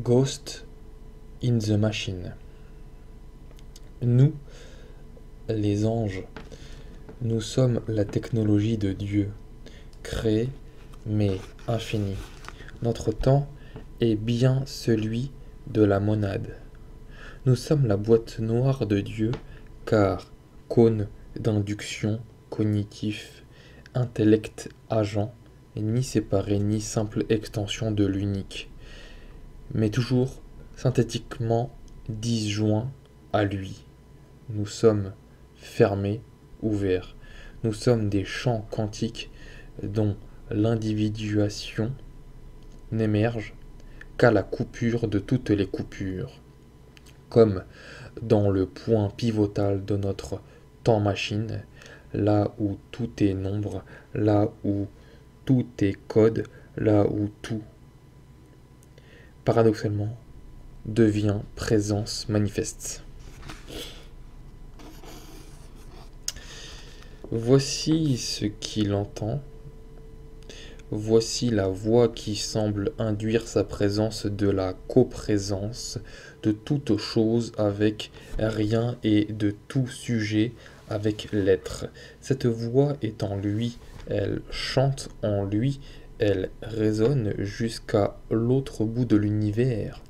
Ghost in the Machine. Nous, les anges, nous sommes la technologie de Dieu, créée mais infinie. Notre temps est bien celui de la monade. Nous sommes la boîte noire de Dieu, car cône d'induction cognitif, intellect agent, ni séparé ni simple extension de l'unique, mais toujours synthétiquement disjoint à lui. Nous sommes fermés, ouverts. Nous sommes des champs quantiques dont l'individuation n'émerge qu'à la coupure de toutes les coupures, comme dans le point pivotal de notre temps-machine, là où tout est nombre, là où tout est code, là où tout, paradoxalement, devient présence manifeste. Voici ce qu'il entend. Voici la voix qui semble induire sa présence de la coprésence de toute chose avec rien et de tout sujet avec l'être. Cette voix est en lui, elle chante en lui, elle résonne jusqu'à l'autre bout de l'univers.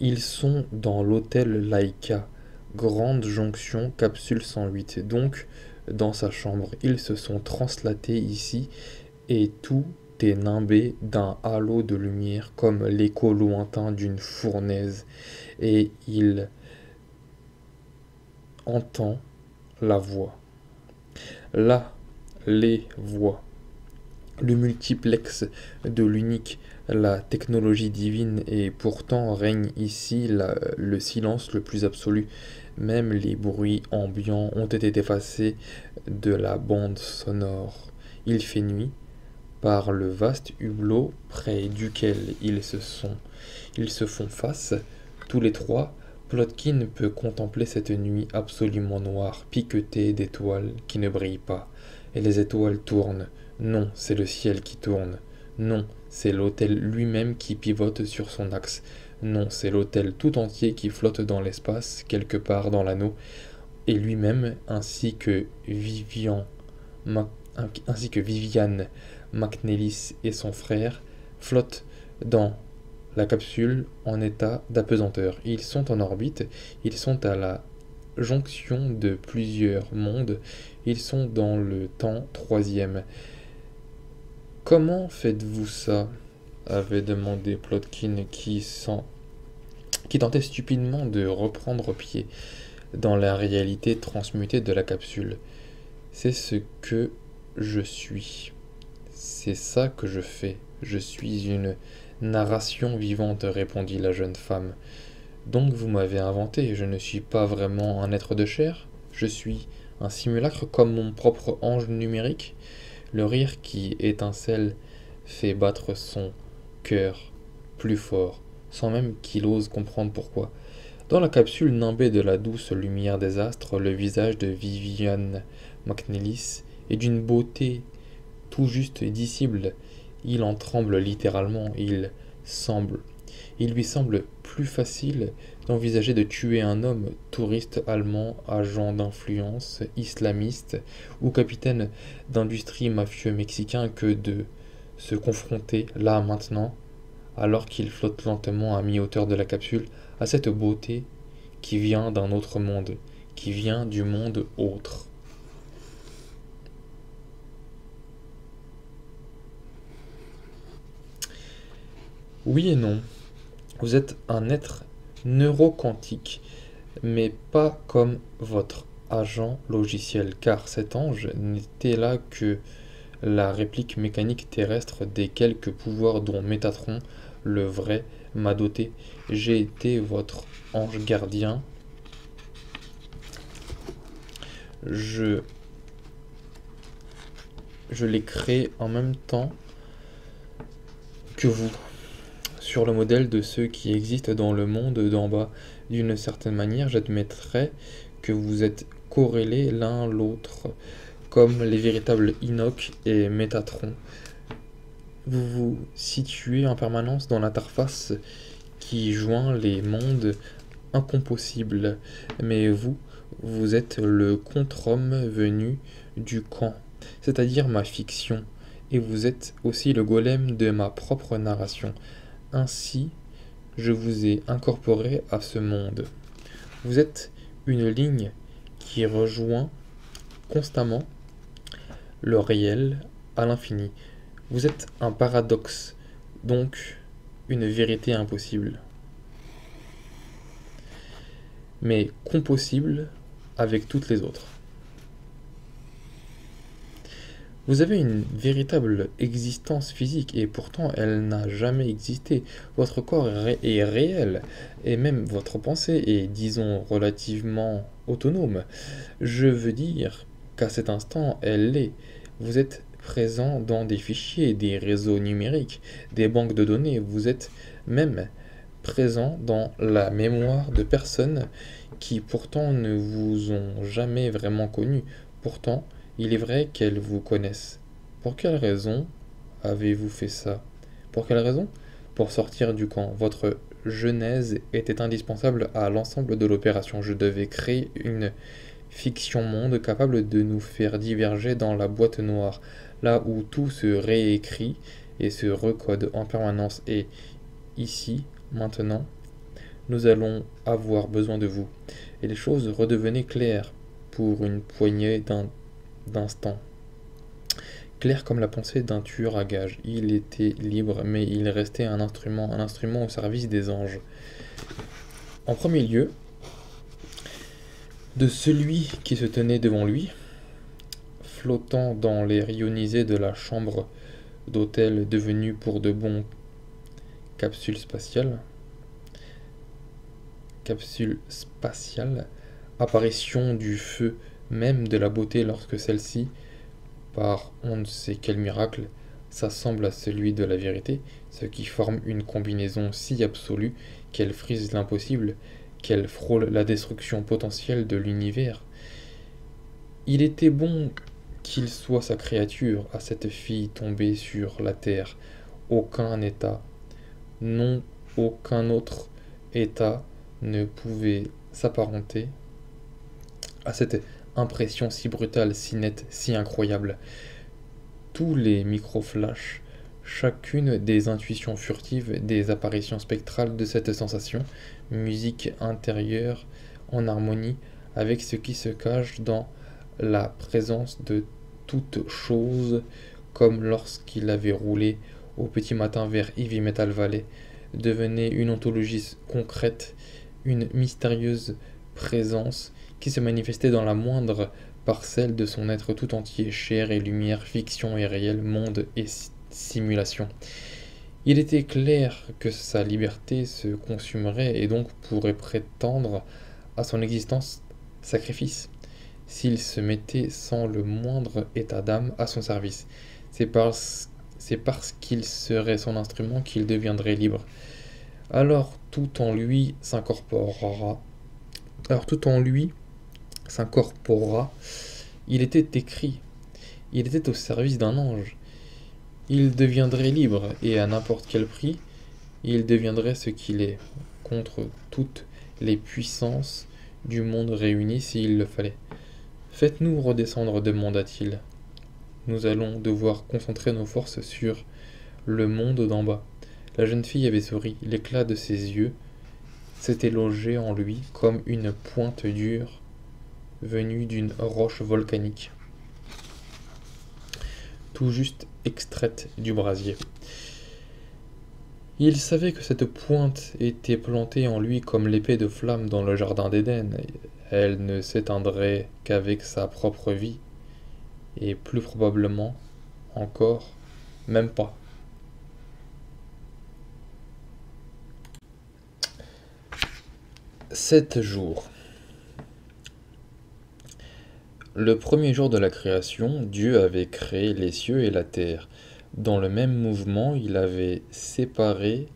Ils sont dans l'hôtel Laïka, grande jonction, capsule 108, donc dans sa chambre. Ils se sont translatés ici et tout est nimbé d'un halo de lumière comme l'écho lointain d'une fournaise. Et il entend la voix. Là, les voix. Le multiplex de l'unique, la technologie divine, et pourtant règne ici le silence le plus absolu. Même les bruits ambiants ont été effacés de la bande sonore. Il fait nuit, par le vaste hublot près duquel ils se, sont, ils se font face, tous les trois, Plotkin peut contempler cette nuit absolument noire, piquetée d'étoiles qui ne brillent pas. Et les étoiles tournent. Non, c'est le ciel qui tourne. Non, c'est l'autel lui-même qui pivote sur son axe. Non, c'est l'autel tout entier qui flotte dans l'espace, quelque part dans l'anneau, et lui-même, ainsi que Vivian, que Viviane et son frère flottent dans la capsule en état d'apesanteur. Ils sont en orbite, ils sont à la jonction de plusieurs mondes, ils sont dans le temps troisième. Comment faites-vous ça avait demandé Plotkin qui, tentait stupidement de reprendre pied dans la réalité transmutée de la capsule. C'est ce que je suis. C'est ça que je fais. Je suis une narration vivante, répondit la jeune femme. Donc vous m'avez inventé, je ne suis pas vraiment un être de chair, je suis un simulacre comme mon propre ange numérique? Le rire qui étincelle fait battre son cœur plus fort, sans même qu'il ose comprendre pourquoi. Dans la capsule nimbée de la douce lumière des astres, le visage de Viviane McNellis est d'une beauté tout juste dissible, il en tremble littéralement, il semble. Il lui semble plus facile d'envisager de tuer un homme, touriste allemand, agent d'influence, islamiste ou capitaine d'industrie mafieux mexicain que de se confronter là maintenant, alors qu'il flotte lentement à mi-hauteur de la capsule, à cette beauté qui vient d'un autre monde, qui vient du monde autre. Oui et non. Vous êtes un être neuroquantique, mais pas comme votre agent logiciel, car cet ange n'était là que la réplique mécanique terrestre des quelques pouvoirs dont Métatron, le vrai, m'a doté. J'ai été votre ange gardien. Je, je l'ai créé en même temps que vous sur le modèle de ceux qui existent dans le monde d'en bas. D'une certaine manière, j'admettrais que vous êtes corrélés l'un l'autre, comme les véritables Enoch et Métatron. Vous vous situez en permanence dans l'interface qui joint les mondes incompossibles, mais vous, vous êtes le contre-homme venu du camp, c'est-à-dire ma fiction, et vous êtes aussi le golem de ma propre narration. Ainsi, je vous ai incorporé à ce monde. Vous êtes une ligne qui rejoint constamment le réel à l'infini. Vous êtes un paradoxe, donc une vérité impossible. Mais compossible avec toutes les autres. Vous avez une véritable existence physique et pourtant elle n'a jamais existé. Votre corps est réel et même votre pensée est, disons, relativement autonome. Je veux dire qu'à cet instant, elle l'est. Vous êtes présent dans des fichiers, des réseaux numériques, des banques de données. Vous êtes même présent dans la mémoire de personnes qui pourtant ne vous ont jamais vraiment connu. Pourtant, il est vrai qu'elles vous connaissent. Pour quelle raison avez-vous fait ça? Pour quelle raison? Pour sortir du camp. Votre genèse était indispensable à l'ensemble de l'opération. Je devais créer une fiction monde capable de nous faire diverger dans la boîte noire, là où tout se réécrit et se recode en permanence. Et ici, maintenant, nous allons avoir besoin de vous. Et les choses redevenaient claires pour une poignée d'un d'instant. Clair comme la pensée d'un tueur à gages, il était libre, mais il restait un instrument, un instrument au service des anges. En premier lieu, de celui qui se tenait devant lui, flottant dans les ionisés de la chambre d'hôtel devenue pour de bon capsule spatiale, capsule spatiale, apparition du feu même de la beauté lorsque celle-ci, par on ne sait quel miracle, s'assemble à celui de la vérité, ce qui forme une combinaison si absolue qu'elle frise l'impossible, qu'elle frôle la destruction potentielle de l'univers. Il était bon qu'il soit sa créature à cette fille tombée sur la terre. Aucun état, non aucun autre état ne pouvait s'apparenter à cette impression si brutale, si nette, si incroyable. Tous les micro-flashs, chacune des intuitions furtives, des apparitions spectrales de cette sensation, musique intérieure en harmonie avec ce qui se cache dans la présence de toute chose, comme lorsqu'il avait roulé au petit matin vers Heavy Metal Valley, devenait une ontologie concrète, une mystérieuse présence qui se manifestait dans la moindre parcelle de son être tout entier, chair et lumière, fiction et réel, monde et simulation. Il était clair que sa liberté se consumerait et donc pourrait prétendre à son existence sacrifice s'il se mettait sans le moindre état d'âme à son service. C'est parce, parce qu'il serait son instrument qu'il deviendrait libre. Alors tout en lui s'incorporera. Alors tout en lui s'incorporera, il était écrit, il était au service d'un ange. Il deviendrait libre, et à n'importe quel prix, il deviendrait ce qu'il est, contre toutes les puissances du monde réunies s'il le fallait. Faites-nous redescendre, demanda-t-il. Nous allons devoir concentrer nos forces sur le monde d'en bas. La jeune fille avait souri, l'éclat de ses yeux s'était logé en lui comme une pointe dure venue d'une roche volcanique, tout juste extraite du brasier. Il savait que cette pointe était plantée en lui comme l'épée de flamme dans le jardin d'Éden. Elle ne s'éteindrait qu'avec sa propre vie, et plus probablement encore même pas. Sept jours. Le premier jour de la création, Dieu avait créé les cieux et la terre. Dans le même mouvement, il avait séparé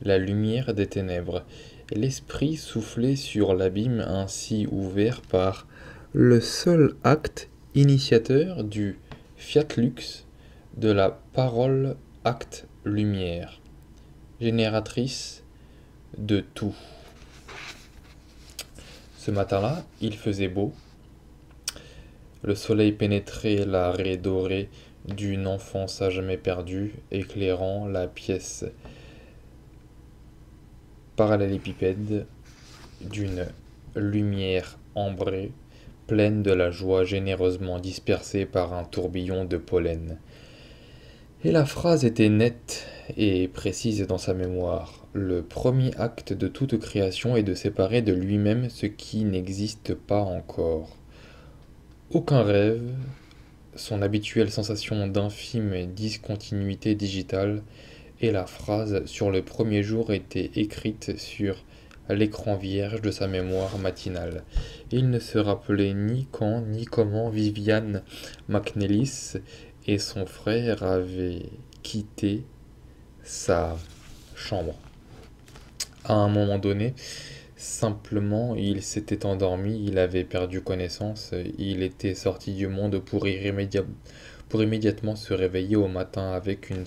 la lumière des ténèbres. L'esprit soufflait sur l'abîme ainsi ouvert par le seul acte initiateur du fiat lux de la parole acte lumière, génératrice de tout. Ce matin-là, il faisait beau. Le soleil pénétrait la raie dorée d'une enfance à jamais perdue, éclairant la pièce parallélépipède d'une lumière ambrée, pleine de la joie généreusement dispersée par un tourbillon de pollen. Et la phrase était nette et précise dans sa mémoire. Le premier acte de toute création est de séparer de lui-même ce qui n'existe pas encore. Aucun rêve, son habituelle sensation d'infime discontinuité digitale, et la phrase sur le premier jour était écrite sur l'écran vierge de sa mémoire matinale. Il ne se rappelait ni quand ni comment Viviane McNellis et son frère avaient quitté sa chambre. À un moment donné, simplement, il s'était endormi, il avait perdu connaissance, il était sorti du monde pour, immédiatement se réveiller au matin avec une,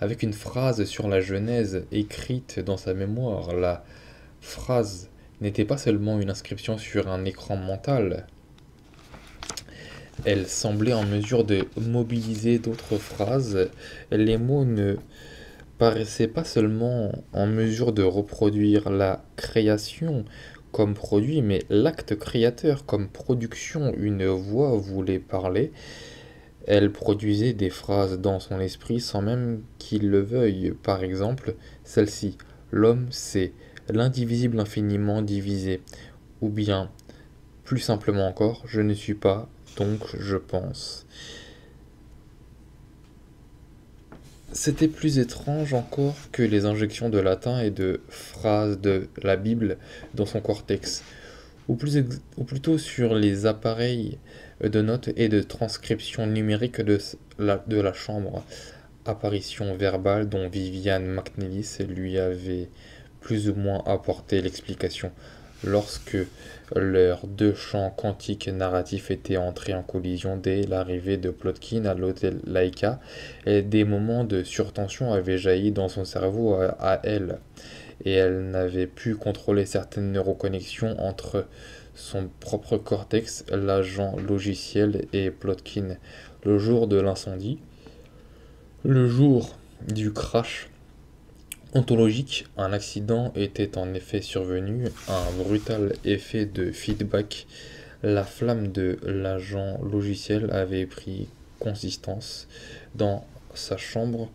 avec une phrase sur la Genèse écrite dans sa mémoire. La phrase n'était pas seulement une inscription sur un écran mental, elle semblait en mesure de mobiliser d'autres phrases. Les mots ne paraissaient pas seulement en mesure de reproduire la création comme produit, mais l'acte créateur comme production. Une voix voulait parler. Elle produisait des phrases dans son esprit sans même qu'il le veuille. Par exemple, celle-ci. L'homme, c'est l'indivisible infiniment divisé. Ou bien, plus simplement encore, je ne suis pas donc je pense. C'était plus étrange encore que les injections de latin et de phrases de la Bible dans son cortex, ou, plutôt sur les appareils de notes et de transcription numérique de la, de la chambre, apparition verbale dont Viviane McNellis lui avait plus ou moins apporté l'explication lorsque leurs deux champs quantiques narratifs étaient entrés en collision dès l'arrivée de Plotkin à l'hôtel Laika, et des moments de surtension avaient jailli dans son cerveau à, elle, et elle n'avait pu contrôler certaines neuroconnexions entre son propre cortex, l'agent logiciel et Plotkin. Le jour de l'incendie, le jour du crash, ontologique, un accident était en effet survenu, un brutal effet de feedback. La flamme de l'agent logiciel avait pris consistance dans sa chambre,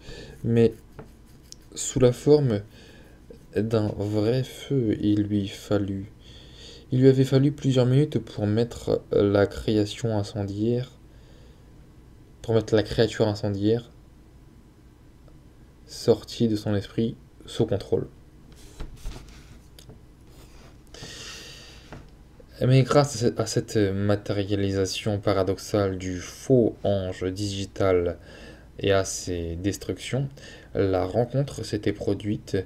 mais sous la forme d'un vrai feu, il lui fallut. Avait fallu plusieurs minutes pour mettre la création incendiaire, pour mettre la créature incendiaire sortie de son esprit sous contrôle. Mais grâce à cette matérialisation paradoxale du faux ange digital et à ses destructions, la rencontre s'était produite,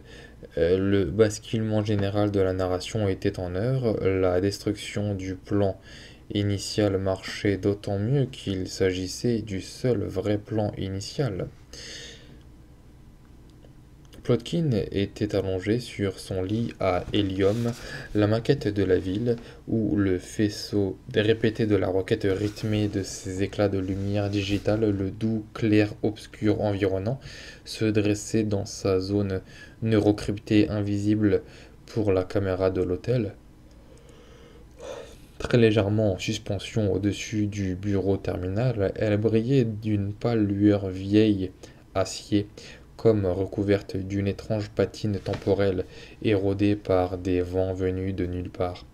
euh, le basculement général de la narration était en œuvre, la destruction du plan initial marchait d'autant mieux qu'il s'agissait du seul vrai plan initial. Plotkin était allongé sur son lit à hélium, la maquette de la ville, où le faisceau répété de la roquette rythmé de ses éclats de lumière digitale, le doux clair-obscur environnant, se dressait dans sa zone neurocryptée invisible pour la caméra de l'hôtel. Très légèrement en suspension au-dessus du bureau terminal, elle brillait d'une pâle lueur vieille acier comme recouverte d'une étrange patine temporelle érodée par des vents venus de nulle part.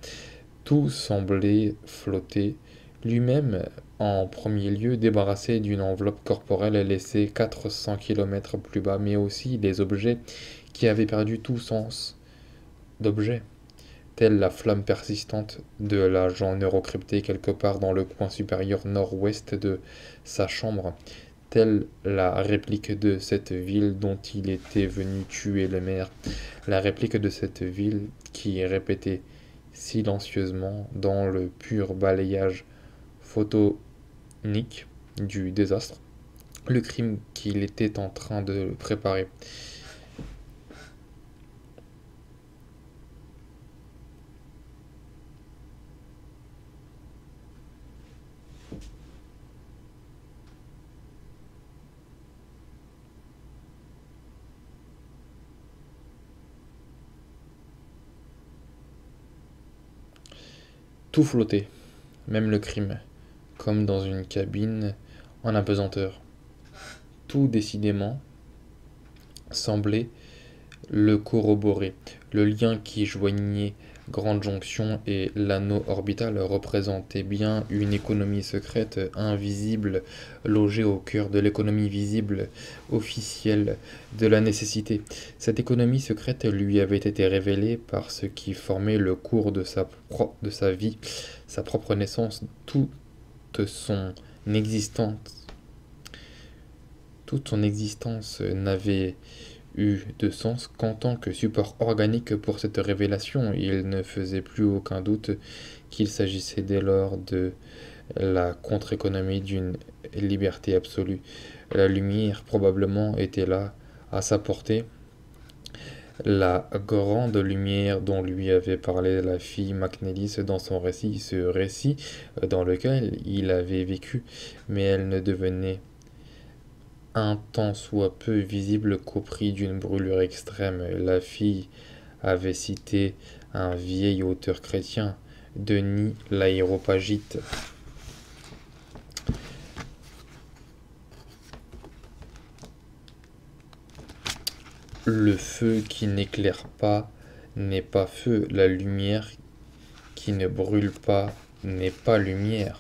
Tout semblait flotter, lui-même en premier lieu débarrassé d'une enveloppe corporelle laissée 400 km plus bas, mais aussi des objets qui avaient perdu tout sens d'objets, telle la flamme persistante de l'agent neurocrypté quelque part dans le coin supérieur nord-ouest de sa chambre, telle la réplique de cette ville dont il était venu tuer le maire, la réplique de cette ville qui répétait silencieusement dans le pur balayage photonique du désastre, le crime qu'il était en train de préparer. Flottait, même le crime, comme dans une cabine en apesanteur. Tout décidément semblait le corroborer. Le lien qui joignait Grande Jonction et l'anneau orbital représentait bien une économie secrète invisible logée au cœur de l'économie visible officielle de la nécessité. Cette économie secrète lui avait été révélée par ce qui formait le cours de sa, de sa vie, sa propre naissance, toute son existence. Toute son existence n'avait de sens qu'en tant que support organique pour cette révélation. Il ne faisait plus aucun doute qu'il s'agissait dès lors de la contre-économie d'une liberté absolue. La lumière probablement était là, à sa portée. La grande lumière dont lui avait parlé la fille McNellis dans son récit, ce récit dans lequel il avait vécu, mais elle ne devenait un tant soit peu visible qu'au prix d'une brûlure extrême. La fille avait cité un vieil auteur chrétien, Denis l'aéropagite. Le feu qui n'éclaire pas n'est pas feu, la lumière qui ne brûle pas n'est pas lumière.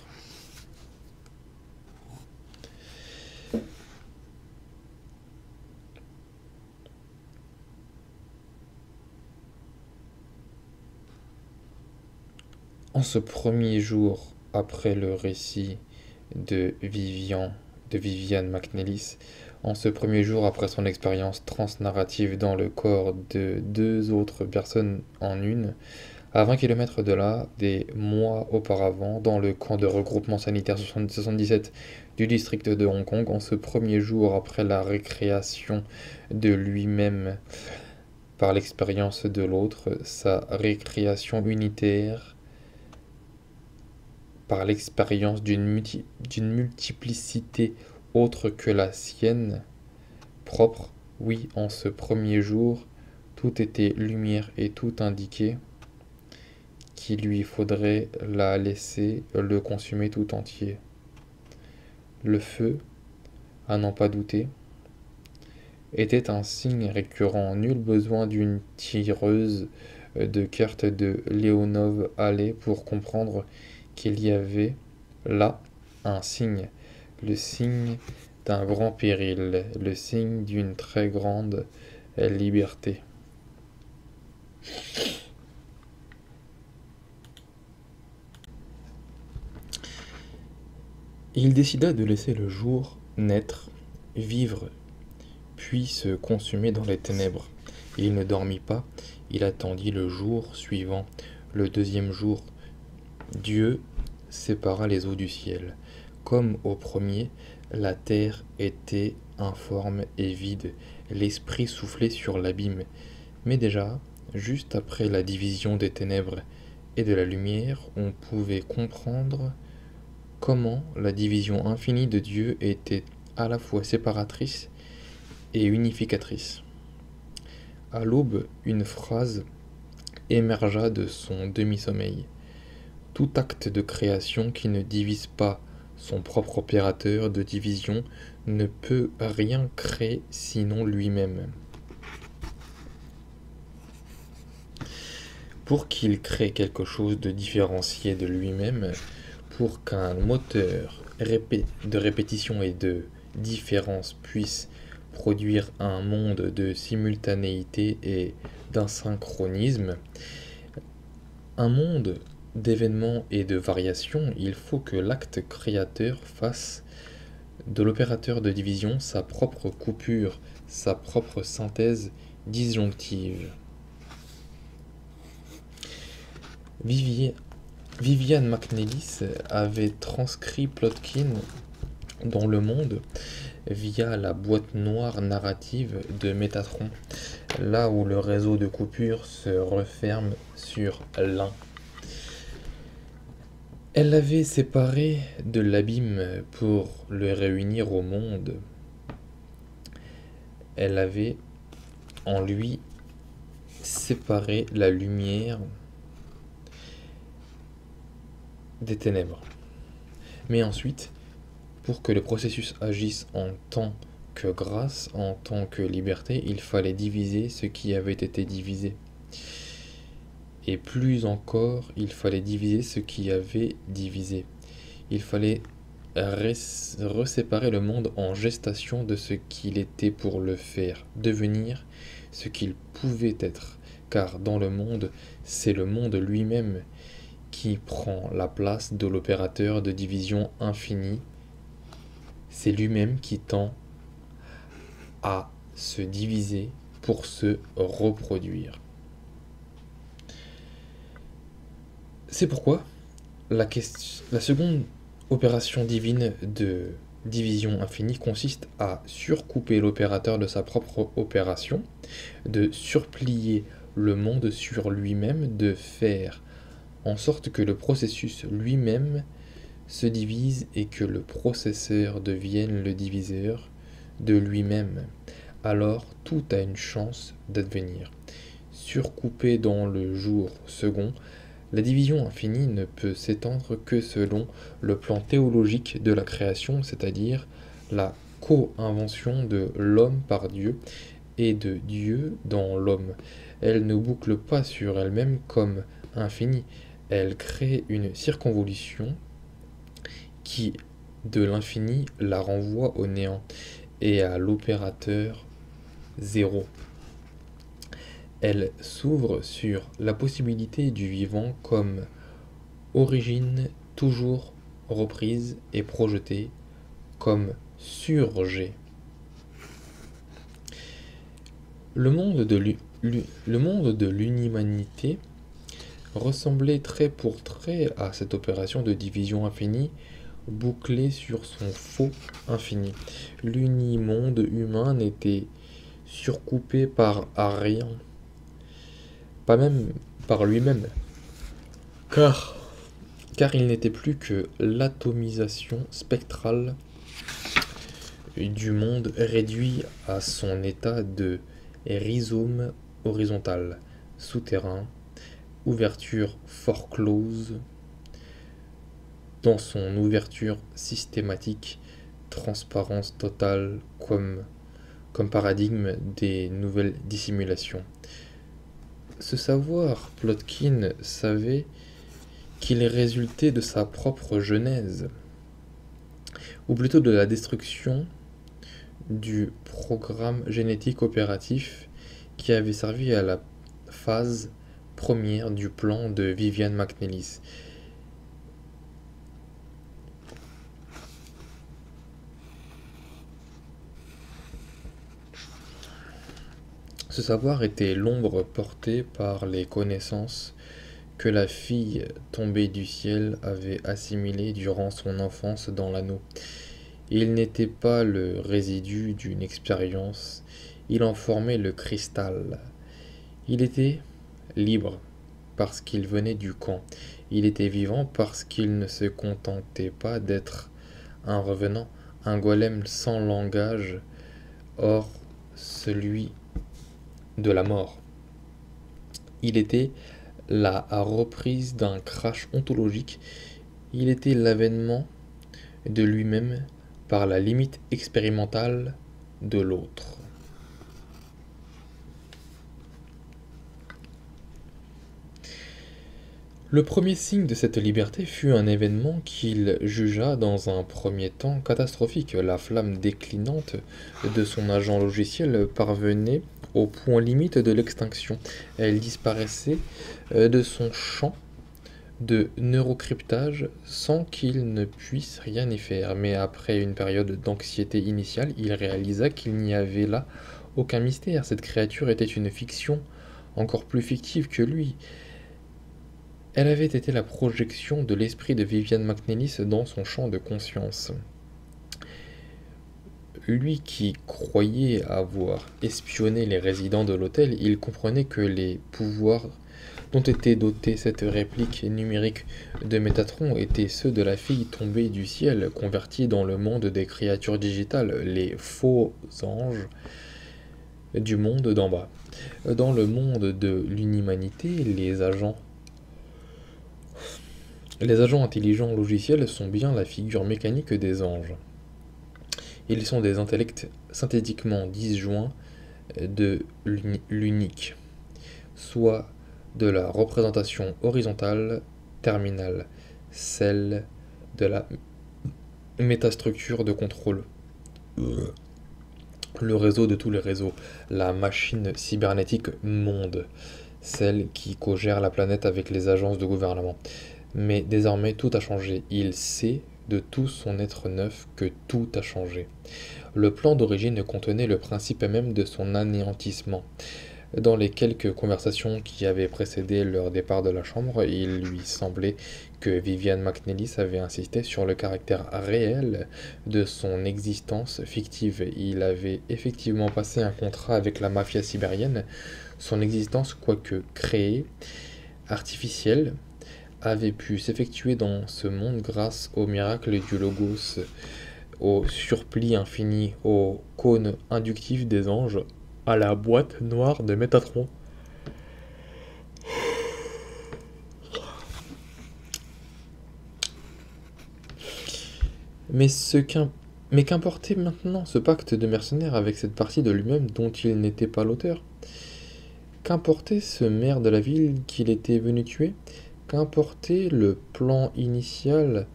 En ce premier jour après le récit de Vivian, de Viviane McNellis, en ce premier jour après son expérience transnarrative dans le corps de deux autres personnes en une, à 20 km de là, des mois auparavant, dans le camp de regroupement sanitaire 77 du district de Hong Kong, en ce premier jour après la récréation de lui-même par l'expérience de l'autre, sa récréation unitaire par l'expérience d'une multiplicité autre que la sienne, propre, oui, en ce premier jour, tout était lumière et tout indiquait qu'il lui faudrait la laisser le consumer tout entier. Le feu, à n'en pas douter, était un signe récurrent. Nul besoin d'une tireuse de cartes de Léonov allait pour comprendre qu'il y avait là un signe, le signe d'un grand péril, le signe d'une très grande liberté. Il décida de laisser le jour naître, vivre, puis se consumer dans les ténèbres. Il ne dormit pas, il attendit le jour suivant, le deuxième jour, Dieu sépara les eaux du ciel. Comme au premier, la terre était informe et vide, l'esprit soufflait sur l'abîme. Mais déjà, juste après la division des ténèbres et de la lumière, on pouvait comprendre comment la division infinie de Dieu était à la fois séparatrice et unificatrice. À l'aube, une phrase émergea de son demi-sommeil. Tout acte de création qui ne divise pas son propre opérateur de division ne peut rien créer sinon lui-même. Pour qu'il crée quelque chose de différencié de lui-même, pour qu'un moteur de répétition et de différence puisse produire un monde de simultanéité et d'insynchronisme, un monde d'événements et de variations, il faut que l'acte créateur fasse de l'opérateur de division sa propre coupure, sa propre synthèse disjonctive. Viviane McNellis avait transcrit Plotkin dans Le Monde via la boîte noire narrative de Métatron, là où le réseau de coupures se referme sur l'un. Elle l'avait séparé de l'abîme pour le réunir au monde. Elle avait en lui séparé la lumière des ténèbres. Mais ensuite, pour que le processus agisse en tant que grâce, en tant que liberté, il fallait diviser ce qui avait été divisé. Et plus encore, il fallait diviser ce qui avait divisé. Il fallait reséparer le monde en gestation de ce qu'il était pour le faire devenir ce qu'il pouvait être. Car dans le monde, c'est le monde lui-même qui prend la place de l'opérateur de division infinie. C'est lui-même qui tend à se diviser pour se reproduire. C'est pourquoi la, seconde opération divine de division infinie consiste à surcouper l'opérateur de sa propre opération, de surplier le monde sur lui-même, de faire en sorte que le processus lui-même se divise et que le processeur devienne le diviseur de lui-même. Alors tout a une chance d'advenir. Surcoupé dans le jour second, la division infinie ne peut s'étendre que selon le plan théologique de la création, c'est-à-dire la co-invention de l'homme par Dieu et de Dieu dans l'homme. Elle ne boucle pas sur elle-même comme infinie, elle crée une circonvolution qui, de l'infini, la renvoie au néant et à l'opérateur zéro. Elle s'ouvre sur la possibilité du vivant comme origine toujours reprise et projetée comme surgé. Le monde de l'unimanité ressemblait trait pour trait à cette opération de division infinie bouclée sur son faux infini. L'unimonde humain n'était surcoupé par rien, pas même par lui-même, car, car il n'était plus que l'atomisation spectrale du monde réduit à son état de rhizome horizontal, souterrain, ouverture fort close dans son ouverture systématique, transparence totale comme, comme paradigme des nouvelles dissimulations. Ce savoir, Plotkin savait qu'il résultait de sa propre genèse, ou plutôt de la destruction du programme génétique opératif qui avait servi à la phase première du plan de Vivian McNellis. Savoir était l'ombre portée par les connaissances que la fille tombée du ciel avait assimilées durant son enfance dans l'anneau. Il n'était pas le résidu d'une expérience, il en formait le cristal. Il était libre parce qu'il venait du camp. Il était vivant parce qu'il ne se contentait pas d'être un revenant, un golem sans langage, hors celui de la mort. Il était la reprise d'un crash ontologique, il était l'avènement de lui-même par la limite expérimentale de l'autre. Le premier signe de cette liberté fut un événement qu'il jugea dans un premier temps catastrophique. La flamme déclinante de son agent logiciel parvenait au point limite de l'extinction. Elle disparaissait euh, de son champ de neurocryptage sans qu'il ne puisse rien y faire. Mais après une période d'anxiété initiale, il réalisa qu'il n'y avait là aucun mystère. Cette créature était une fiction encore plus fictive que lui. Elle avait été la projection de l'esprit de Vivian McNellis dans son champ de conscience. Lui qui croyait avoir espionné les résidents de l'hôtel, il comprenait que les pouvoirs dont était dotée cette réplique numérique de Métatron étaient ceux de la fille tombée du ciel, convertie dans le monde des créatures digitales, les faux anges du monde d'en bas. Dans le monde de l'inhumanité, les agents les agents intelligents logiciels sont bien la figure mécanique des anges. Ils sont des intellects synthétiquement disjoints de l'unique, soit de la représentation horizontale terminale, celle de la métastructure de contrôle. Le réseau de tous les réseaux, la machine cybernétique monde, celle qui co-gère la planète avec les agences de gouvernement. Mais désormais tout a changé. Il sait de tout son être neuf que tout a changé. Le plan d'origine contenait le principe même de son anéantissement. Dans les quelques conversations qui avaient précédé leur départ de la chambre, il lui semblait que Viviane McNellis avait insisté sur le caractère réel de son existence fictive. Il avait effectivement passé un contrat avec la mafia sibérienne. Son existence, quoique créée, artificielle, avait pu s'effectuer dans ce monde grâce au miracle du logos, au surplis infini, au cône inductif des anges, à la boîte noire de Métatron. Mais ce qu'importait maintenant ce pacte de mercenaires avec cette partie de lui-même dont il n'était pas l'auteur? Qu'importait ce maire de la ville qu'il était venu tuer? Qu'importait le plan initial,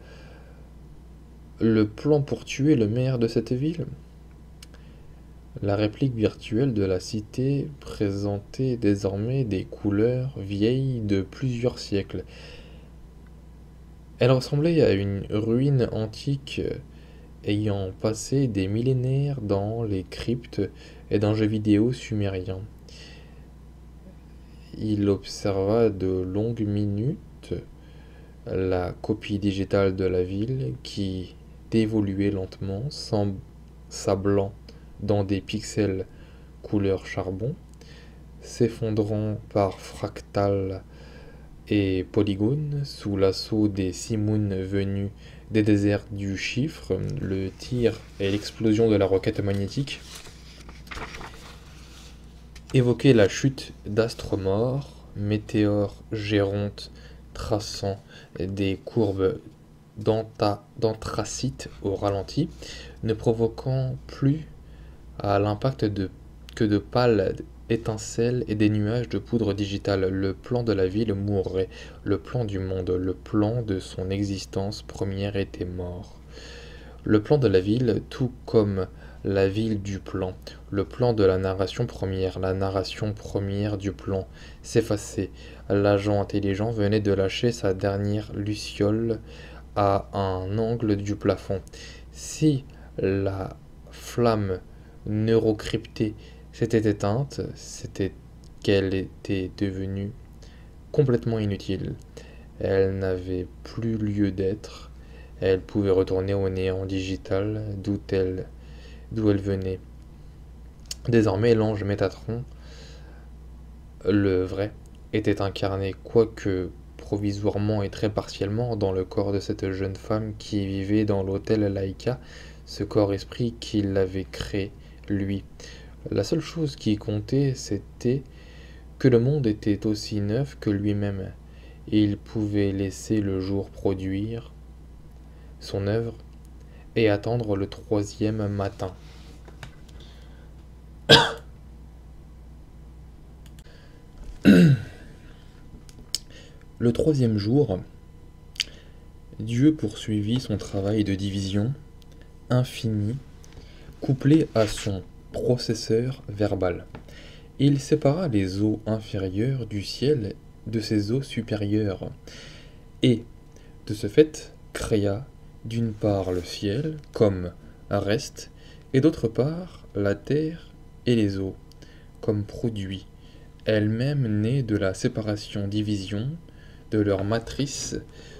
le plan pour tuer le maire de cette ville? La réplique virtuelle de la cité présentait désormais des couleurs vieilles de plusieurs siècles. Elle ressemblait à une ruine antique ayant passé des millénaires dans les cryptes et d'un jeu vidéo sumérien. Il observa de longues minutes la copie digitale de la ville qui dévoluait lentement, sablant dans des pixels couleur charbon, s'effondrant par fractales et polygones sous l'assaut des simoun venus des déserts du chiffre, le tir et l'explosion de la roquette magnétique évoquait la chute d'astres morts, météores gérontes traçant des courbes d'anthracite au ralenti, ne provoquant plus à l'impact que de pâles étincelles et des nuages de poudre digitale. Le plan de la ville mourrait, le plan du monde, le plan de son existence première était mort. Le plan de la ville, tout comme la ville du plan, le plan de la narration première, la narration première du plan s'effaçait. L'agent intelligent venait de lâcher sa dernière luciole à un angle du plafond. Si la flamme neurocryptée s'était éteinte, c'était qu'elle était devenue complètement inutile. Elle n'avait plus lieu d'être. Elle pouvait retourner au néant digital d'où elle d'où elle venait. Désormais, l'ange Métatron, le vrai, était incarné, quoique provisoirement et très partiellement, dans le corps de cette jeune femme qui vivait dans l'hôtel Laïka, ce corps-esprit qu'il avait créé, lui. La seule chose qui comptait, c'était que le monde était aussi neuf que lui-même, et il pouvait laisser le jour produire son œuvre et attendre le troisième matin. Le troisième jour, Dieu poursuivit son travail de division infini, couplé à son processeur verbal. Il sépara les eaux inférieures du ciel de ses eaux supérieures, et, de ce fait, créa d'une part le ciel comme reste, et d'autre part la terre et les eaux comme produits, elles-mêmes nées de la séparation-division de leur matrice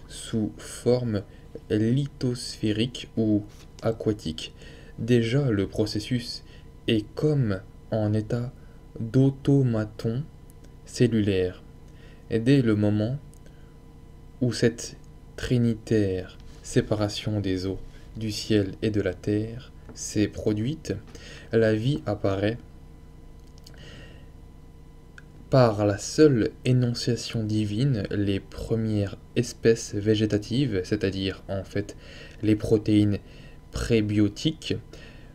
sous forme lithosphérique ou aquatique, déjà le processus est comme en état d'automaton cellulaire. Dès le moment où cette trinitaire séparation des eaux, du ciel et de la terre s'est produite, la vie apparaît par la seule énonciation divine, les premières espèces végétatives, c'est-à-dire en fait les protéines prébiotiques,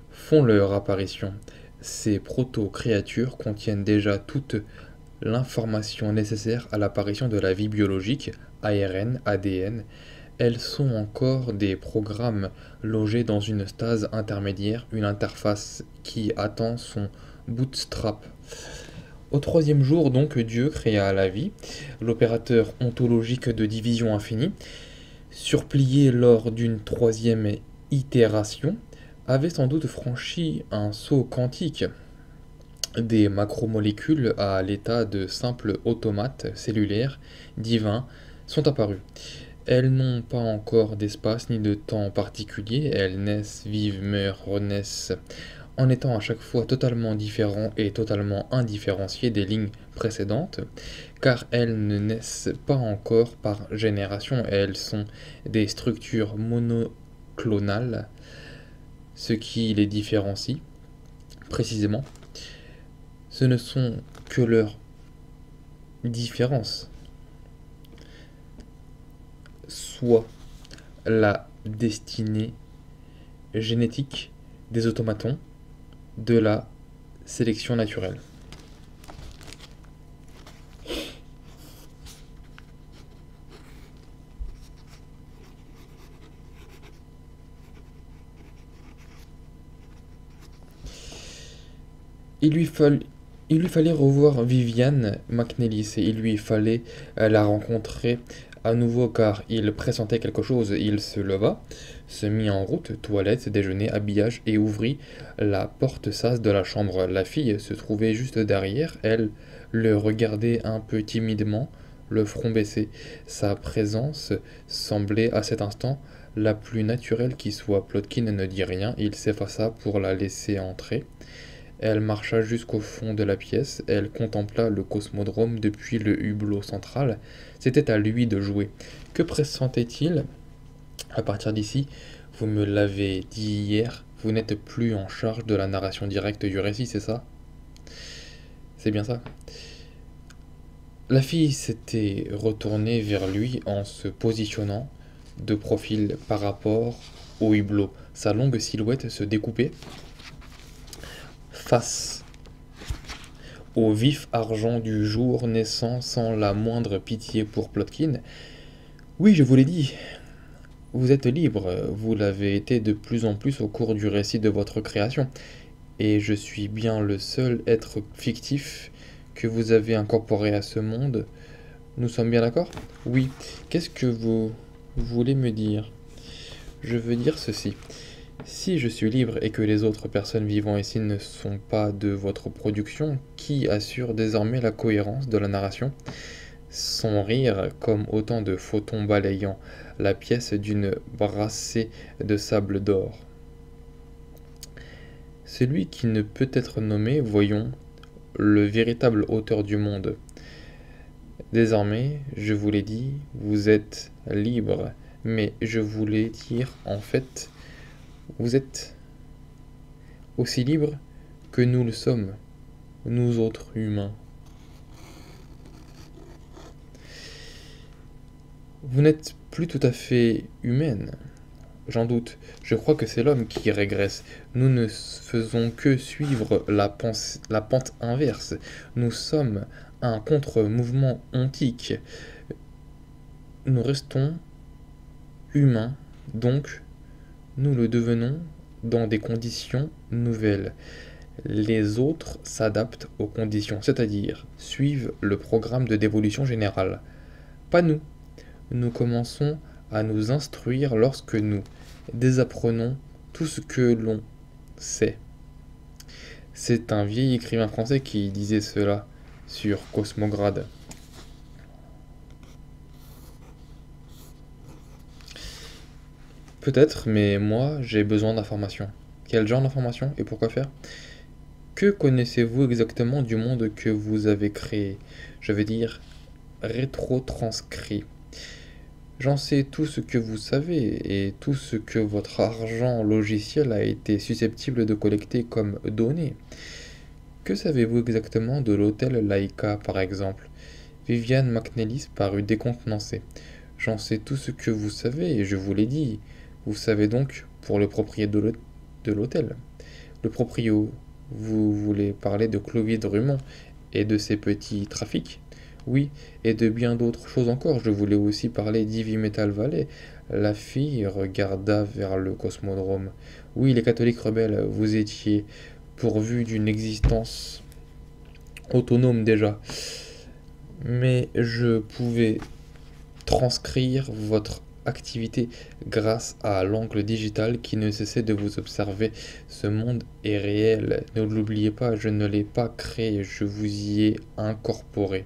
font leur apparition. Ces proto-créatures contiennent déjà toute l'information nécessaire à l'apparition de la vie biologique, ARN, ADN. Elles sont encore des programmes logés dans une stase intermédiaire, une interface qui attend son bootstrap. Au troisième jour, donc, Dieu créa la vie, l'opérateur ontologique de division infinie, surplié lors d'une troisième itération, avait sans doute franchi un saut quantique des macromolécules à l'état de simples automates cellulaires divins sont apparus. Elles n'ont pas encore d'espace ni de temps particulier, elles naissent, vivent, meurent, renaissent en étant à chaque fois totalement différents et totalement indifférenciés des lignes précédentes, car elles ne naissent pas encore par génération, elles sont des structures monoclonales, ce qui les différencie. Précisément. Ce ne sont que leurs différences, soit la destinée génétique des automatons, de la sélection naturelle. Il lui, il lui, fallait revoir Viviane McNellis et il lui fallait euh, la rencontrer à nouveau car il pressentait quelque chose. Il se leva, se mit en route, toilette, déjeuner, habillage, et ouvrit la porte sas de la chambre. La fille se trouvait juste derrière, elle le regardait un peu timidement, le front baissé. Sa présence semblait à cet instant la plus naturelle qui soit. Plotkin ne dit rien, il s'effaça pour la laisser entrer. Elle marcha jusqu'au fond de la pièce, elle contempla le cosmodrome depuis le hublot central. C'était à lui de jouer. Que pressentait-il? À partir d'ici, vous me l'avez dit hier, vous n'êtes plus en charge de la narration directe du récit, c'est ça? C'est bien ça La fille s'était retournée vers lui en se positionnant de profil par rapport au hublot. Sa longue silhouette se découpait face au vif argent du jour naissant sans la moindre pitié pour Plotkin. Oui, je vous l'ai dit, vous êtes libre, vous l'avez été de plus en plus au cours du récit de votre création, et je suis bien le seul être fictif que vous avez incorporé à ce monde. Nous sommes bien d'accord? Oui. Qu'est-ce que vous voulez me dire? Je veux dire ceci. Si je suis libre et que les autres personnes vivant ici ne sont pas de votre production, qui assure désormais la cohérence de la narration? Son rire, comme autant de photons balayant la pièce d'une brassée de sable d'or. Celui qui ne peut être nommé, voyons, le véritable auteur du monde. Désormais, je vous l'ai dit, vous êtes libre, mais je voulais dire en fait, vous êtes aussi libre que nous le sommes, nous autres humains. Vous n'êtes plus tout à fait humaine. J'en doute. Je crois que c'est l'homme qui régresse. Nous ne faisons que suivre la, pente inverse. Nous sommes un contre-mouvement ontique. Nous restons humains, donc nous le devenons dans des conditions nouvelles. Les autres s'adaptent aux conditions, c'est-à-dire suivent le programme de dévolution générale. Pas nous nous commençons à nous instruire lorsque nous désapprenons tout ce que l'on sait. C'est un vieil écrivain français qui disait cela sur Cosmograde. Peut-être, mais moi j'ai besoin d'informations. Quel genre d'information et pourquoi faire? Que connaissez-vous exactement du monde que vous avez créé? Je veux dire, rétro-transcrit. J'en sais tout ce que vous savez et tout ce que votre argent logiciel a été susceptible de collecter comme données. Que savez-vous exactement de l'hôtel Laika, par exemple? Viviane McNellis parut décontenancée. J'en sais tout ce que vous savez, et je vous l'ai dit. Vous savez donc pour le propriétaire de l'hôtel. Le proprio, vous voulez parler de Clovis Drummond et de ses petits trafics? Oui, et de bien d'autres choses encore. Je voulais aussi parler d'Ivy Metal Valley. La fille regarda vers le cosmodrome. Oui, les catholiques rebelles, vous étiez pourvu d'une existence autonome déjà. Mais je pouvais transcrire votre activité grâce à l'angle digital qui ne cessait de vous observer. Ce monde est réel. Ne l'oubliez pas, je ne l'ai pas créé, je vous y ai incorporé.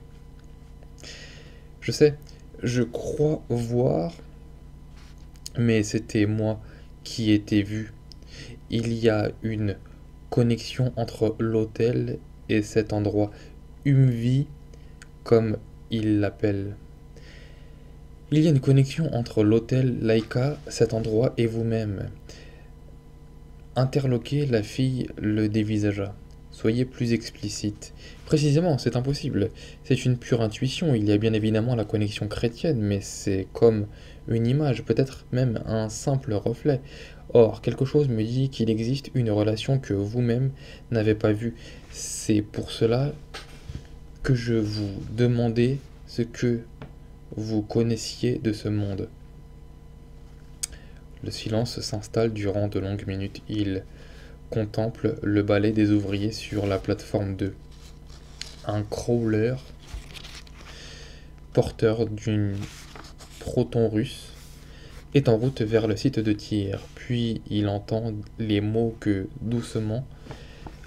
Je sais, je crois voir, mais c'était moi qui étais vu. Il y a une connexion entre l'hôtel et cet endroit, Umvi, comme il l'appelle. Il y a une connexion entre l'hôtel Laika, cet endroit et vous-même. Interloqué, la fille le dévisagea. Soyez plus explicite. Précisément, c'est impossible. C'est une pure intuition. Il y a bien évidemment la connexion chrétienne, mais c'est comme une image, peut-être même un simple reflet. Or, quelque chose me dit qu'il existe une relation que vous-même n'avez pas vue. C'est pour cela que je vous demandais ce que vous connaissiez de ce monde. Le silence s'installe durant de longues minutes. Il contemple le balai des ouvriers sur la plateforme 2. Un crawler porteur d'une proton russe est en route vers le site de tir, puis il entend les mots que, doucement,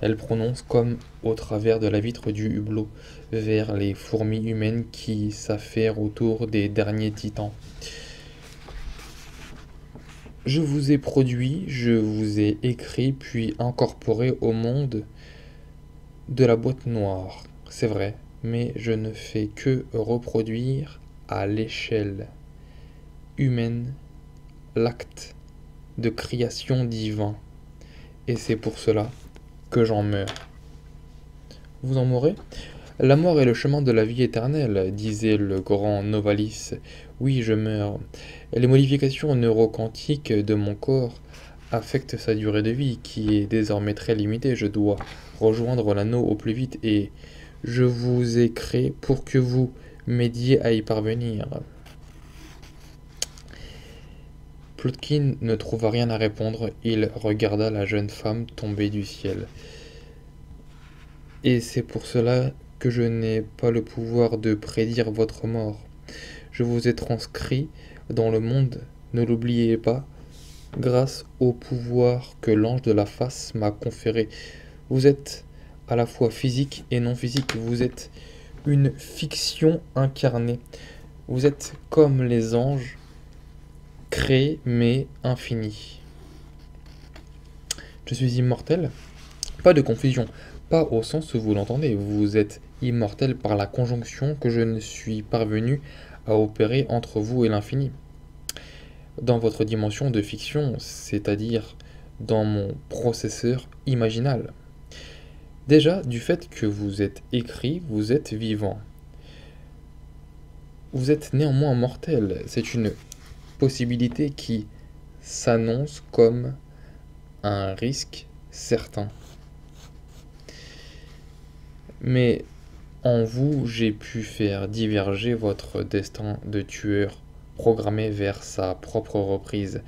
elle prononce comme au travers de la vitre du hublot, vers les fourmis humaines qui s'affairent autour des derniers titans. Je vous ai produit, je vous ai écrit, puis incorporé au monde de la boîte noire, c'est vrai, mais je ne fais que reproduire à l'échelle humaine l'acte de création divin. Et c'est pour cela j'en meurs. Vous en mourrez? La mort est le chemin de la vie éternelle, disait le grand Novalis. Oui, je meurs. Les modifications neuroquantiques de mon corps affectent sa durée de vie, qui est désormais très limitée. Je dois rejoindre l'anneau au plus vite et je vous ai créé pour que vous m'aidiez à y parvenir. Plotkin ne trouva rien à répondre, il regarda la jeune femme tomber du ciel. Et c'est pour cela que je n'ai pas le pouvoir de prédire votre mort. Je vous ai transcrit dans le monde, ne l'oubliez pas, grâce au pouvoir que l'ange de la face m'a conféré. Vous êtes à la fois physique et non physique, vous êtes une fiction incarnée. Vous êtes comme les anges, créé mais infini. Je suis immortel? Pas de confusion, pas au sens où vous l'entendez. Vous êtes immortel par la conjonction que je ne suis parvenu à opérer entre vous et l'infini. Dans votre dimension de fiction, c'est-à-dire dans mon processeur imaginal. Déjà, du fait que vous êtes écrit, vous êtes vivant. Vous êtes néanmoins mortel. C'est une qui s'annonce comme un risque certain. Mais en vous, j'ai pu faire diverger votre destin de tueur programmé vers sa propre reprise.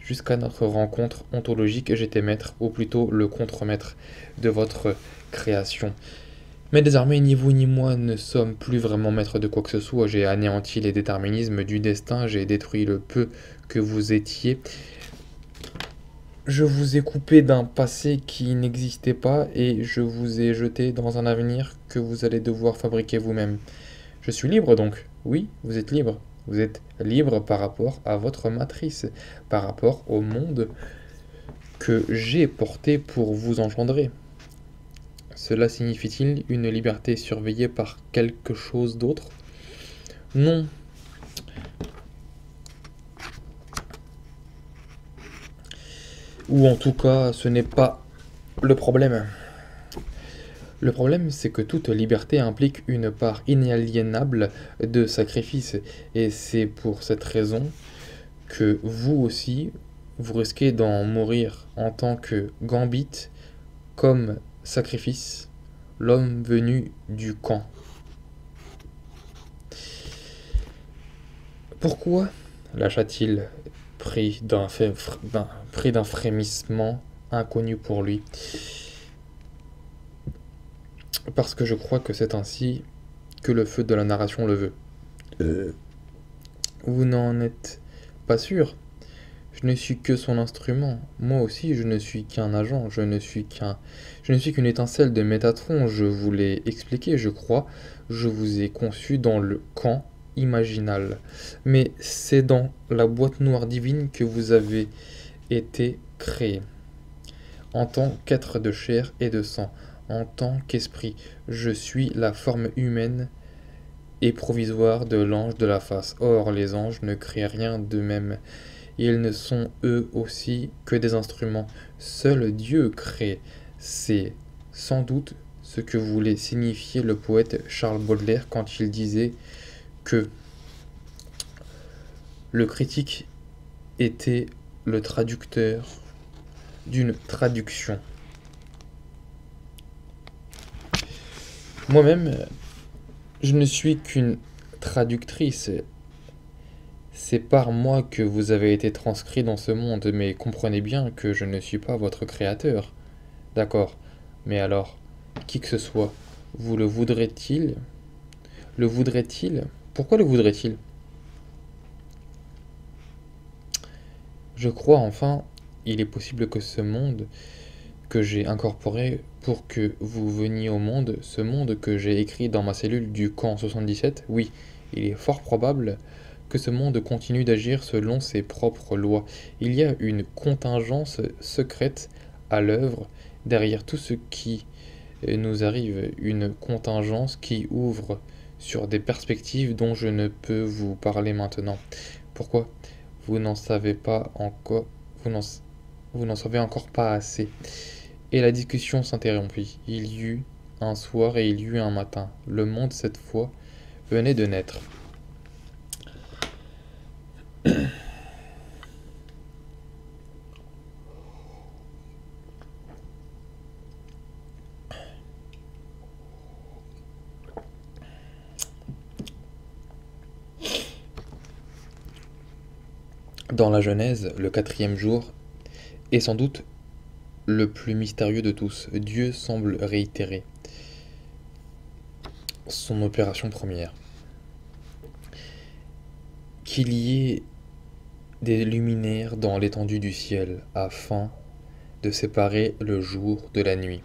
Jusqu'à notre rencontre ontologique, j'étais maître, ou plutôt le contremaître de votre création. Mais désormais, ni vous ni moi ne sommes plus vraiment maîtres de quoi que ce soit. J'ai anéanti les déterminismes du destin, j'ai détruit le peu que vous étiez. Je vous ai coupé d'un passé qui n'existait pas et je vous ai jeté dans un avenir que vous allez devoir fabriquer vous-même. Je suis libre donc. Oui, vous êtes libre. Vous êtes libre par rapport à votre matrice, par rapport au monde que j'ai porté pour vous engendrer. Cela signifie-t-il une liberté surveillée par quelque chose d'autre? Non. Ou en tout cas, ce n'est pas le problème. Le problème, c'est que toute liberté implique une part inaliénable de sacrifice, et c'est pour cette raison que vous aussi, vous risquez d'en mourir en tant que gambit, comme sacrifice, l'homme venu du camp. Pourquoi lâcha-t-il, pris d'un frémissement inconnu pour lui? Parce que je crois que c'est ainsi que le feu de la narration le veut. Euh. Vous n'en êtes pas sûr? Je ne suis que son instrument. Moi aussi, je ne suis qu'un agent. Je ne suis qu'un. Je ne suis qu'une étincelle de Métatron. Je vous l'ai expliqué, je crois. Je vous ai conçu dans le camp imaginal. Mais c'est dans la boîte noire divine que vous avez été créé. En tant qu'être de chair et de sang, en tant qu'esprit, je suis la forme humaine et provisoire de l'ange de la face. Or, les anges ne créent rien d'eux-mêmes. Ils ne sont eux aussi que des instruments. Seul Dieu crée. C'est sans doute ce que voulait signifier le poète Charles Baudelaire quand il disait que le critique était le traducteur d'une traduction. Moi-même, je ne suis qu'une traductrice c'est par moi que vous avez été transcrit dans ce monde, mais comprenez bien que je ne suis pas votre créateur. D'accord. Mais alors, qui que ce soit, vous le voudrait-il Le voudrait-il? Pourquoi le voudrait-il? Je crois enfin, il est possible que ce monde que j'ai incorporé pour que vous veniez au monde, ce monde que j'ai écrit dans ma cellule du camp 77, oui, il est fort probable que ce monde continue d'agir selon ses propres lois. Il y a une contingence secrète à l'œuvre derrière tout ce qui nous arrive, une contingence qui ouvre sur des perspectives dont je ne peux vous parler maintenant. Pourquoi? Vous n'en savez pas encore, vous n'en, vous n'en savez encore pas assez. Et la discussion s'interrompit. Il y eut un soir et il y eut un matin. Le monde, cette fois, venait de naître. Dans la Genèse, le quatrième jour est sans doute le plus mystérieux de tous. Dieu semble réitérer son opération première. Qu'il y ait des luminaires dans l'étendue du ciel afin de séparer le jour de la nuit.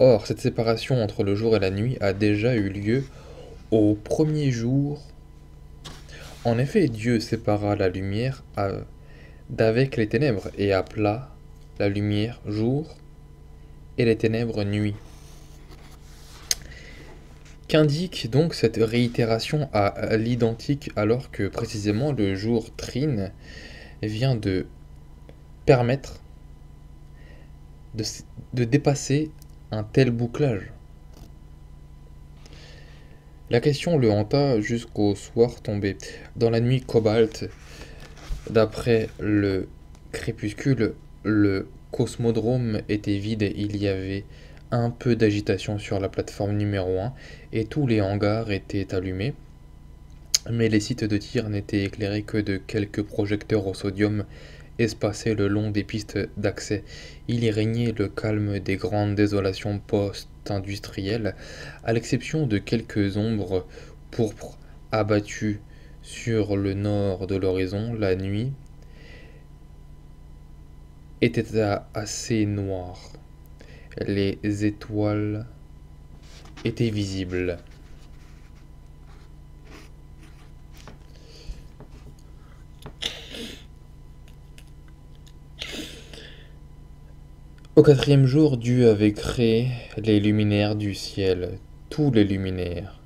Or, cette séparation entre le jour et la nuit a déjà eu lieu au premier jour. En effet, Dieu sépara la lumière d'avec les ténèbres et appela la lumière jour et les ténèbres nuit. Qu'indique donc cette réitération à l'identique alors que précisément le jour trine vient de permettre de, dépasser un tel bouclage La question le hanta jusqu'au soir tombé. Dans la nuit cobalt, d'après le crépuscule, le cosmodrome était vide, il y avait un peu d'agitation sur la plateforme numéro 1 et tous les hangars étaient allumés, mais les sites de tir n'étaient éclairés que de quelques projecteurs au sodium espacés le long des pistes d'accès. Il y régnait le calme des grandes désolations post-industrielles, à l'exception de quelques ombres pourpres abattues sur le nord de l'horizon. La nuit était assez noire les étoiles étaient visibles. Au quatrième jour, Dieu avait créé les luminaires du ciel, tous les luminaires,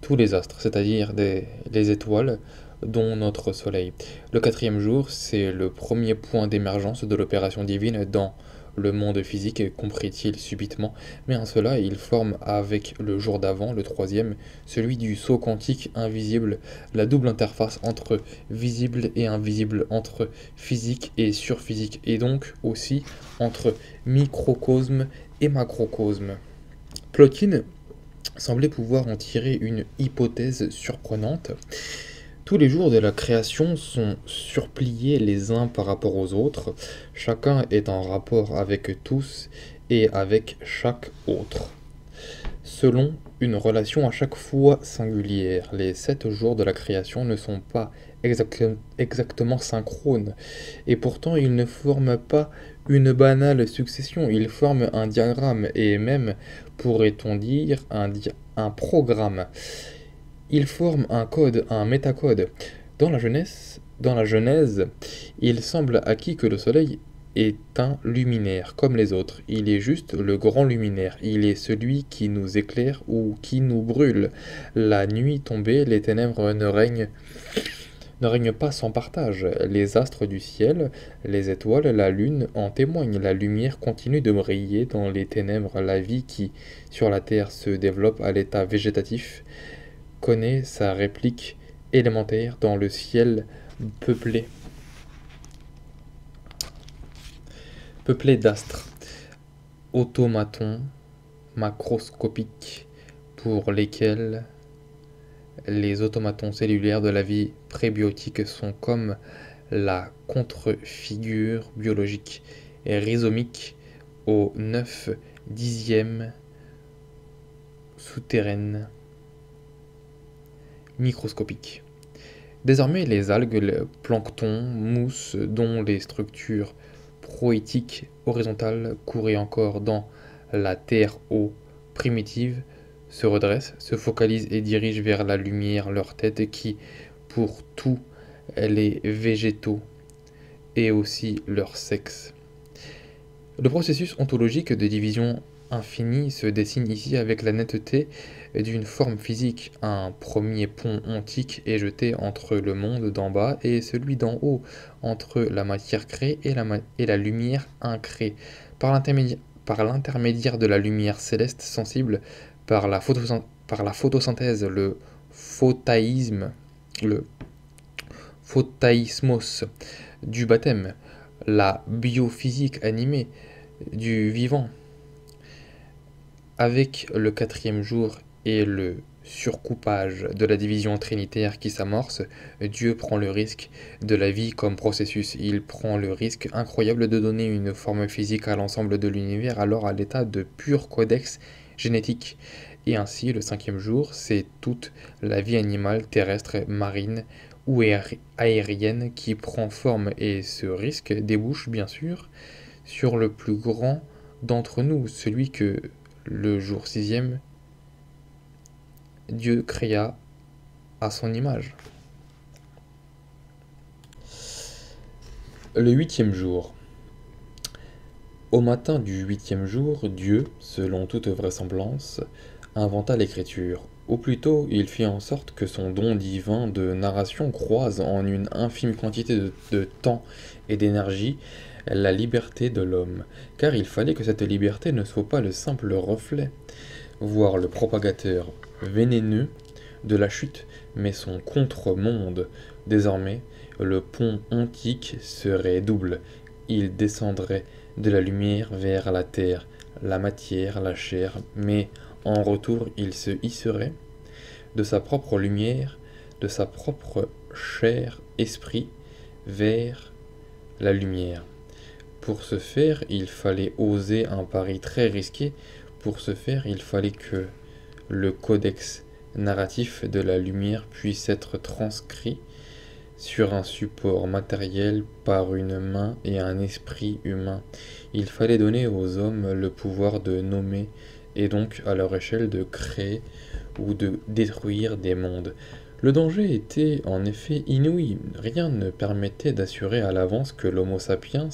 tous les astres, c'est-à-dire les étoiles, dont notre Soleil. Le quatrième jour, c'est le premier point d'émergence de l'opération divine dans le monde physique, comprit-il subitement, mais en cela il forme avec le jour d'avant, le troisième, celui du saut quantique invisible, la double interface entre visible et invisible, entre physique et surphysique, et donc aussi entre microcosme et macrocosme. Plotkin semblait pouvoir en tirer une hypothèse surprenante. Tous les jours de la création sont surpliés les uns par rapport aux autres, chacun est en rapport avec tous et avec chaque autre. Selon une relation à chaque fois singulière, les sept jours de la création ne sont pas exactement synchrones, et pourtant ils ne forment pas une banale succession, ils forment un diagramme, et même, pourrait-on dire, un, un programme. Ils forment un code, un métacode. Dans la jeunesse, dans la Genèse, il semble acquis que le Soleil est un luminaire, comme les autres. Il est juste le grand luminaire. Il est celui qui nous éclaire ou qui nous brûle. La nuit tombée, les ténèbres ne règnent ne règnent pas sans partage. Les astres du ciel, les étoiles, la lune en témoignent. La lumière continue de briller dans les ténèbres. La vie qui, sur la terre, se développe à l'état végétatif connaît sa réplique élémentaire dans le ciel peuplé, peuplé d'astres, automatons macroscopiques pour lesquels les automatons cellulaires de la vie prébiotique sont comme la contre-figure biologique et rhizomique au 9 dixième souterraine microscopique. Désormais, les algues, le plancton, mousse, dont les structures proétiques horizontales couraient encore dans la terre-eau primitive, se redressent, se focalisent et dirigent vers la lumière leur tête qui, pour tous les végétaux, et aussi leur sexe. Le processus ontologique de division infinie se dessine ici avec la netteté d'une forme physique. Un premier pont ontique est jeté entre le monde d'en bas et celui d'en haut, entre la matière créée et la, lumière incréée. Par l'intermédiaire de la lumière céleste sensible, par la, par la photosynthèse, le photaïsme, le photaïsmos du baptême, la biophysique animée du vivant. Avec le quatrième jour et le surcoupage de la division trinitaire qui s'amorce, Dieu prend le risque de la vie comme processus. Il prend le risque incroyable de donner une forme physique à l'ensemble de l'univers, alors à l'état de pur codex génétique. Et ainsi, le cinquième jour, c'est toute la vie animale, terrestre, marine ou aérienne qui prend forme et ce risque débouche, bien sûr, sur le plus grand d'entre nous, celui que le jour sixième Dieu créa à son image. Le huitième jour. Au matin du huitième jour, Dieu, selon toute vraisemblance, inventa l'écriture. Ou plutôt, il fit en sorte que son don divin de narration croise en une infime quantité de, temps et d'énergie la liberté de l'homme, car il fallait que cette liberté ne soit pas le simple reflet, voire le propagateur vénéneux de la chute, mais son contre-monde. Désormais, le pont ontique serait double. Il descendrait de la lumière vers la terre, la matière, la chair, mais en retour il se hisserait de sa propre lumière, de sa propre chair, esprit, vers la lumière. Pour ce faire, il fallait oser un pari très risqué. Pour ce faire, il fallait que le codex narratif de la lumière puisse être transcrit sur un support matériel par une main et un esprit humain. Il fallait donner aux hommes le pouvoir de nommer et donc à leur échelle de créer ou de détruire des mondes. Le danger était en effet inouï, rien ne permettait d'assurer à l'avance que l'Homo sapiens,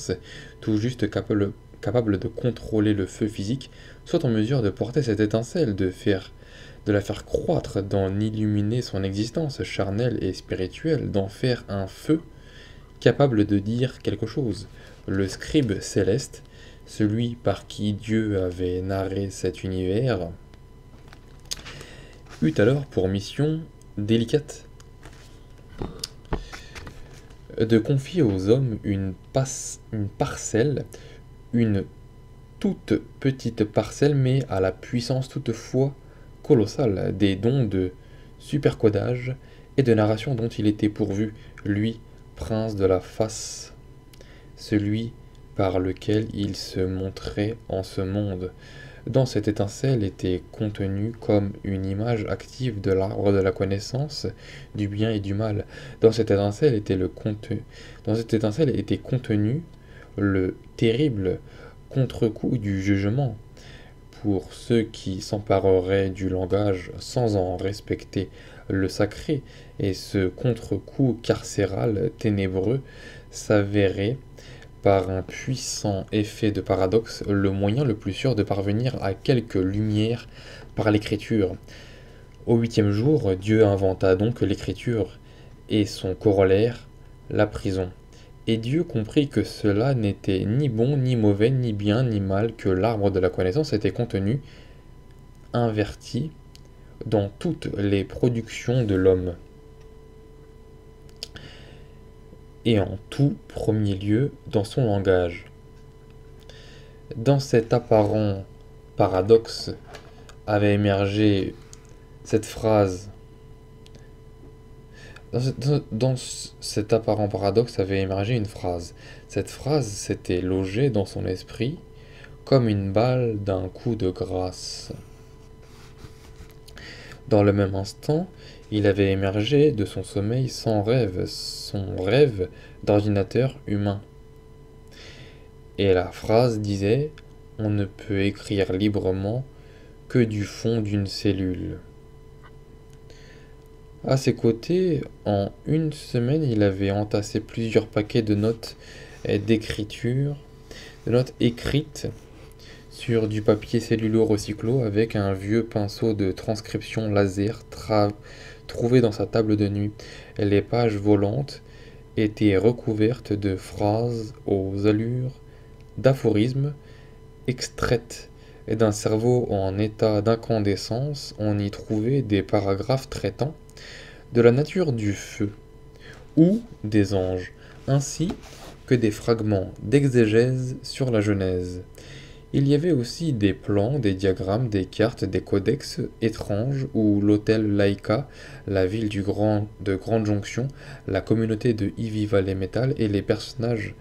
tout juste capable, de contrôler le feu physique, soit en mesure de porter cette étincelle, de faire de la faire croître, d'en illuminer son existence charnelle et spirituelle, d'en faire un feu capable de dire quelque chose. Le scribe céleste, celui par qui Dieu avait narré cet univers, eut alors pour mission délicate de confier aux hommes une, parcelle, une toute petite parcelle, mais à la puissance toutefois colossale des dons de supercodage et de narration dont il était pourvu, lui, prince de la face, celui par lequel il se montrait en ce monde. Dans cette étincelle était contenue comme une image active de l'arbre de la connaissance du bien et du mal. Dans cette étincelle était le dans cette étincelle était contenu le terrible contre-coup du jugement pour ceux qui s'empareraient du langage sans en respecter le sacré, et ce contre-coup carcéral ténébreux s'avérait par un puissant effet de paradoxe le moyen le plus sûr de parvenir à quelque lumière par l'écriture. Au huitième jour, Dieu inventa donc l'écriture et son corollaire, la prison. Et Dieu comprit que cela n'était ni bon, ni mauvais, ni bien, ni mal, que l'arbre de la connaissance était contenu, inverti, dans toutes les productions de l'homme. Et en tout premier lieu dans son langage. Dans cet apparent paradoxe avait émergé cette phrase dans, cet apparent paradoxe avait émergé une phrase. Cette phrase s'était logée dans son esprit comme une balle d'un coup de grâce. Dans le même instant, il avait émergé de son sommeil sans rêve, son rêve d'ordinateur humain. Et la phrase disait On ne peut écrire librement que du fond d'une cellule. À ses côtés, en une semaine, il avait entassé plusieurs paquets de notes d'écriture, de notes écrites sur du papier cellulo-recyclo avec un vieux pinceau de transcription laser trouvé dans sa table de nuit. Les pages volantes étaient recouvertes de phrases aux allures d'aphorismes extraites d'un cerveau en état d'incandescence. On y trouvait des paragraphes traitant de la nature du feu ou des anges, ainsi que des fragments d'exégèse sur la Genèse. Il y avait aussi des plans, des diagrammes, des cartes, des codex étranges où l'hôtel Laïka, la ville de Grande Jonction, la communauté de Ivy Valley Metal et les personnages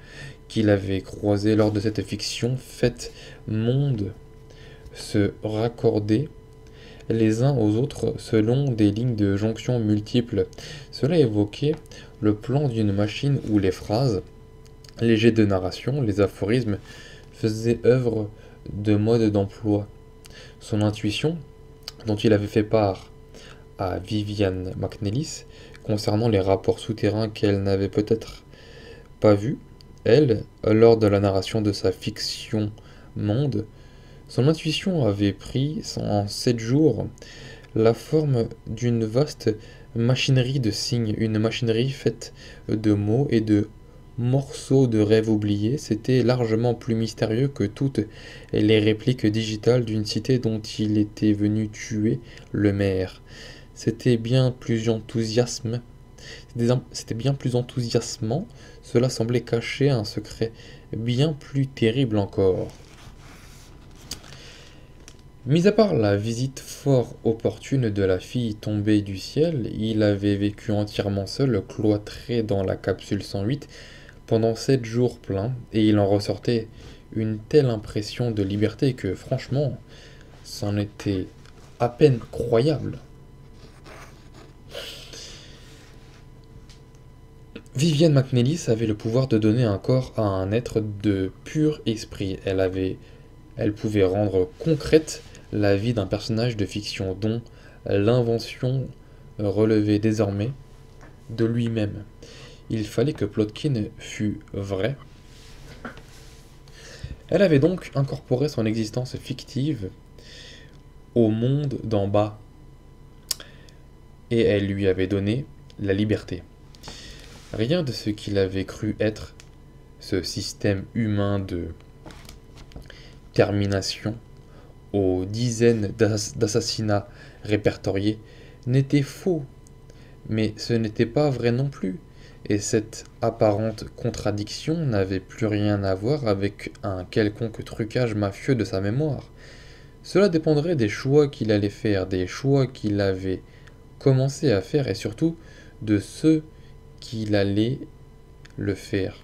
qu'il avait croisés lors de cette fiction faite monde se raccordaient les uns aux autres selon des lignes de jonction multiples. Cela évoquait le plan d'une machine où les phrases, les jets de narration, les aphorismes faisaient œuvre de mode d'emploi. Son intuition, dont il avait fait part à Viviane McNellis concernant les rapports souterrains qu'elle n'avait peut-être pas vus, elle, lors de la narration de sa fiction Monde, son intuition avait pris, en sept jours, la forme d'une vaste machinerie de signes, une machinerie faite de mots et de morceaux de rêves oubliés. C'était largement plus mystérieux que toutes les répliques digitales d'une cité dont il était venu tuer le maire. C'était bien plus enthousiasme. C'était bien plus enthousiasmant. Cela semblait cacher un secret bien plus terrible encore. Mis à part la visite fort opportune de la fille tombée du ciel, il avait vécu entièrement seul, cloîtré dans la capsule 108, pendant sept jours pleins, et il en ressortait une telle impression de liberté que, franchement, c'en était à peine croyable. Viviane McNellis avait le pouvoir de donner un corps à un être de pur esprit. Elle avait, elle pouvait rendre concrète la vie d'un personnage de fiction dont l'invention relevait désormais de lui-même. Il fallait que Plotkin fût vrai, Elle avait donc incorporé son existence fictive au monde d'en bas et elle lui avait donné la liberté. Rien de ce qu'il avait cru être ce système humain de termination aux dizaines d'assassinats répertoriés n'était faux, mais ce n'était pas vrai non plus, et cette apparente contradiction n'avait plus rien à voir avec un quelconque trucage mafieux de sa mémoire. Cela dépendrait des choix qu'il allait faire, des choix qu'il avait commencé à faire et surtout de ceux qu'il allait le faire,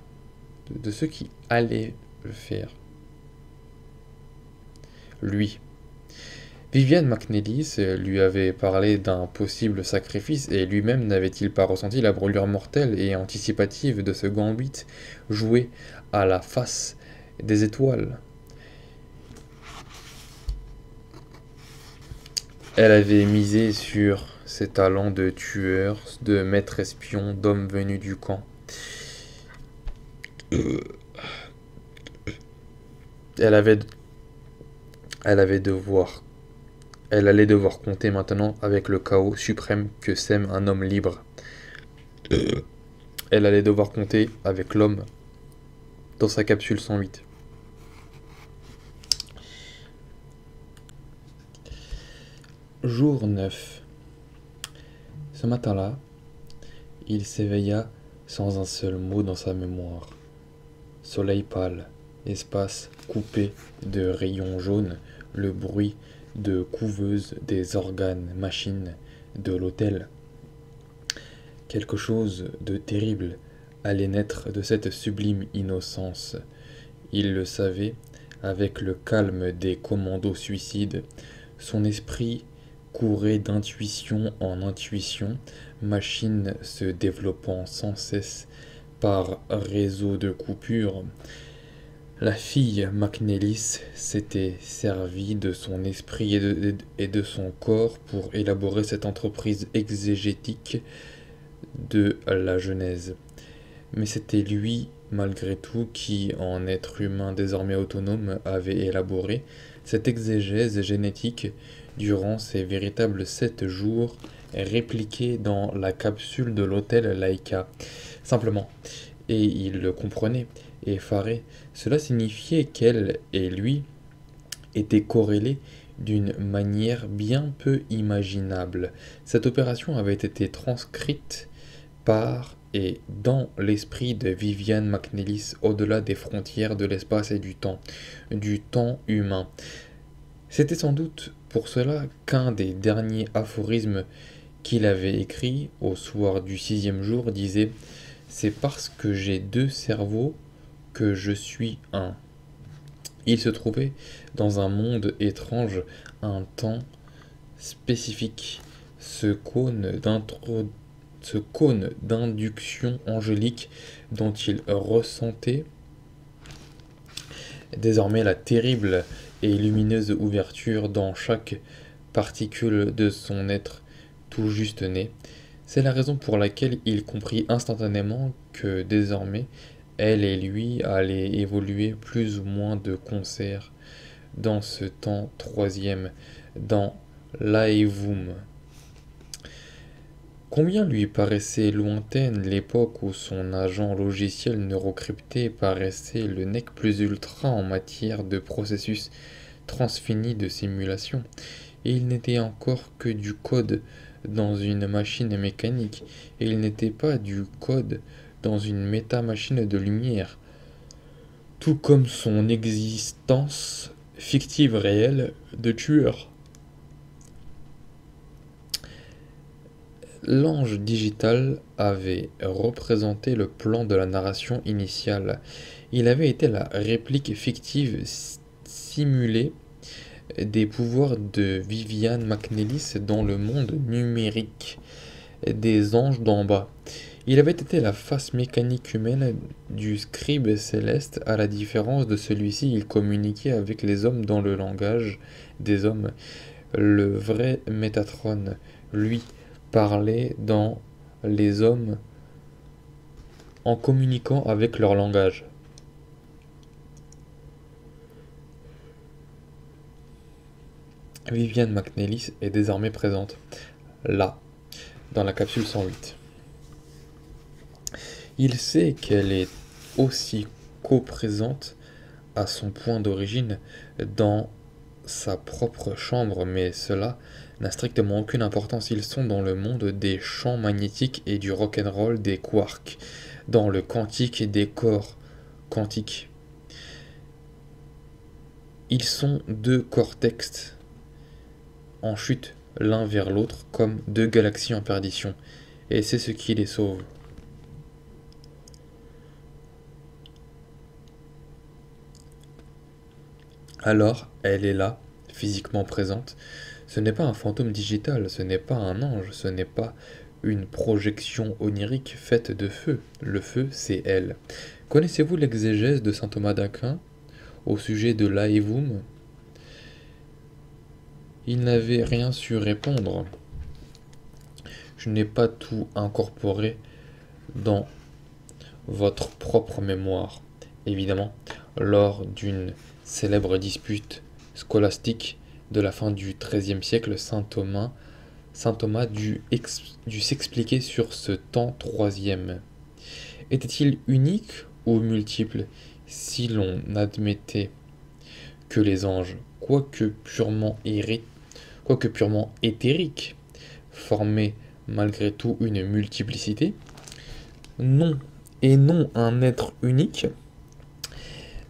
de ceux qui allaient le faire lui. Viviane McNellis lui avait parlé d'un possible sacrifice et lui-même n'avait-il pas ressenti la brûlure mortelle et anticipative de ce gambit joué à la face des étoiles? Elle avait misé sur ses talents de tueur, de maître espion, d'homme venu du camp. Elle avait elle avait devoir elle allait devoir compter maintenant avec le chaos suprême que sème un homme libre. Elle allait devoir compter avec l'homme dans sa capsule 108. Jour 9. Ce matin-là, il s'éveilla sans un seul mot dans sa mémoire. Soleil pâle, espace coupé de rayons jaunes, le bruit de couveuse des organes machines de l'hôtel. Quelque chose de terrible allait naître de cette sublime innocence. Il le savait, avec le calme des commandos suicides, son esprit courait d'intuition en intuition, machine se développant sans cesse par réseau de coupures, la fille McNellis s'était servie de son esprit et de, son corps pour élaborer cette entreprise exégétique de la Genèse. Mais c'était lui, malgré tout, qui, en être humain désormais autonome, avait élaboré cette exégèse génétique durant ces véritables sept jours répliqués dans la capsule de l'hôtel Laika. Simplement. Et il le comprenait Cela signifiait qu'elle et lui étaient corrélés d'une manière bien peu imaginable. Cette opération avait été transcrite par et dans l'esprit de Viviane McNellis au-delà des frontières de l'espace et du temps, du temps humain. C'était sans doute pour cela qu'un des derniers aphorismes qu'il avait écrit au soir du sixième jour disait C'est parce que j'ai deux cerveaux je suis un. Il se trouvait dans un monde étrange, un temps spécifique, ce cône ce cône d'induction angélique dont il ressentait désormais la terrible et lumineuse ouverture dans chaque particule de son être tout juste né. C'est la raison pour laquelle il comprit instantanément que désormais elle et lui allaient évoluer plus ou moins de concert dans ce temps troisième, dans l'Aevum. Combien lui paraissait lointaine l'époque où son agent logiciel neurocrypté paraissait le nec plus ultra en matière de processus transfinis de simulation, et il n'était encore que du code dans une machine mécanique, et il n'était pas du code dans une méta-machine de lumière, tout comme son existence fictive réelle de tueur. L'ange digital avait représenté le plan de la narration initiale. Il avait été la réplique fictive simulée des pouvoirs de Viviane McNellis dans le monde numérique des anges d'en bas. Il avait été la face mécanique humaine du scribe céleste, à la différence de celui-ci, il communiquait avec les hommes dans le langage des hommes. Le vrai Métatron, lui, parlait dans les hommes en communiquant avec leur langage. Viviane McNellis est désormais présente, là, dans la capsule 108. Il sait qu'elle est aussi co-présente à son point d'origine dans sa propre chambre, mais cela n'a strictement aucune importance. Ils sont dans le monde des champs magnétiques et du rock'n'roll des quarks, dans le quantique et des corps quantiques. Ils sont deux cortex en chute l'un vers l'autre comme deux galaxies en perdition, et c'est ce qui les sauve. Alors, elle est là, physiquement présente. Ce n'est pas un fantôme digital, ce n'est pas un ange, ce n'est pas une projection onirique faite de feu. Le feu, c'est elle. Connaissez-vous l'exégèse de saint Thomas d'Aquin au sujet de l'Aevum? Il n'avait rien su répondre. Je n'ai pas tout incorporé dans votre propre mémoire. Évidemment, lors d'une célèbre dispute scolastique de la fin du XIIIe siècle, saint Thomas, saint Thomas dut, s'expliquer sur ce temps troisième. Était-il unique ou multiple si l'on admettait que les anges, quoique purement, quoique purement éthériques, formaient malgré tout une multiplicité? Non, et non un être unique,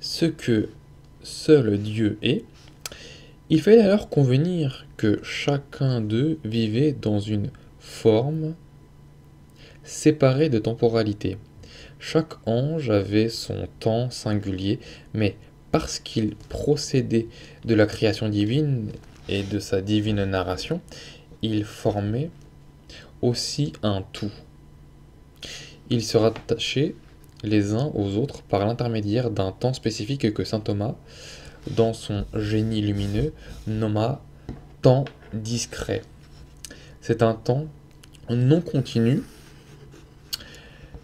ce que seul Dieu est, il fallait alors convenir que chacun d'eux vivait dans une forme séparée de temporalité. Chaque ange avait son temps singulier, mais parce qu'il procédait de la création divine et de sa divine narration, il formait aussi un tout. Ils se rattachaient les uns aux autres par l'intermédiaire d'un temps spécifique que saint Thomas, dans son génie lumineux, nomma temps discret. C'est un temps non continu,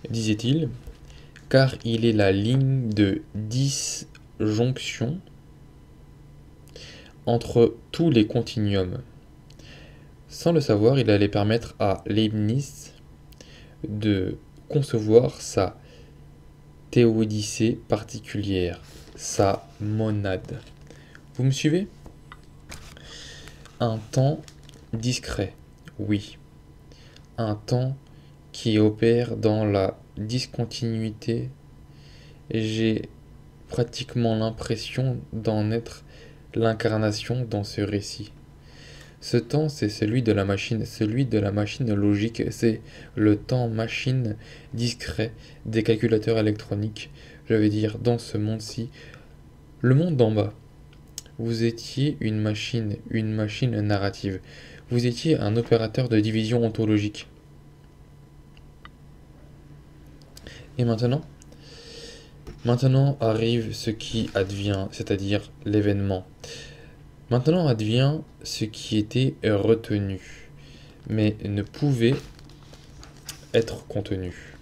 disait-il, car il est la ligne de disjonction entre tous les continuums. Sans le savoir, il allait permettre à Leibniz de concevoir sa théodicée particulière, sa monade. Vous me suivez? Un temps discret, oui. Un temps qui opère dans la discontinuité. J'ai pratiquement l'impression d'en être l'incarnation dans ce récit. Ce temps, c'est celui de la machine, celui de la machine logique, c'est le temps machine discret des calculateurs électroniques. Je veux dire, dans ce monde-ci, le monde d'en bas. Vous étiez une machine, une machine narrative. Vous étiez un opérateur de division ontologique. Et maintenant Maintenant arrive ce qui advient, c'est-à-dire l'événement. Maintenant advient ce qui était retenu, mais ne pouvait être contenu.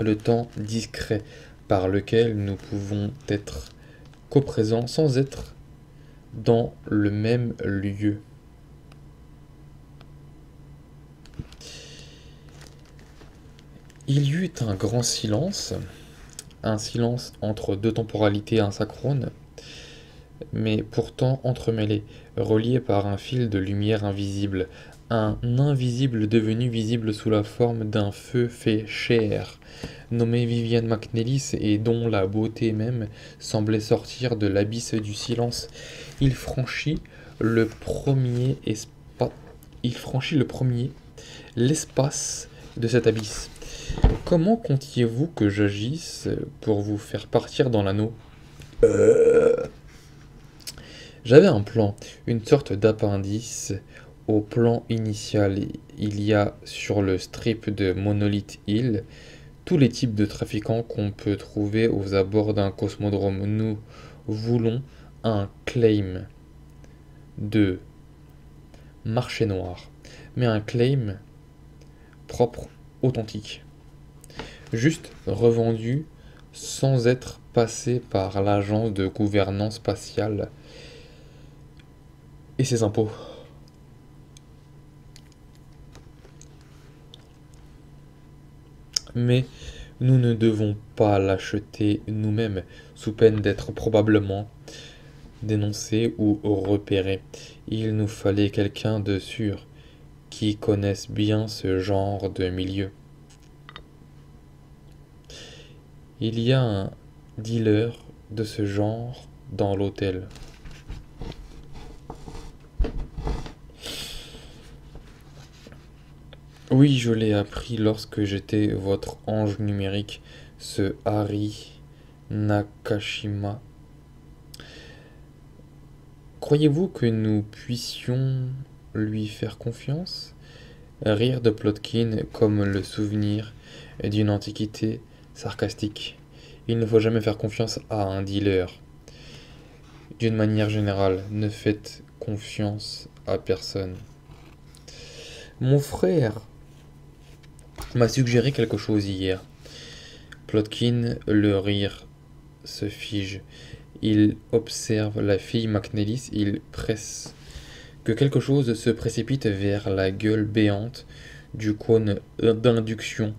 Le temps discret par lequel nous pouvons être coprésents sans être dans le même lieu. Il y eut un grand silence, un silence entre deux temporalités asynchrones, mais pourtant entremêlés, reliés par un fil de lumière invisible, un invisible devenu visible sous la forme d'un feu fait chair, nommé Viviane McNellis et dont la beauté même semblait sortir de l'abysse du silence. Il franchit le premier espace, l'espace de cet abysse. Comment comptiez-vous que j'agisse pour vous faire partir dans l'anneau? Euh, j'avais un plan, une sorte d'appendice au plan initial. Il y a sur le strip de Monolith Hill tous les types de trafiquants qu'on peut trouver aux abords d'un cosmodrome. Nous voulons un claim de marché noir, mais un claim propre, authentique. Juste revendu sans être passé par l'agence de gouvernance spatiale et ses impôts. Mais nous ne devons pas l'acheter nous-mêmes, sous peine d'être probablement dénoncés ou repérés. Il nous fallait quelqu'un de sûr, qui connaisse bien ce genre de milieu. Il y a un dealer de ce genre dans l'hôtel. Oui, je l'ai appris lorsque j'étais votre ange numérique, ce Harry Nakashima. Croyez-vous que nous puissions lui faire confiance? Rire de Plotkin comme le souvenir d'une antiquité sarcastique. Il ne faut jamais faire confiance à un dealer. D'une manière générale, ne faites confiance à personne. Mon frère m'a suggéré quelque chose hier. Plotkin, le rire se fige. Il observe la fille McNellis, il presse que quelque chose se précipite vers la gueule béante du cône d'induction.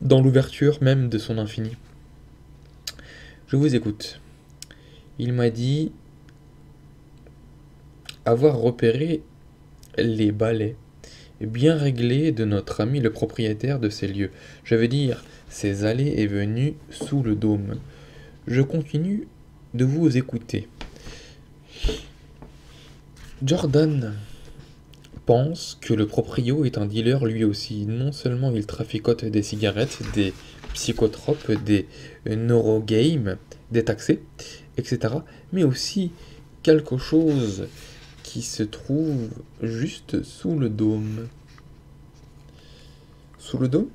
Dans l'ouverture même de son infini. Je vous écoute. Il m'a dit avoir repéré les balais bien réglés de notre ami le propriétaire de ces lieux. Je veux dire, ces allées et venues sous le dôme. Je continue de vous écouter. Jordan pense que le proprio est un dealer lui aussi. Non seulement il traficote des cigarettes, des psychotropes, des neurogames, des taxés, etc. Mais aussi quelque chose qui se trouve juste sous le dôme. Sous le dôme?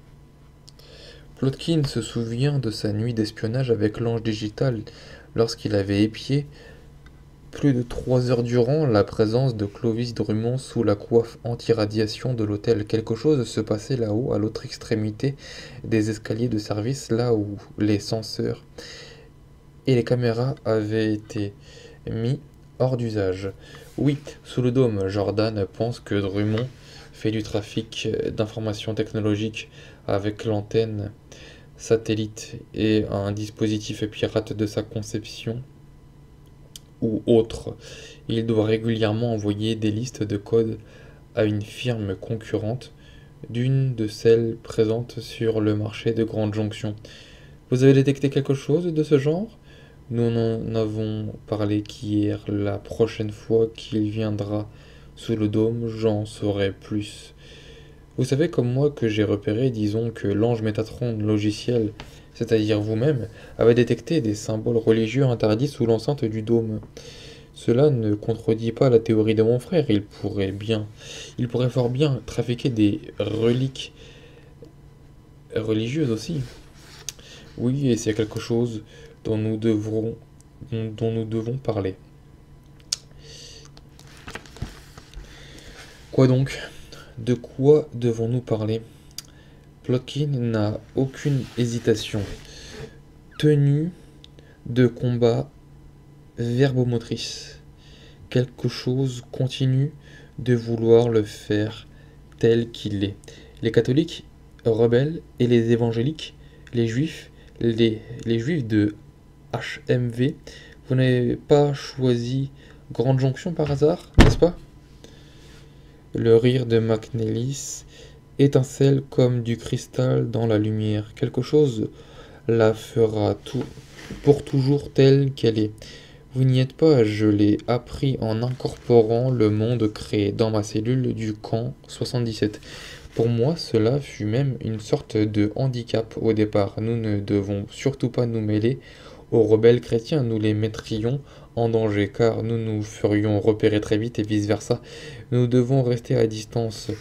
Plotkin se souvient de sa nuit d'espionnage avec l'ange digital lorsqu'il avait épié plus de trois heures durant la présence de Clovis Drummond sous la coiffe anti-radiation de l'hôtel. Quelque chose se passait là-haut, à l'autre extrémité des escaliers de service, là où les senseurs et les caméras avaient été mis hors d'usage. Oui, sous le dôme, Jordan pense que Drummond fait du trafic d'informations technologiques avec l'antenne satellite et un dispositif pirate de sa conception ou autre. Il doit régulièrement envoyer des listes de codes à une firme concurrente d'une de celles présentes sur le marché de Grande Jonction. Vous avez détecté quelque chose de ce genre? Nous en avons parlé qu'hier. La prochaine fois qu'il viendra sous le dôme, j'en saurai plus. Vous savez comme moi que j'ai repéré, disons, que l'ange Métatron logiciel, c'est-à-dire vous-même, avait détecté des symboles religieux interdits sous l'enceinte du dôme. Cela ne contredit pas la théorie de mon frère. Il pourrait bien, il pourrait fort bien trafiquer des reliques religieuses aussi. Oui, et c'est quelque chose dont nous, devrons, dont nous devons parler. Quoi donc? De quoi devons-nous parler? Plotkin n'a aucune hésitation. Tenue de combat verbomotrice. Quelque chose continue de vouloir le faire tel qu'il est. Les catholiques rebelles et les évangéliques, les juifs, les, les juifs de HMV. Vous n'avez pas choisi Grande Jonction par hasard, n'est-ce pas? Le rire de McNellis étincelle comme du cristal dans la lumière. Quelque chose la fera tout, pour toujours telle qu'elle est. Vous n'y êtes pas, je l'ai appris en incorporant le monde créé dans ma cellule du camp 77. Pour moi, cela fut même une sorte de handicap au départ. Nous ne devons surtout pas nous mêler aux rebelles chrétiens, nous les mettrions en danger, car nous nous ferions repérer très vite et vice-versa. Nous devons rester à distance,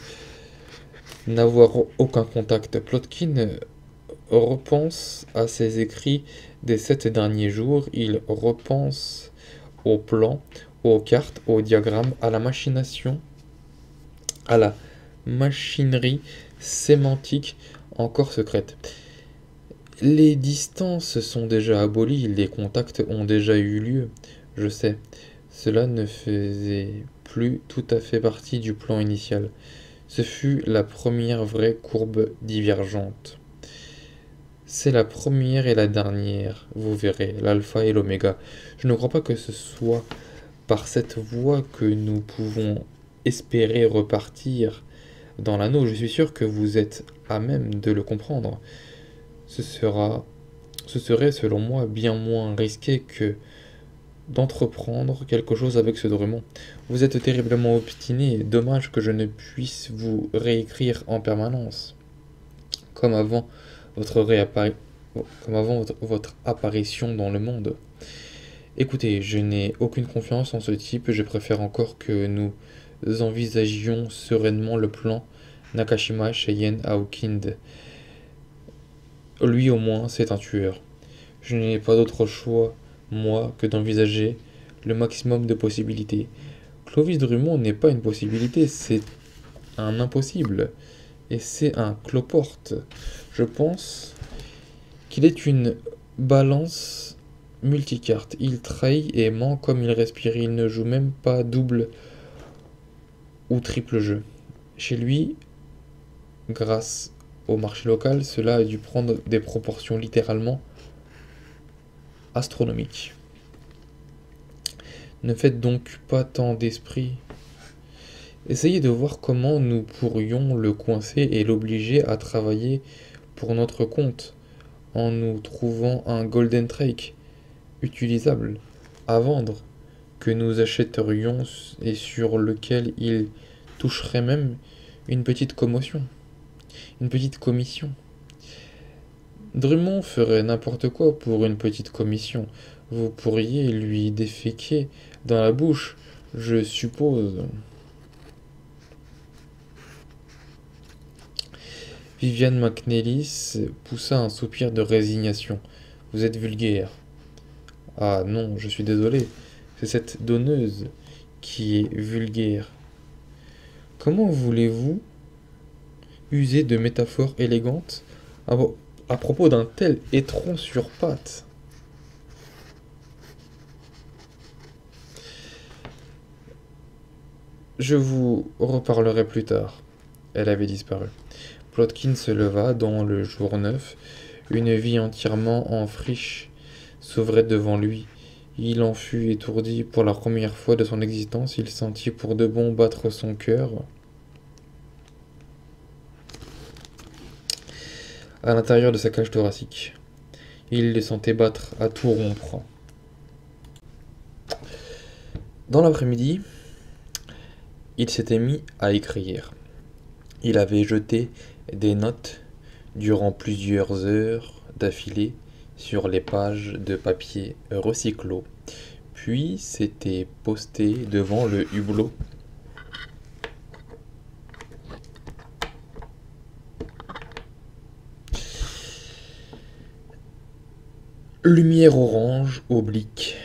n'avoir aucun contact. Plotkin repense à ses écrits des sept derniers jours, il repense aux plans, aux cartes, aux diagrammes, à la machination, à la machinerie sémantique encore secrète. Les distances sont déjà abolies, les contacts ont déjà eu lieu, je sais. Cela ne faisait plus tout à fait partie du plan initial. Ce fut la première vraie courbe divergente. C'est la première et la dernière, vous verrez, l'alpha et l'oméga. Je ne crois pas que ce soit par cette voie que nous pouvons espérer repartir dans l'anneau. Je suis sûr que vous êtes à même de le comprendre. Ce sera, ce serait selon moi bien moins risqué que d'entreprendre quelque chose avec ce Drummond. Vous êtes terriblement obstiné, dommage que je ne puisse vous réécrire en permanence. Comme avant votre, Comme avant votre, votre apparition dans le monde. Écoutez, je n'ai aucune confiance en ce type, je préfère encore que nous envisagions sereinement le plan Nakashima Cheyenne Aokind. Lui au moins, c'est un tueur. Je n'ai pas d'autre choix moi, que d'envisager le maximum de possibilités. Clovis Drummond n'est pas une possibilité, c'est un impossible. Et c'est un cloporte. Je pense qu'il est une balance multicarte. Il trahit et ment comme il respire. Il ne joue même pas double ou triple jeu. Chez lui, grâce au marché local, cela a dû prendre des proportions littéralement astronomique. Ne faites donc pas tant d'esprit. Essayez de voir comment nous pourrions le coincer et l'obliger à travailler pour notre compte en nous trouvant un Golden Trake utilisable à vendre que nous achèterions et sur lequel il toucherait même une petite commotion, une petite commission. Drummond ferait n'importe quoi pour une petite commission. Vous pourriez lui déféquer dans la bouche, je suppose. Viviane McNellis poussa un soupir de résignation. Vous êtes vulgaire. Ah non, je suis désolé. C'est cette donneuse qui est vulgaire. Comment voulez-vous user de métaphores élégantes à propos d'un tel étron sur pattes. Je vous reparlerai plus tard. Elle avait disparu. Plotkin se leva dans le jour neuf. Une vie entièrement en friche s'ouvrait devant lui. Il en fut étourdi pour la première fois de son existence. Il sentit pour de bon battre son cœur. À l'intérieur de sa cage thoracique. Il les sentait battre à tout rompre. Dans l'après-midi, il s'était mis à écrire. Il avait jeté des notes durant plusieurs heures d'affilée sur les pages de papier recyclo, puis s'était posté devant le hublot Lumière orange oblique,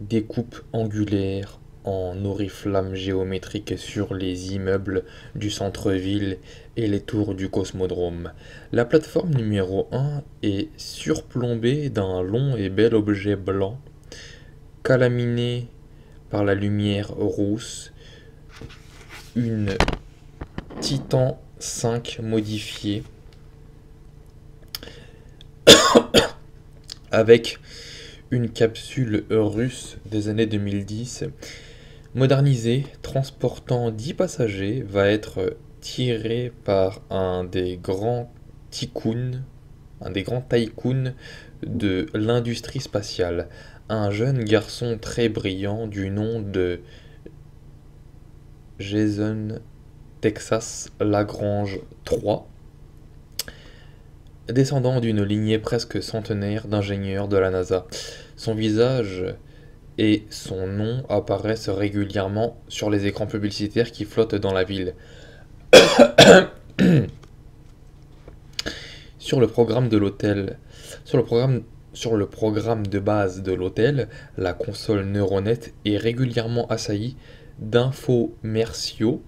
découpe angulaire en oriflamme géométrique sur les immeubles du centre-ville et les tours du cosmodrome. La plateforme numéro 1 est surplombée d'un long et bel objet blanc, calaminé par la lumière rousse, une Titan 5 modifiée avec une capsule russe des années 2010 modernisée transportant 10 passagers va être tirée par un des grands tycoons, un des grands tycoons de l'industrie spatiale, un jeune garçon très brillant du nom de Jason Texas Lagrange 3 descendant d'une lignée presque centenaire d'ingénieurs de la NASA. Son visage et son nom apparaissent régulièrement sur les écrans publicitaires qui flottent dans la ville. sur le programme de l'hôtel, sur le programme de base de l'hôtel, la console Neuronet est régulièrement assaillie d'infomerciaux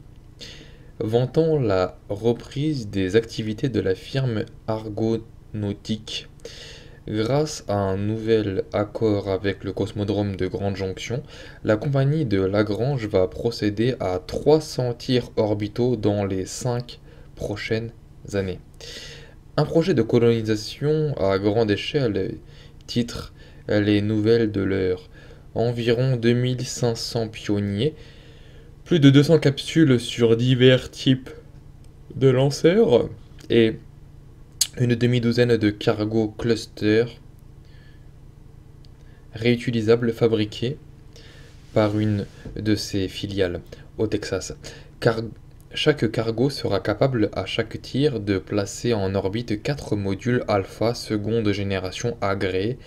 vantant la reprise des activités de la firme argonautique Grâce à un nouvel accord avec le cosmodrome de Grande Jonction, la compagnie de Lagrange va procéder à 300 tirs orbitaux dans les 5 prochaines années. Un projet de colonisation à grande échelle titre Les Nouvelles de l'heure. Environ 2500 pionniers, plus de 200 capsules sur divers types de lanceurs et une demi-douzaine de cargo clusters réutilisables fabriqués par une de ses filiales au Texas. Chaque cargo sera capable à chaque tir de placer en orbite 4 modules alpha seconde génération agréés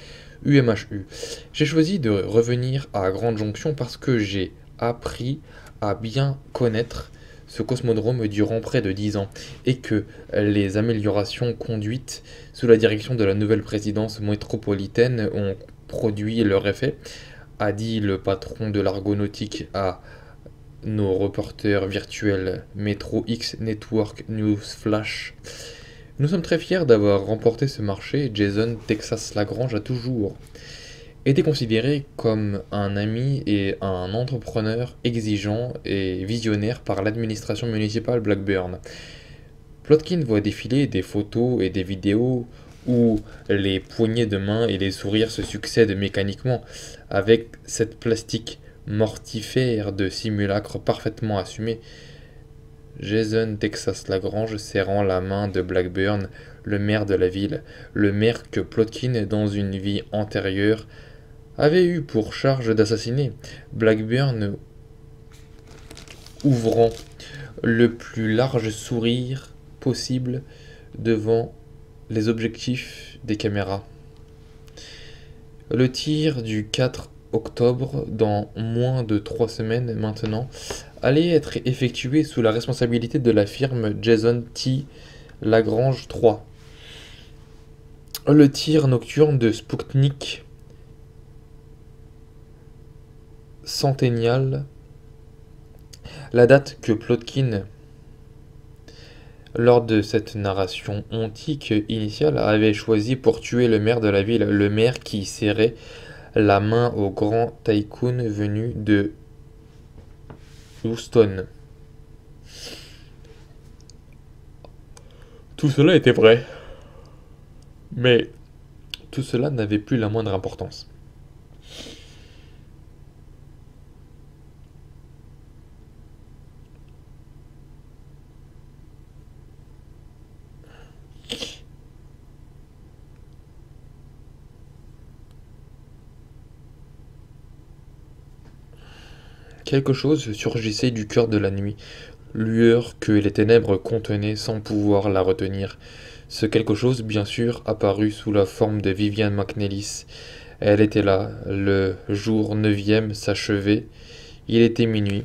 UMHU. J'ai choisi de revenir à Grande Jonction parce que j'ai appris à bien connaître ce cosmodrome durant près de 10 ans et que les améliorations conduites sous la direction de la nouvelle présidence métropolitaine ont produit leur effet, a dit le patron de l'argonautique à nos reporters virtuels Metro X Network News Flash. Nous sommes très fiers d'avoir remporté ce marché. Jason Texas Lagrange a toujours été considéré comme un ami et un entrepreneur exigeant et visionnaire par l'administration municipale Blackburn. Plotkin voit défiler des photos et des vidéos où les poignées de main et les sourires se succèdent mécaniquement avec cette plastique mortifère de simulacre parfaitement assumé. Jason Texas Lagrange serrant la main de Blackburn, le maire de la ville, le maire que Plotkin, dans une vie antérieure, avait eu pour charge d'assassiner. Blackburn ouvrant le plus large sourire possible devant les objectifs des caméras. Le tir du 4 octobre, dans moins de trois semaines maintenant, allait être effectué sous la responsabilité de la firme Jason T. Lagrange 3. Le tir nocturne de Sputnik Centennial, la date que Plotkin, lors de cette narration ontique initiale, avait choisi pour tuer le maire de la ville, le maire qui serrait la main au grand tycoon venu de Houston. Tout cela était vrai. Mais tout cela n'avait plus la moindre importance. Quelque chose surgissait du cœur de la nuit, lueur que les ténèbres contenaient sans pouvoir la retenir. Ce quelque chose, bien sûr, apparut sous la forme de Viviane McNellis. Elle était là, le jour neuvième s'achevait, il était minuit.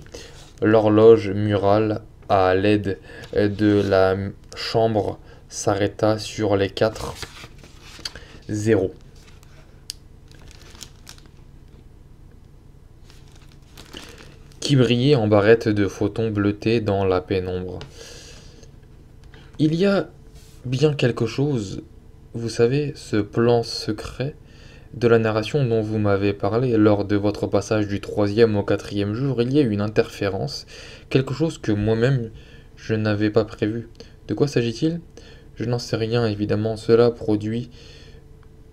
L'horloge murale, à l'aide de la chambre, s'arrêta sur les quatre zéros. Qui brillait en barrettes de photons bleutés dans la pénombre. Il y a bien quelque chose, vous savez, ce plan secret de la narration dont vous m'avez parlé lors de votre passage du troisième au quatrième jour, il y a une interférence, quelque chose que moi-même je n'avais pas prévu. De quoi s'agit-il? Je n'en sais rien, évidemment, cela produit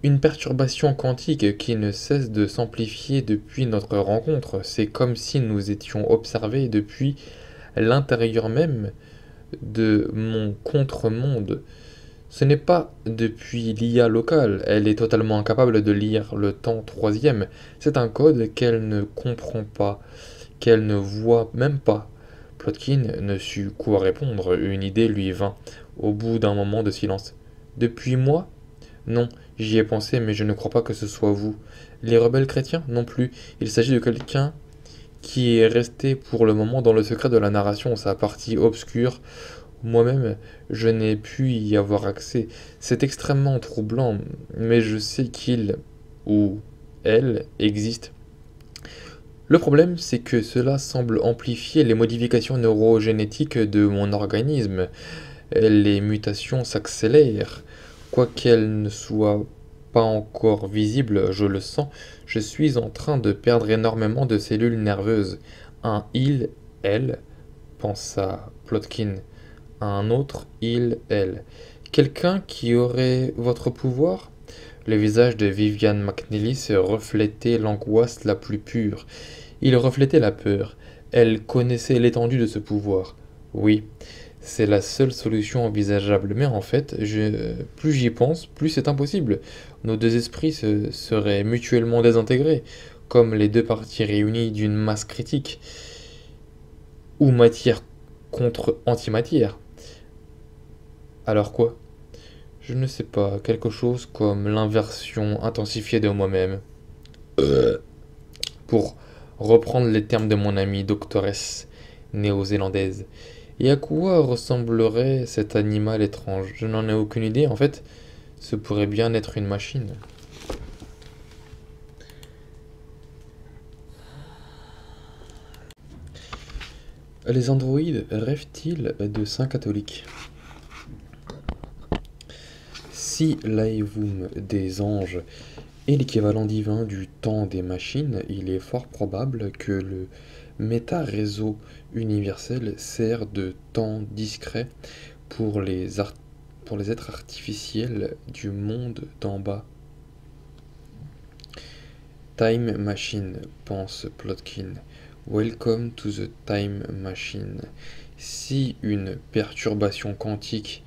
une perturbation quantique qui ne cesse de s'amplifier depuis notre rencontre. C'est comme si nous étions observés depuis l'intérieur même de mon contre-monde. Ce n'est pas depuis l'IA locale, elle est totalement incapable de lire le temps troisième. C'est un code qu'elle ne comprend pas, qu'elle ne voit même pas. Plotkin ne sut quoi répondre, une idée lui vint au bout d'un moment de silence. Depuis moi? Non, J'y ai pensé, mais je ne crois pas que ce soit vous. Les rebelles chrétiens Non plus. Il s'agit de quelqu'un qui est resté pour le moment dans le secret de la narration, sa partie obscure. Moi-même, je n'ai pu y avoir accès. C'est extrêmement troublant, mais je sais qu'il ou elle existe. Le problème, c'est que cela semble amplifier les modifications neurogénétiques de mon organisme. Les mutations s'accélèrent Quoiqu'elle ne soit pas encore visible, je le sens, je suis en train de perdre énormément de cellules nerveuses. Un il, elle, pensa Plotkin. Un autre il, elle. Quelqu'un qui aurait votre pouvoir? Le visage de Vivian se reflétait l'angoisse la plus pure. Il reflétait la peur. Elle connaissait l'étendue de ce pouvoir. Oui, c'est la seule solution envisageable. Mais en fait, plus j'y pense, plus c'est impossible. Nos deux esprits se, seraient mutuellement désintégrés, comme les deux parties réunies d'une masse critique. Ou matière contre antimatière. Alors quoi? Je ne sais pas, quelque chose comme l'inversion intensifiée de moi-même. Pour reprendre les termes de mon amie doctoresse néo-zélandaise. Et à quoi ressemblerait cet animal étrange? Je n'en ai aucune idée. En fait, ce pourrait bien être une machine. Les androïdes rêvent-ils de saints catholiques? Si l'aevum des anges est l'équivalent divin du temps des machines, il est fort probable que le méta-réseau universel sert de temps discret pour les, pour les êtres artificiels du monde d'en bas. Time Machine, pense Plotkin. Welcome to the Time Machine. Si une perturbation quantique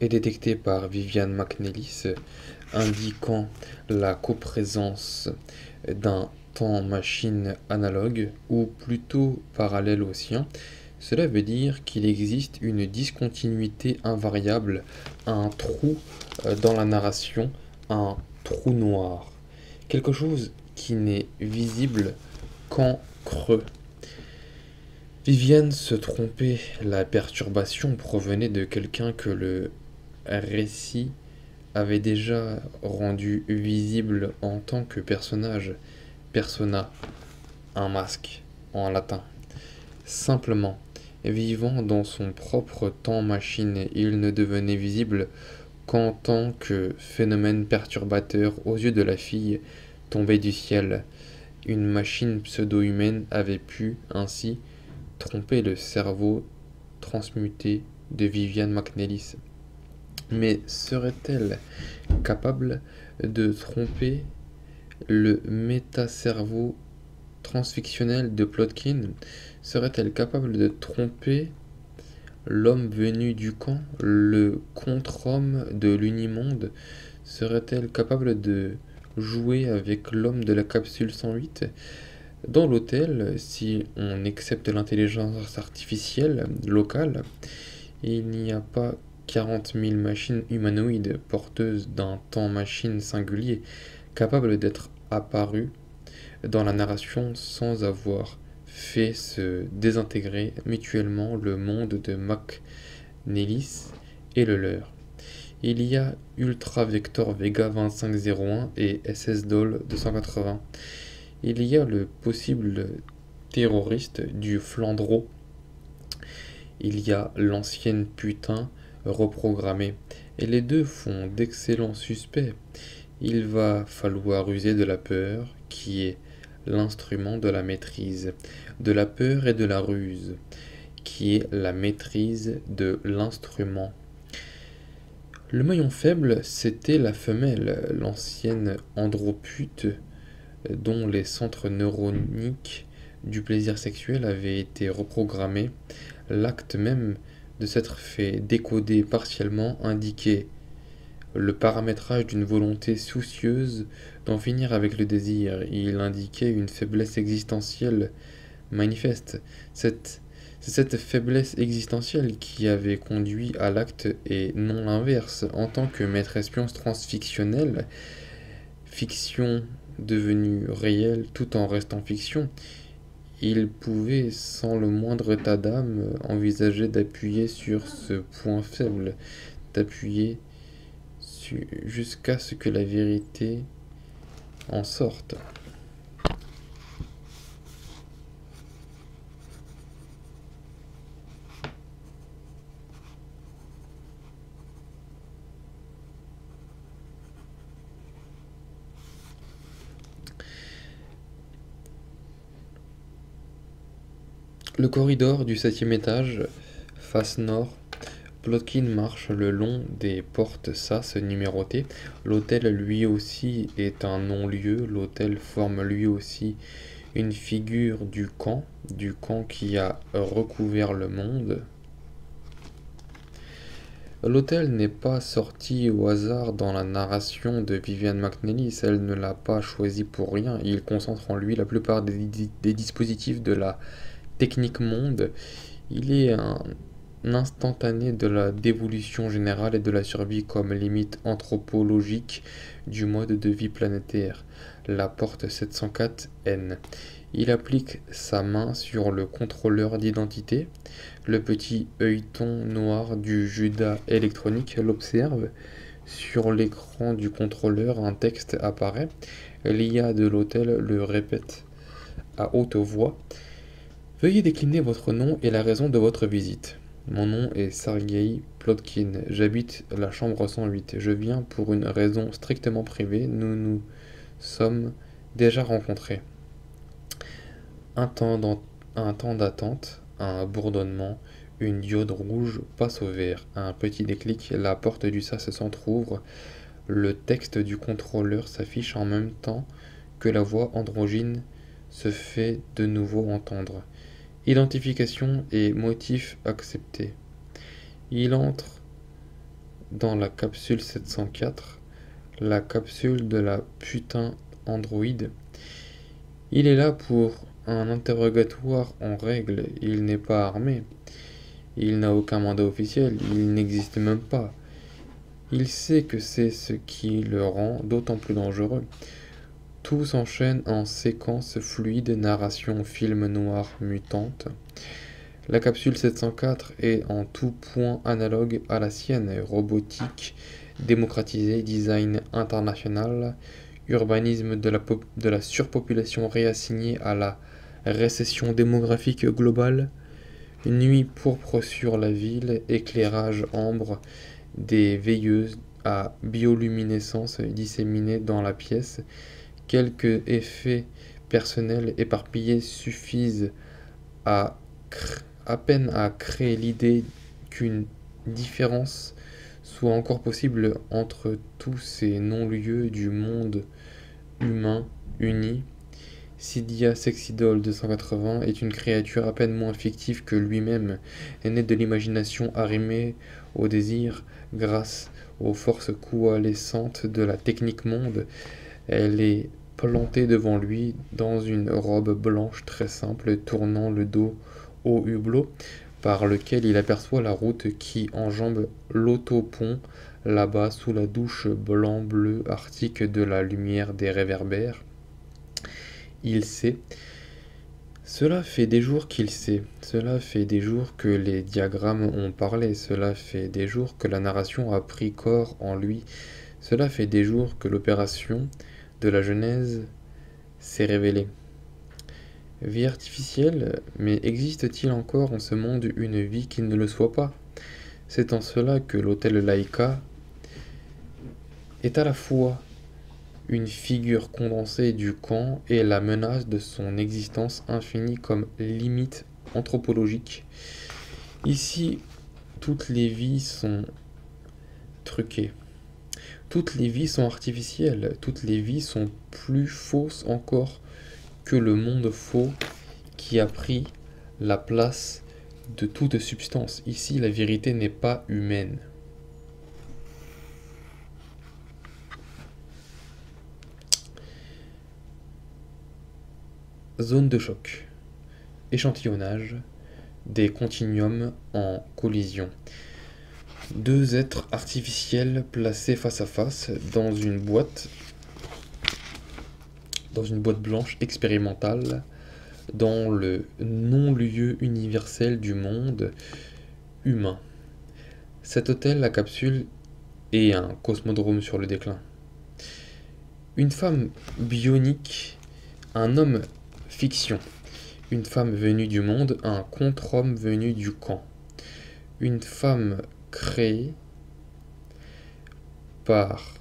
est détectée par Vivian McNellis, indiquant la coprésence d'un temps-machine analogue, ou plutôt parallèle au sien, cela veut dire qu'il existe une discontinuité invariable, un trou euh, dans la narration, un trou noir. Quelque chose qui n'est visible qu'en creux. Viviane se trompait, la perturbation provenait de quelqu'un que le récit avait déjà rendu visible en tant que personnage, persona, un masque en latin. Simplement, vivant dans son propre temps-machine, il ne devenait visible qu'en tant que phénomène perturbateur aux yeux de la fille tombée du ciel. Une machine pseudo-humaine avait pu ainsi tromper le cerveau transmuté de Viviane McNellis. Mais serait-elle capable de tromper le métacerveau transfictionnel de Plotkin Serait-elle capable de tromper l'homme venu du camp, le contre-homme de l'unimonde Serait-elle capable de jouer avec l'homme de la capsule 108 Dans l'hôtel, si on accepte l'intelligence artificielle locale, il n'y a pas 40 000 machines humanoïdes porteuses d'un temps-machine singulier, capables d'être apparues dans la narration sans avoir fait se désintégrer mutuellement le monde de McNelis et le leur. Il y a Ultra Vector Vega 2501 et SS Doll 280. Il y a le possible terroriste du Flandreau. Il y a l'ancienne putain reprogrammé, et les deux font d'excellents suspects. Il va falloir user de la peur, qui est l'instrument de la maîtrise, de la peur et de la ruse, qui est la maîtrise de l'instrument. Le maillon faible, c'était la femelle, l'ancienne andropute, dont les centres neuroniques du plaisir sexuel avaient été reprogrammés, l'acte même de s'être fait décoder partiellement indiquait le paramétrage d'une volonté soucieuse d'en finir avec le désir. Il indiquait une faiblesse existentielle manifeste. Cette, c'est cette faiblesse existentielle qui avait conduit à l'acte et non l'inverse. En tant que maître espion transfictionnel, fiction devenue réelle tout en restant fiction, il pouvait, sans le moindre état d'âme, envisager d'appuyer sur ce point faible, d'appuyer jusqu'à ce que la vérité en sorte. Le corridor du septième étage, face nord, Plotkin marche le long des portes sas numérotées. L'hôtel lui aussi est un non-lieu. L'hôtel forme lui aussi une figure du camp, du camp qui a recouvert le monde. L'hôtel n'est pas sorti au hasard dans la narration de Viviane McNally, elle ne l'a pas choisi pour rien, il concentre en lui la plupart des, des dispositifs de la technique monde, il est un instantané de la dévolution générale et de la survie comme limite anthropologique du mode de vie planétaire, la porte 704N. Il applique sa main sur le contrôleur d'identité. Le petit œilleton noir du Judas électronique l'observe. Sur l'écran du contrôleur, un texte apparaît. L'IA de l'hôtel le répète à haute voix. Veuillez décliner votre nom et la raison de votre visite. Mon nom est Sergei Plotkin. J'habite la chambre 108. Je viens pour une raison strictement privée. Nous nous sommes déjà rencontrés. Un temps d'attente, un bourdonnement, une diode rouge passe au vert. Un petit déclic, la porte du sas s'entr'ouvre. Le texte du contrôleur s'affiche en même temps que la voix androgyne se fait de nouveau entendre. Identification et motif accepté. Il entre dans la capsule 704, la capsule de la putain Android. Il est là pour un interrogatoire en règle. Il n'est pas armé. Il n'a aucun mandat officiel. Il n'existe même pas. Il sait que c'est ce qui le rend d'autant plus dangereux. Tout s'enchaîne en séquence fluide, narration film noir mutante. La capsule 704 est en tout point analogue à la sienne, robotique, démocratisée, design international, urbanisme de la, de la surpopulation réassigné à la récession démographique globale, nuit pourpre sur la ville, éclairage ambre des veilleuses à bioluminescence disséminées dans la pièce, Quelques effets personnels éparpillés suffisent à, à peine à créer l'idée qu'une différence soit encore possible entre tous ces non-lieux du monde humain uni. Sidia Sexidol 280 est une créature à peine moins fictive que lui-même, née de l'imagination arrimée au désir grâce aux forces coalescentes de la technique monde. Elle est planté devant lui dans une robe blanche très simple, tournant le dos au hublot par lequel il aperçoit la route qui enjambe l'autopont là-bas sous la douche blanc-bleu arctique de la lumière des réverbères. Il sait. Cela fait des jours qu'il sait, cela fait des jours que les diagrammes ont parlé, cela fait des jours que la narration a pris corps en lui, cela fait des jours que l'opération de la Genèse s'est révélée. Vie artificielle, mais existe-t-il encore en ce monde une vie qui ne le soit pas? C'est en cela que l'hôtel Laïka est à la fois une figure condensée du camp et la menace de son existence infinie comme limite anthropologique. Ici, toutes les vies sont truquées. Toutes les vies sont artificielles, toutes les vies sont plus fausses encore que le monde faux qui a pris la place de toute substance. Ici, la vérité n'est pas humaine. Zone de choc. Échantillonnage des continuums en collision deux êtres artificiels placés face à face dans une boîte dans une boîte blanche expérimentale dans le non-lieu universel du monde humain. Cet hôtel, la capsule, est un cosmodrome sur le déclin. Une femme bionique, un homme fiction. Une femme venue du monde, un contre-homme venu du camp. Une femme créé par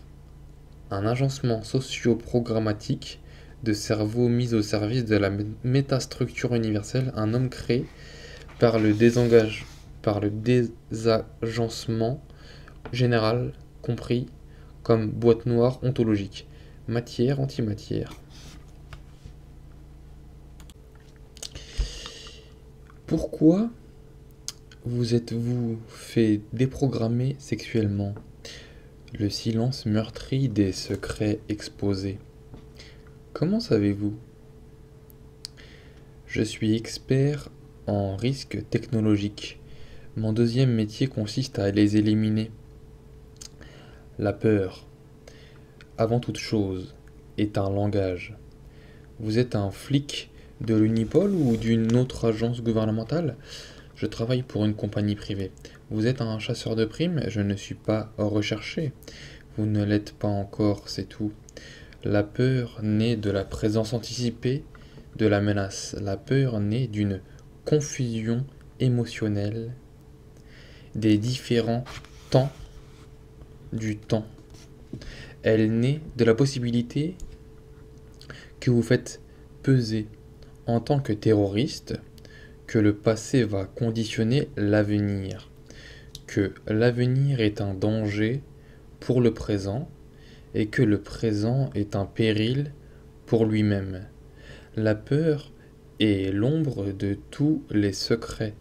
un agencement socio-programmatique de cerveau mis au service de la métastructure universelle, un homme créé par le désengage, par le désagencement général, compris comme boîte noire ontologique, matière antimatière. Pourquoi vous êtes-vous fait déprogrammer sexuellement Le silence meurtri des secrets exposés. Comment savez-vous? Je suis expert en risques technologiques. Mon deuxième métier consiste à les éliminer. La peur, avant toute chose, est un langage. Vous êtes un flic de l'Unipol ou d'une autre agence gouvernementale? Je travaille pour une compagnie privée. Vous êtes un chasseur de primes, je ne suis pas recherché. Vous ne l'êtes pas encore, c'est tout. La peur naît de la présence anticipée de la menace. La peur naît d'une confusion émotionnelle des différents temps du temps. Elle naît de la possibilité que vous faites peser en tant que terroriste que le passé va conditionner l'avenir, que l'avenir est un danger pour le présent et que le présent est un péril pour lui-même. La peur est l'ombre de tous les secrets,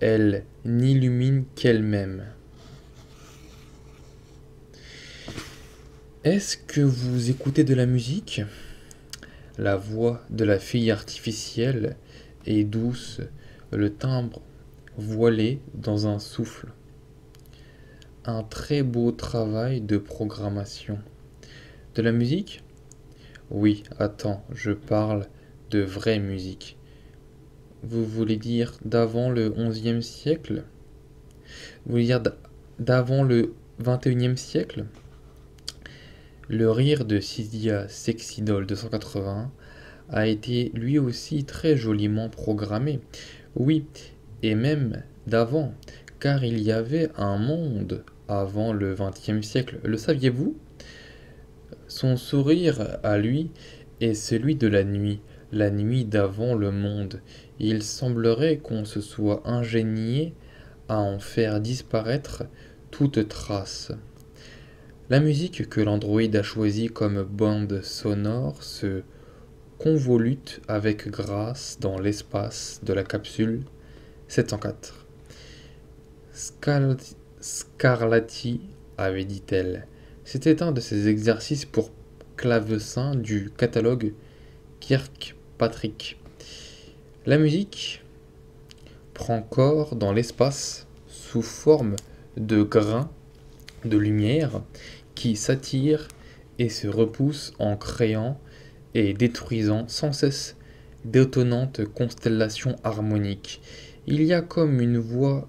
elle n'illumine qu'elle-même. Est-ce que vous écoutez de la musique? La voix de la fille artificielle est douce le timbre voilé dans un souffle. Un très beau travail de programmation. De la musique? Oui, attends, je parle de vraie musique. Vous voulez dire d'avant le XIe siècle? Vous voulez dire d'avant le XXIe siècle? Le rire de Sidia Sexidol 280 a été lui aussi très joliment programmé. Oui, et même d'avant, car il y avait un monde avant le XXe siècle, le saviez-vous? Son sourire à lui est celui de la nuit, la nuit d'avant le monde. Il semblerait qu'on se soit ingénié à en faire disparaître toute trace. La musique que l'androïde a choisie comme bande sonore se convolute avec grâce dans l'espace de la capsule 704. Scarlatti avait dit-elle. C'était un de ces exercices pour clavecin du catalogue Kirkpatrick. La musique prend corps dans l'espace sous forme de grains de lumière qui s'attirent et se repoussent en créant et détruisant sans cesse d'étonnantes constellations harmoniques. Il y a comme une voix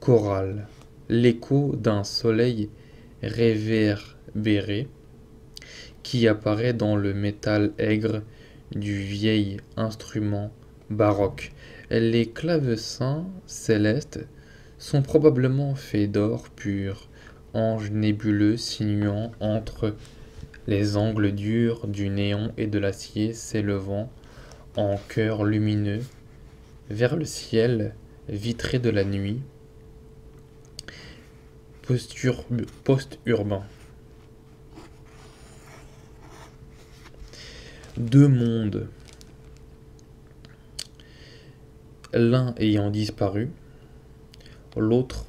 chorale, l'écho d'un soleil réverbéré qui apparaît dans le métal aigre du vieil instrument baroque. Les clavecins célestes sont probablement faits d'or pur, anges nébuleux sinuant entre les angles durs du néon et de l'acier s'élevant en cœur lumineux vers le ciel vitré de la nuit post-urbain. Deux mondes, l'un ayant disparu, l'autre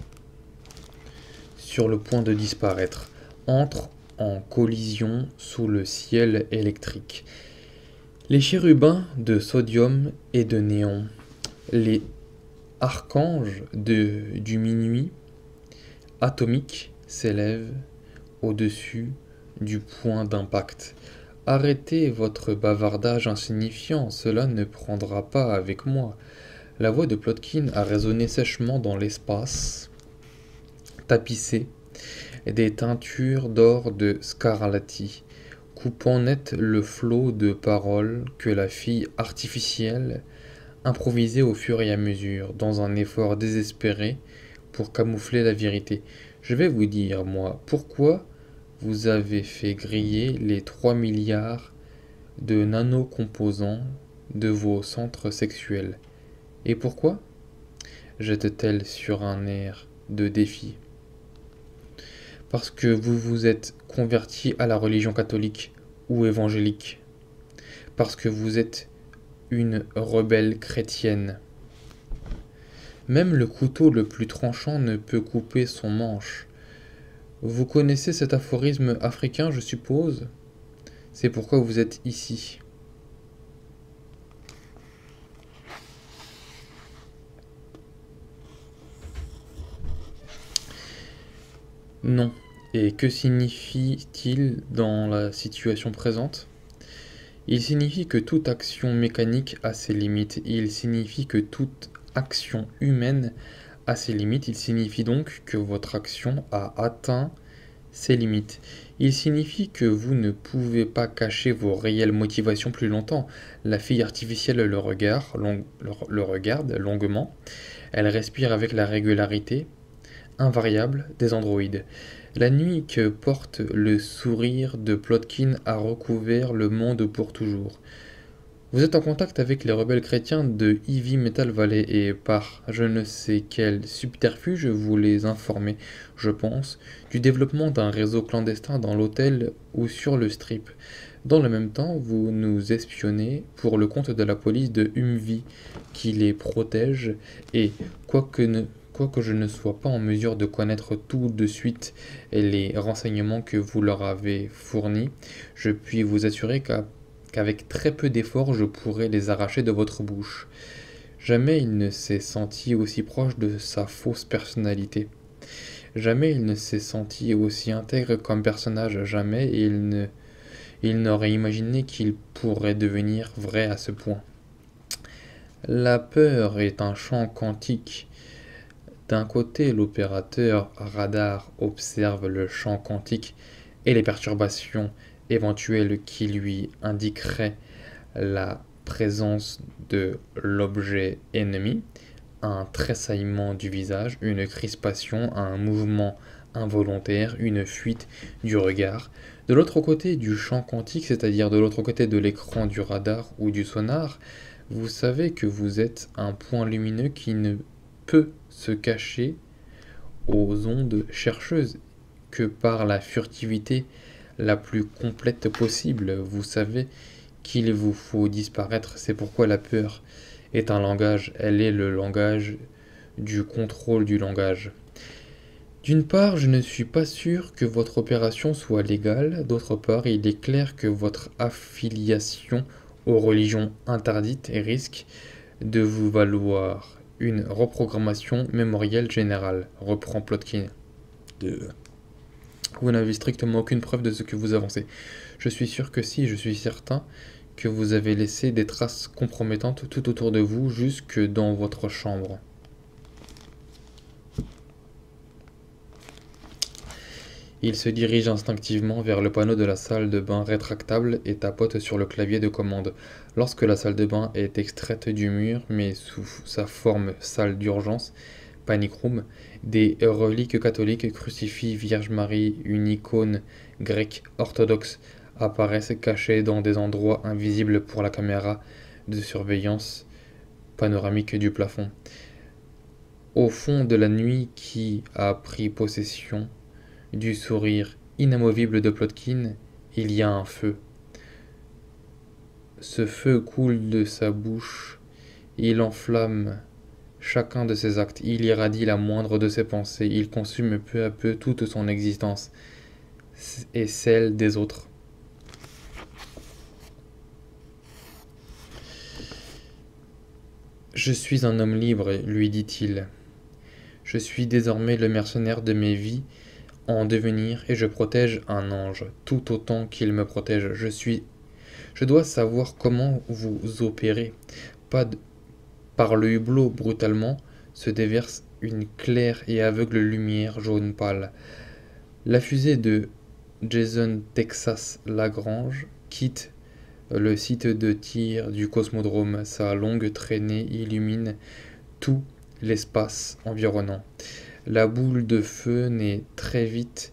sur le point de disparaître, entre collision sous le ciel électrique. Les chérubins de sodium et de néon, les archanges du minuit atomique s'élèvent au-dessus du point d'impact. Arrêtez votre bavardage insignifiant, cela ne prendra pas avec moi. La voix de Plotkin a résonné sèchement dans l'espace, tapissé des teintures d'or de Scarlatti, coupant net le flot de paroles que la fille artificielle improvisait au fur et à mesure, dans un effort désespéré pour camoufler la vérité. Je vais vous dire, moi, pourquoi vous avez fait griller les trois milliards de nanocomposants de vos centres sexuels. Et pourquoi? Jette-t-elle sur un air de défi. Parce que vous vous êtes converti à la religion catholique ou évangélique. Parce que vous êtes une rebelle chrétienne. Même le couteau le plus tranchant ne peut couper son manche. Vous connaissez cet aphorisme africain, je suppose? C'est pourquoi vous êtes ici. Non. Et que signifie-t-il dans la situation présente? Il signifie que toute action mécanique a ses limites. Il signifie que toute action humaine a ses limites. Il signifie donc que votre action a atteint ses limites. Il signifie que vous ne pouvez pas cacher vos réelles motivations plus longtemps. La fille artificielle le, regarde, longuement. Elle respire avec la régularité invariable des androïdes. La nuit que porte le sourire de Plotkin a recouvert le monde pour toujours. Vous êtes en contact avec les rebelles chrétiens de Ivy Metal Valley et par je ne sais quel subterfuge vous les informez, je pense, du développement d'un réseau clandestin dans l'hôtel ou sur le strip. Dans le même temps, vous nous espionnez pour le compte de la police de Humvee qui les protège et, quoique ne quoique je ne sois pas en mesure de connaître tout de suite les renseignements que vous leur avez fournis, je puis vous assurer qu'avec très peu d'efforts, je pourrai les arracher de votre bouche. Jamais il ne s'est senti aussi proche de sa fausse personnalité. Jamais il ne s'est senti aussi intègre comme personnage, jamais il ne il n'aurait imaginé qu'il pourrait devenir vrai à ce point. La peur est un champ quantique d'un côté, l'opérateur radar observe le champ quantique et les perturbations éventuelles qui lui indiqueraient la présence de l'objet ennemi, un tressaillement du visage, une crispation, un mouvement involontaire, une fuite du regard. De l'autre côté du champ quantique, c'est-à-dire de l'autre côté de l'écran du radar ou du sonar, vous savez que vous êtes un point lumineux qui ne peut se cacher aux ondes chercheuses que par la furtivité la plus complète possible. Vous savez qu'il vous faut disparaître, c'est pourquoi la peur est un langage, elle est le langage du contrôle du langage. D'une part, je ne suis pas sûr que votre opération soit légale, d'autre part, il est clair que votre affiliation aux religions interdites risque de vous valoir une reprogrammation mémorielle générale, reprend Plotkin. Vous n'avez strictement aucune preuve de ce que vous avancez. Je suis sûr que si, je suis certain que vous avez laissé des traces compromettantes tout autour de vous, jusque dans votre chambre. Il se dirige instinctivement vers le panneau de la salle de bain rétractable et tapote sur le clavier de commande. Lorsque la salle de bain est extraite du mur, mais sous sa forme salle d'urgence, panic room, des reliques catholiques, crucifix, Vierge Marie, une icône grecque orthodoxe apparaissent cachées dans des endroits invisibles pour la caméra de surveillance panoramique du plafond. Au fond de la nuit qui a pris possession du sourire inamovible de Plotkin, il y a un feu. Ce feu coule de sa bouche, il enflamme chacun de ses actes, il irradie la moindre de ses pensées, il consume peu à peu toute son existence et celle des autres. Je suis un homme libre, lui dit-il. Je suis désormais le mercenaire de mes vies en devenir et je protège un ange tout autant qu'il me protège. Je suis je dois savoir comment vous opérez. Par le hublot brutalement se déverse une claire et aveugle lumière jaune pâle. La fusée de Jason Texas Lagrange quitte le site de tir du cosmodrome. Sa longue traînée illumine tout l'espace environnant. La boule de feu n'est très vite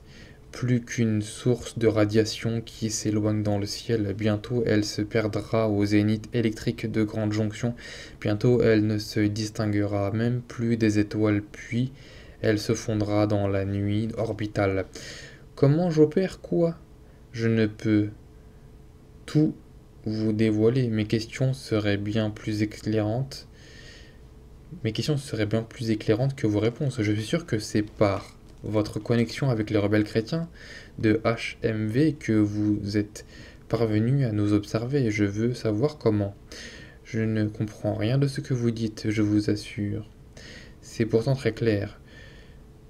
plus qu'une source de radiation qui s'éloigne dans le ciel. Bientôt, elle se perdra au zénith électrique de grande jonction. Bientôt, elle ne se distinguera même plus des étoiles, puis elle se fondra dans la nuit orbitale. Comment j'opère quoi? Je ne peux tout vous dévoiler. Mes questions seraient bien plus éclairantes. Mes questions seraient bien plus éclairantes que vos réponses. Je suis sûr que c'est par votre connexion avec les rebelles chrétiens de HMV que vous êtes parvenu à nous observer. Je veux savoir comment. Je ne comprends rien de ce que vous dites, je vous assure. C'est pourtant très clair.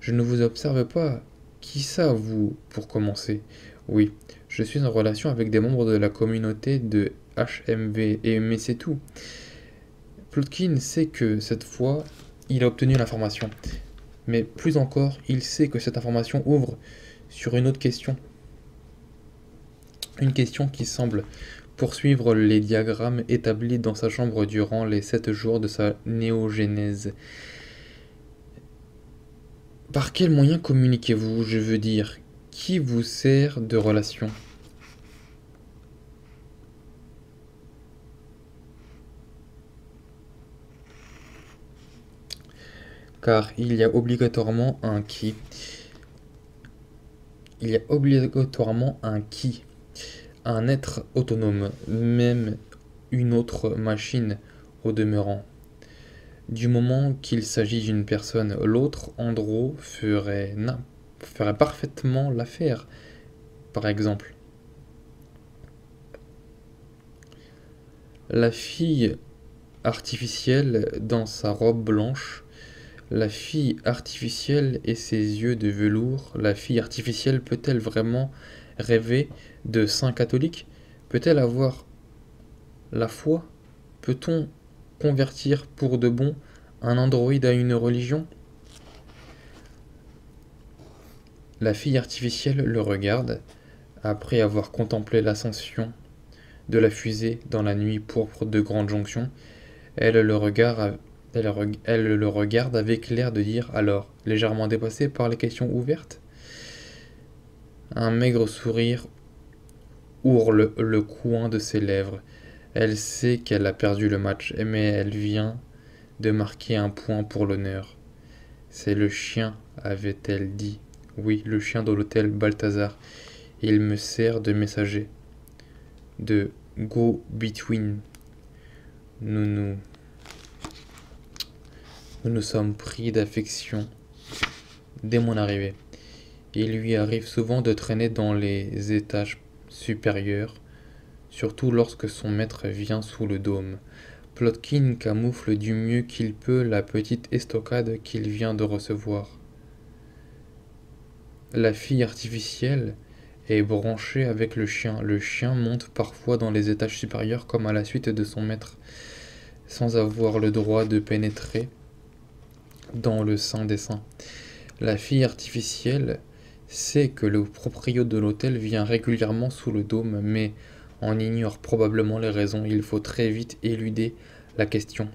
Je ne vous observe pas. Qui ça, vous, pour commencer? Oui, je suis en relation avec des membres de la communauté de HMV, et mais c'est tout. Plotkin sait que cette fois, il a obtenu l'information. Mais plus encore, il sait que cette information ouvre sur une autre question. Une question qui semble poursuivre les diagrammes établis dans sa chambre durant les sept jours de sa néogénèse. Par quels moyens communiquez-vous? Je veux dire, qui vous sert de relation? Car il y a obligatoirement un qui. Il y a obligatoirement un qui. Un être autonome, même une autre machine au demeurant. Du moment qu'il s'agit d'une personne, l'autre, Andro, ferait, ferait parfaitement l'affaire, par exemple. La fille artificielle dans sa robe blanche, la fille artificielle et ses yeux de velours, la fille artificielle peut-elle vraiment rêver de saint catholique Peut-elle avoir la foi? Peut-on convertir pour de bon un androïde à une religion? La fille artificielle le regarde, après avoir contemplé l'ascension de la fusée dans la nuit pourpre de Grande Jonction. Elle le, regarde, elle, le regarde avec l'air de dire alors, légèrement dépassée par les questions ouvertes. Un maigre sourire ourle le coin de ses lèvres. Elle sait qu'elle a perdu le match, mais elle vient de marquer un point pour l'honneur. C'est le chien, avait-elle dit. Oui, le chien de l'hôtel Balthazar. Il me sert de messager. De go between. Nous nous. Nous nous sommes pris d'affection dès mon arrivée. Il lui arrive souvent de traîner dans les étages supérieurs surtout lorsque son maître vient sous le dôme. Plotkin camoufle du mieux qu'il peut la petite estocade qu'il vient de recevoir. La fille artificielle est branchée avec le chien. Le chien monte parfois dans les étages supérieurs comme à la suite de son maître, sans avoir le droit de pénétrer dans le sein des saints. La fille artificielle sait que le proprio de l'hôtel vient régulièrement sous le dôme, mais on ignore probablement les raisons. Il faut très vite éluder la question.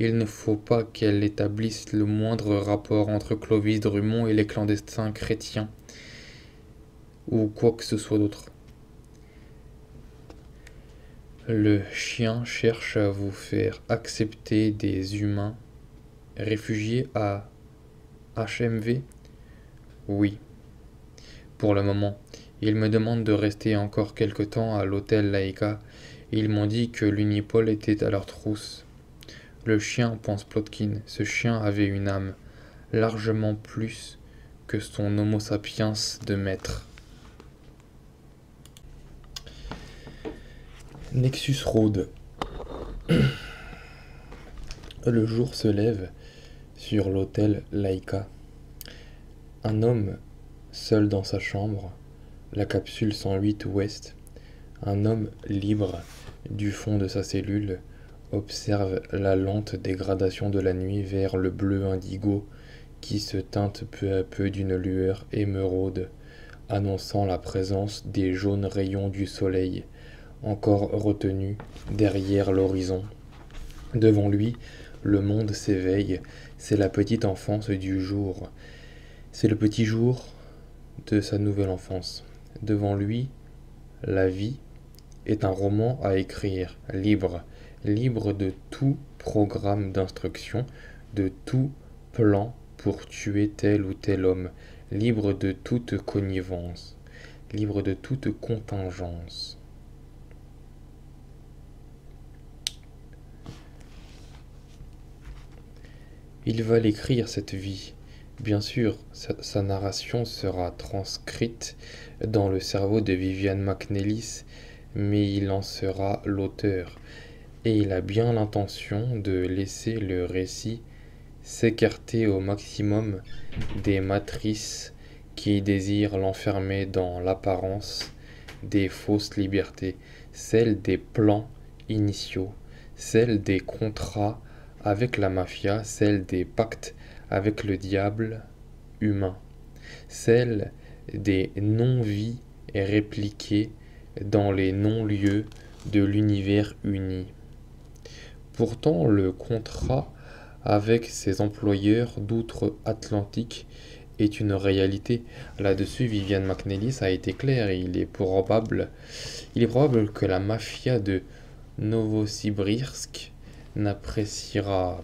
Il ne faut pas qu'elle établisse le moindre rapport entre Clovis Drummond et les clandestins chrétiens, ou quoi que ce soit d'autre. Le chien cherche à vous faire accepter des humains réfugiés à HMV Oui. Pour le moment, ils me demandent de rester encore quelque temps à l'hôtel Laïka. Ils m'ont dit que l'Unipol était à leur trousse. Le chien, pense Plotkin, ce chien avait une âme, largement plus que son Homo sapiens de maître. Nexus Road. Le jour se lève sur l'hôtel Laïka. Un homme, seul dans sa chambre, la capsule 108 ouest, un homme libre du fond de sa cellule observe la lente dégradation de la nuit vers le bleu indigo qui se teinte peu à peu d'une lueur émeraude, annonçant la présence des jaunes rayons du soleil, encore retenus derrière l'horizon. Devant lui, le monde s'éveille, c'est la petite enfance du jour. C'est le petit jour de sa nouvelle enfance. Devant lui, la vie est un roman à écrire, libre, libre de tout programme d'instruction, de tout plan pour tuer tel ou tel homme, libre de toute connivence, libre de toute contingence. Il va l'écrire, cette vie. Bien sûr, sa, narration sera transcrite dans le cerveau de Viviane McNellis, mais il en sera l'auteur. Et il a bien l'intention de laisser le récit s'écarter au maximum des matrices qui désirent l'enfermer dans l'apparence des fausses libertés, celles des plans initiaux, celles des contrats avec la mafia, celle des pactes avec le diable humain, celle des non-vies répliquées dans les non-lieux de l'univers uni. Pourtant, le contrat avec ses employeurs d'outre-Atlantique est une réalité. Là-dessus, Viviane McNellis a été claire. Il est probable, il est probable que la mafia de Novosibirsk n'appréciera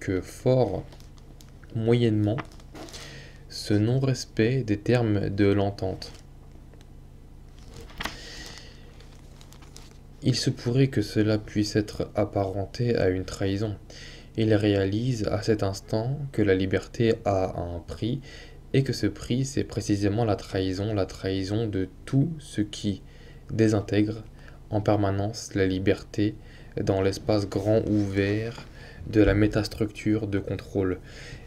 que fort moyennement ce non-respect des termes de l'entente. Il se pourrait que cela puisse être apparenté à une trahison. Il réalise à cet instant que la liberté a un prix et que ce prix c'est précisément la trahison, la trahison de tout ce qui désintègre en permanence la liberté dans l'espace grand ouvert de la métastructure de contrôle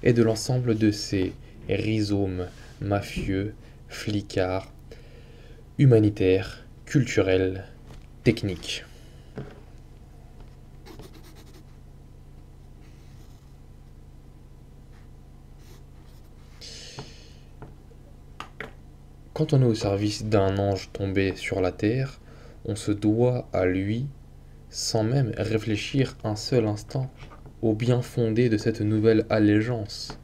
et de l'ensemble de ces rhizomes mafieux, flicards, humanitaires, culturels, techniques. Quand on est au service d'un ange tombé sur la terre, on se doit à lui sans même réfléchir un seul instant au bien fondé de cette nouvelle allégeance.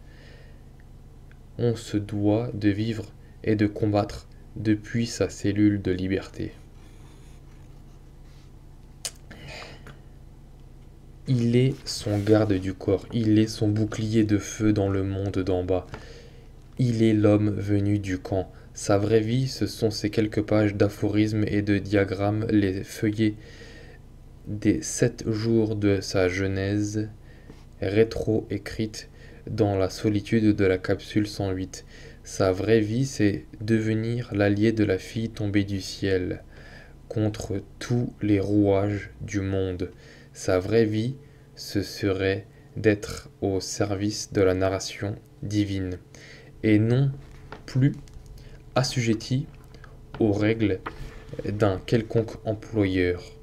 On se doit de vivre et de combattre depuis sa cellule de liberté. Il est son garde du corps, il est son bouclier de feu dans le monde d'en bas. Il est l'homme venu du camp. Sa vraie vie, ce sont ces quelques pages d'aphorismes et de diagrammes, les feuillets des sept jours de sa genèse rétro-écrite dans la solitude de la capsule 108. Sa vraie vie, c'est devenir l'allié de la fille tombée du ciel contre tous les rouages du monde. Sa vraie vie, ce serait d'être au service de la narration divine et non plus assujetti aux règles d'un quelconque employeur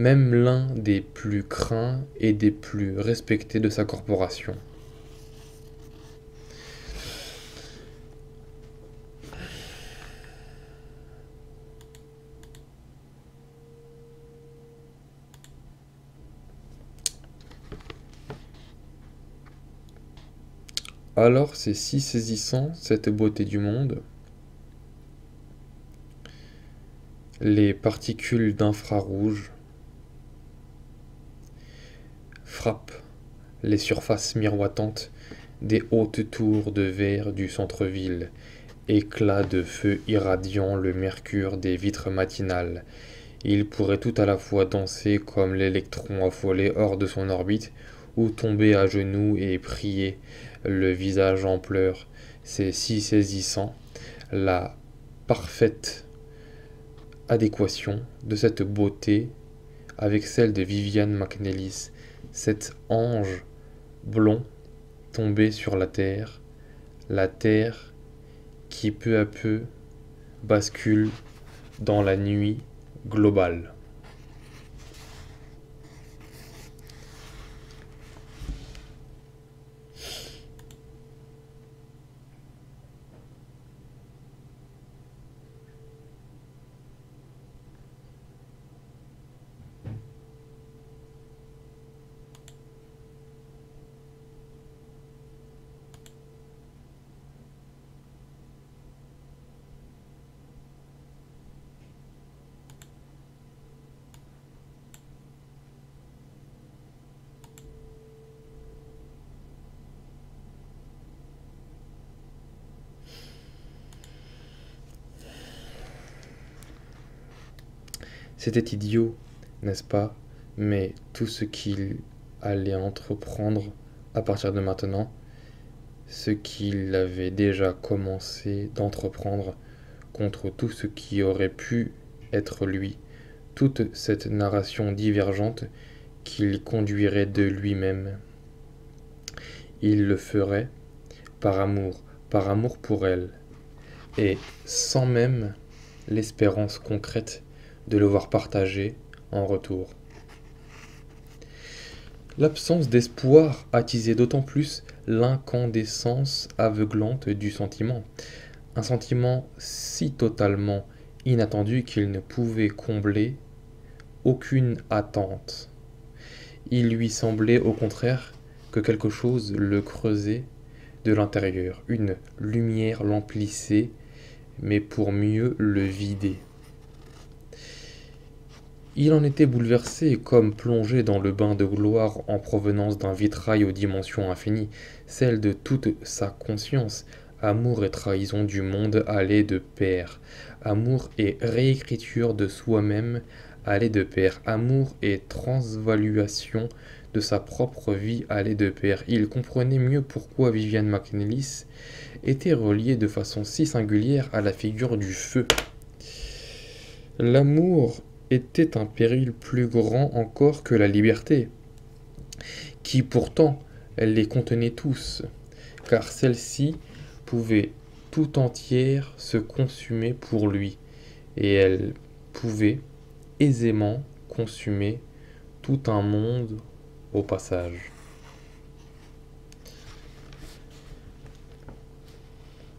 même l'un des plus craints et des plus respectés de sa corporation. Alors c'est si saisissant cette beauté du monde. Les particules d'infrarouge, frappe les surfaces miroitantes des hautes tours de verre du centre-ville, éclat de feu irradiant le mercure des vitres matinales. Il pourrait tout à la fois danser comme l'électron affolé hors de son orbite, ou tomber à genoux et prier, le visage en pleurs. C'est si saisissant, la parfaite adéquation de cette beauté avec celle de Viviane McNellis, cet ange blond tombé sur la terre, la terre qui peu à peu bascule dans la nuit globale. C'était idiot, n'est-ce pas? Mais tout ce qu'il allait entreprendre à partir de maintenant, ce qu'il avait déjà commencé d'entreprendre contre tout ce qui aurait pu être lui, toute cette narration divergente qu'il conduirait de lui-même. Il le ferait par amour, par amour pour elle, et sans même l'espérance concrète de le voir partager en retour. L'absence d'espoir attisait d'autant plus l'incandescence aveuglante du sentiment, un sentiment si totalement inattendu qu'il ne pouvait combler aucune attente. Il lui semblait au contraire que quelque chose le creusait de l'intérieur, une lumière l'emplissait, mais pour mieux le vider. Il en était bouleversé comme plongé dans le bain de gloire en provenance d'un vitrail aux dimensions infinies, celle de toute sa conscience. Amour et trahison du monde allaient de pair. Amour et réécriture de soi-même allaient de pair. Amour et transvaluation de sa propre vie allaient de pair. Il comprenait mieux pourquoi Viviane McNellis était reliée de façon si singulière à la figure du feu. L'amour était un péril plus grand encore que la liberté, qui pourtant les contenait tous, car celle-ci pouvait tout entière se consumer pour lui, et elle pouvait aisément consumer tout un monde au passage.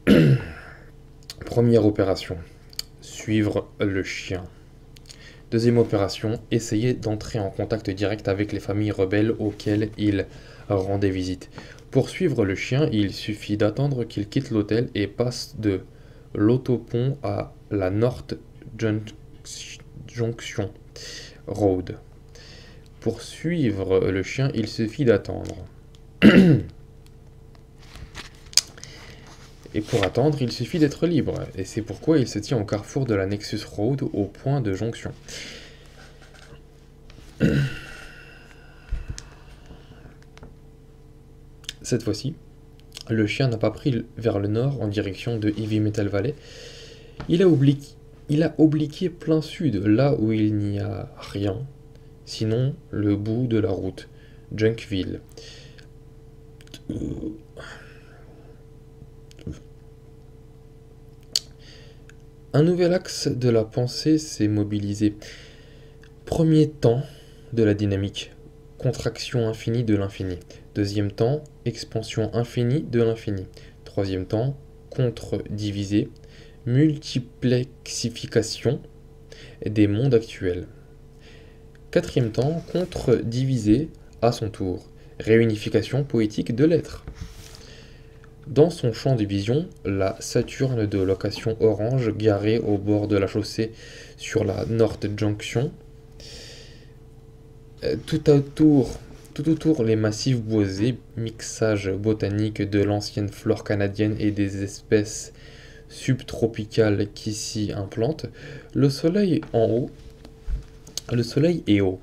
Première opération. Suivre le chien. Deuxième opération, essayer d'entrer en contact direct avec les familles rebelles auxquelles il rendait visite. Pour suivre le chien, il suffit d'attendre qu'il quitte l'hôtel et passe de l'autopont à la North Junction Road. Pour suivre le chien, il suffit d'attendre. Et pour attendre, il suffit d'être libre, et c'est pourquoi il se tient au carrefour de la Nexus Road au point de jonction. Cette fois-ci, le chien n'a pas pris vers le nord en direction de Heavy Metal Valley. Il a, obliqué, il a obliqué plein sud, là où il n'y a rien, sinon le bout de la route, Junkville. Un nouvel axe de la pensée s'est mobilisé. Premier temps de la dynamique, contraction infinie de l'infini. Deuxième temps, expansion infinie de l'infini. Troisième temps, contre-divisé, multiplexification des mondes actuels. Quatrième temps, contre-divisé à son tour, réunification poétique de l'être. Dans son champ de vision, la Saturne de location orange garée au bord de la chaussée sur la North Junction. Euh, tout autour, tout autour les massifs boisés, mixage botanique de l'ancienne flore canadienne et des espèces subtropicales qui s'y implantent. Le soleil en haut, le soleil est haut.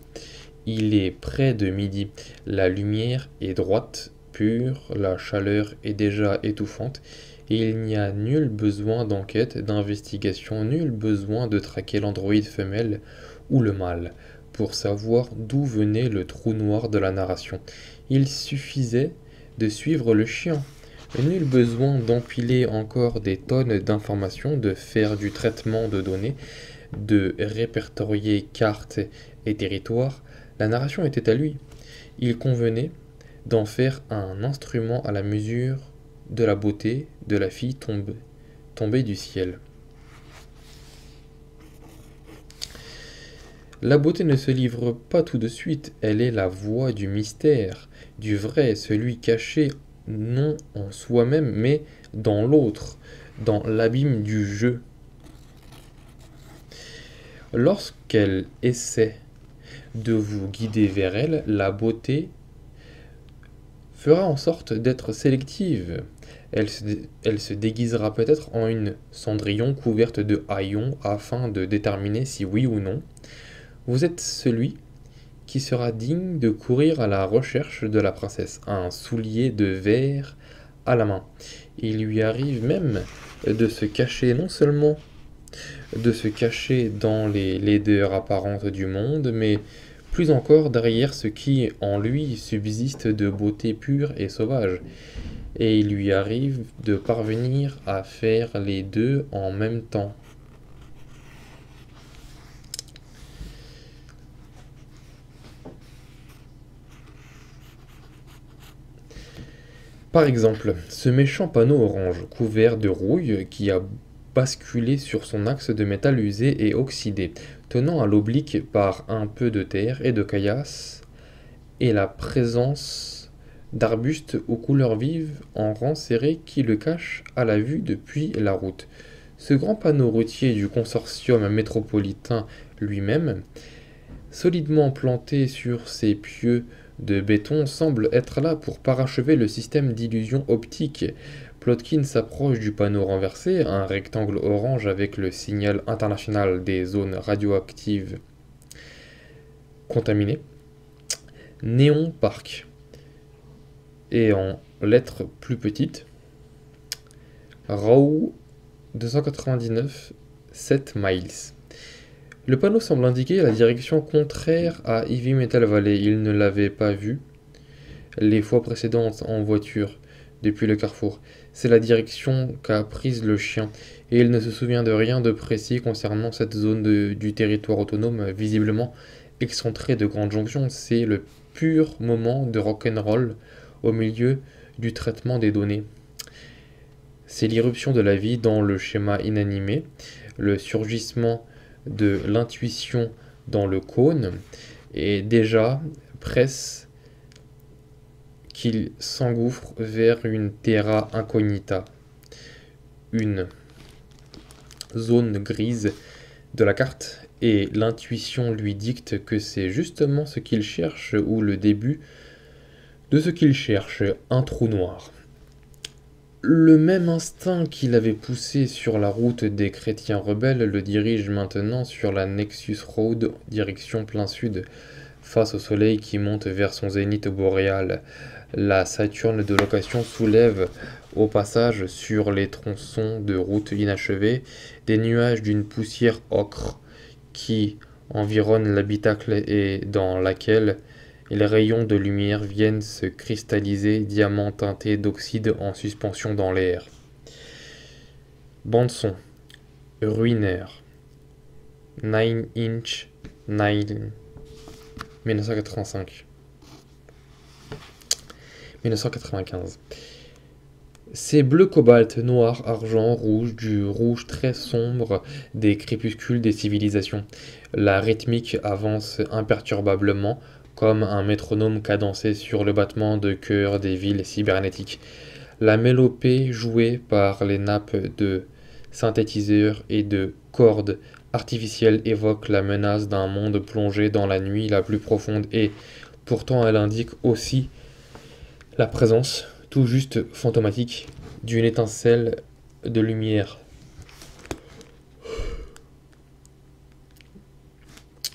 Il est près de midi. La lumière est droite la chaleur est déjà étouffante, il n'y a nul besoin d'enquête, d'investigation, nul besoin de traquer l'androïde femelle ou le mâle pour savoir d'où venait le trou noir de la narration. Il suffisait de suivre le chien. Nul besoin d'empiler encore des tonnes d'informations, de faire du traitement de données, de répertorier cartes et territoires. La narration était à lui. Il convenait d'en faire un instrument à la mesure de la beauté de la fille tombée, du ciel. La beauté ne se livre pas tout de suite, elle est la voix du mystère, du vrai, celui caché non en soi-même, mais dans l'autre, dans l'abîme du jeu. Lorsqu'elle essaie de vous guider vers elle, la beauté fera en sorte d'être sélective. Elle se, elle se déguisera peut-être en une cendrillon couverte de haillons afin de déterminer si oui ou non Vous êtes celui qui sera digne de courir à la recherche de la princesse, un soulier de verre à la main. Il lui arrive même de se cacher non seulement de se cacher dans les laideurs apparentes du monde, mais plus encore derrière ce qui en lui subsiste de beauté pure et sauvage. Et il lui arrive de parvenir à faire les deux en même temps. Par exemple, ce méchant panneau orange couvert de rouille qui a basculé sur son axe de métal usé et oxydé, tenant à l'oblique par un peu de terre et de caillasse, et la présence d'arbustes aux couleurs vives en rang serré qui le cachent à la vue depuis la route. Ce grand panneau routier du consortium métropolitain lui-même, solidement planté sur ses pieux de béton, semble être là pour parachever le système d'illusion optique Plotkin s'approche du panneau renversé, un rectangle orange avec le signal international des zones radioactives contaminées. Néon Park. Et en lettres plus petites, RAW 299 7 miles. Le panneau semble indiquer la direction contraire à Heavy Metal Valley. Il ne l'avait pas vu les fois précédentes en voiture depuis le carrefour. C'est la direction qu'a prise le chien, et il ne se souvient de rien de précis concernant cette zone du territoire autonome, visiblement excentrée de grandes jonctions. C'est le pur moment de rock'n'roll au milieu du traitement des données. C'est l'irruption de la vie dans le schéma inanimé, le surgissement de l'intuition dans le cône, et déjà presse qu'il s'engouffre vers une terra incognita, une zone grise de la carte, et l'intuition lui dicte que c'est justement ce qu'il cherche ou le début de ce qu'il cherche, un trou noir. Le même instinct qui l'avait poussé sur la route des chrétiens rebelles le dirige maintenant sur la Nexus Road, direction plein sud, face au soleil qui monte vers son zénith boréal. La Saturne de location soulève au passage sur les tronçons de route inachevés des nuages d'une poussière ocre qui environne l'habitacle et dans laquelle les rayons de lumière viennent se cristalliser diamants teintés d'oxyde en suspension dans l'air. Bande son Ruiner. 9 inch 9 1985 1995. C'est bleu cobalt, noir, argent, rouge, du rouge très sombre des crépuscules des civilisations. La rythmique avance imperturbablement comme un métronome cadencé sur le battement de cœur des villes cybernétiques. La mélopée jouée par les nappes de synthétiseurs et de cordes artificielles évoque la menace d'un monde plongé dans la nuit la plus profonde et pourtant elle indique aussi la présence, tout juste fantomatique, d'une étincelle de lumière.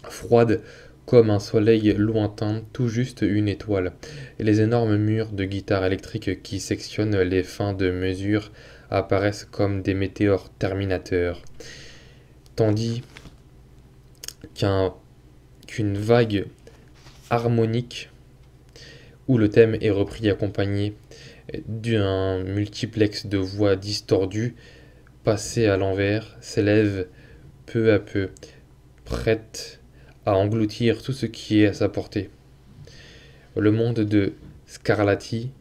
Froide comme un soleil lointain, tout juste une étoile, les énormes murs de guitare électrique qui sectionnent les fins de mesure apparaissent comme des météores terminateurs, tandis qu'une vague harmonique où le thème est repris accompagné d'un multiplex de voix distordues, passées à l'envers, s'élève peu à peu, prête à engloutir tout ce qui est à sa portée. Le monde de Scarlatti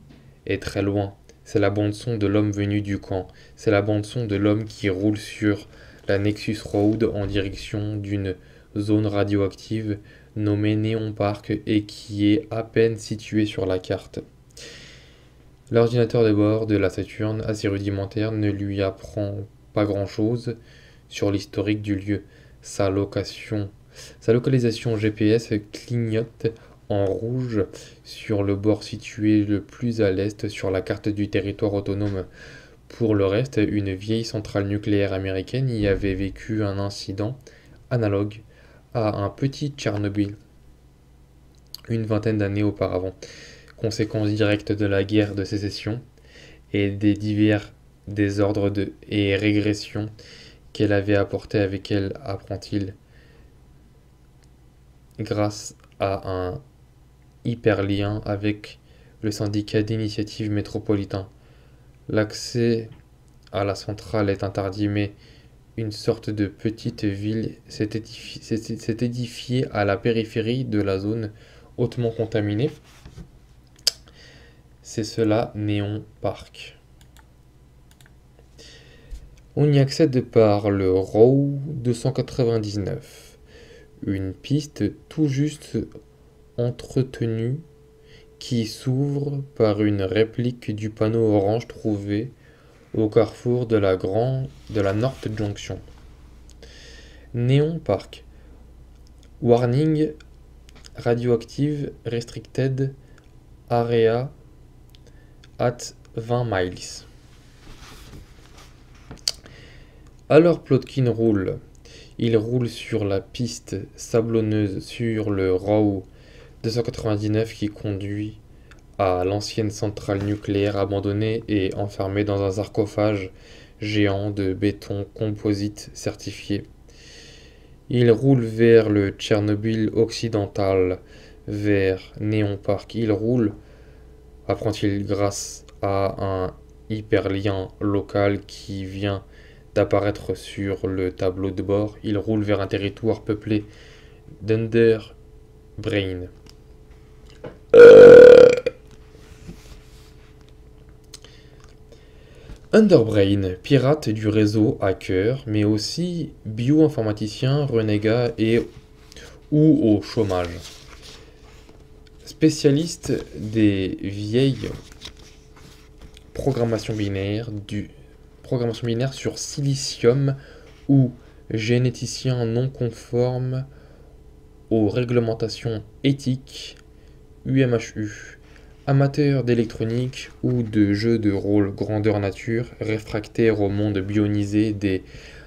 est très loin. C'est la bande-son de l'homme venu du camp. C'est la bande-son de l'homme qui roule sur la Nexus Road en direction d'une zone radioactive nommé Néon Park et qui est à peine situé sur la carte. L'ordinateur de bord de la Saturne, assez rudimentaire, ne lui apprend pas grand-chose sur l'historique du lieu. Sa, location, sa localisation GPS clignote en rouge sur le bord situé le plus à l'est sur la carte du territoire autonome. Pour le reste, une vieille centrale nucléaire américaine y avait vécu un incident analogue à un petit Tchernobyl, une vingtaine d'années auparavant, conséquence directe de la guerre de sécession et des divers désordres et régressions qu'elle avait apportés avec elle, apprend-il, grâce à un hyperlien avec le syndicat d'initiative métropolitain. L'accès à la centrale est interdit, mais une sorte de petite ville s'est édifiée à la périphérie de la zone hautement contaminée. C'est cela Néon Park. On y accède par le Row 299, une piste tout juste entretenue qui s'ouvre par une réplique du panneau orange trouvé au carrefour de la, Grand, de la North Junction. Néon Park. Warning radioactive restricted area at 20 miles. Alors Plotkin roule. Il roule sur la piste sablonneuse sur le Row 299 qui conduit à l'ancienne centrale nucléaire abandonnée et enfermée dans un sarcophage géant de béton composite certifié. Il roule vers le Tchernobyl occidental, vers Néon Park. Il roule, apprend-il, grâce à un hyperlien local qui vient d'apparaître sur le tableau de bord. Il roule vers un territoire peuplé d'Underbrain. Underbrain, pirate du réseau hacker, mais aussi bioinformaticien, renégat et ou au chômage. Spécialiste des vieilles programmations binaires, du, programmation sur silicium ou généticien non conforme aux réglementations éthiques UMHU Amateur d'électronique ou de jeux de rôle grandeur nature, réfractaires au monde bionisé des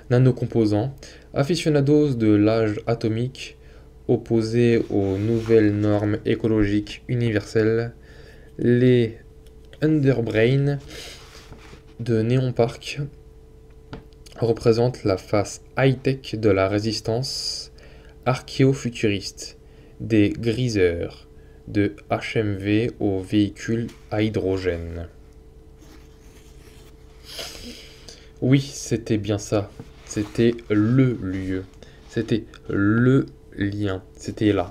nanocomposants, aficionados de l'âge atomique, opposés aux nouvelles normes écologiques universelles, les Underbrain de Neon Park représentent la face high-tech de la résistance archéofuturiste des griseurs de HMV aux véhicules à hydrogène. Oui, c'était bien ça. C'était le lieu. C'était le lien. C'était là.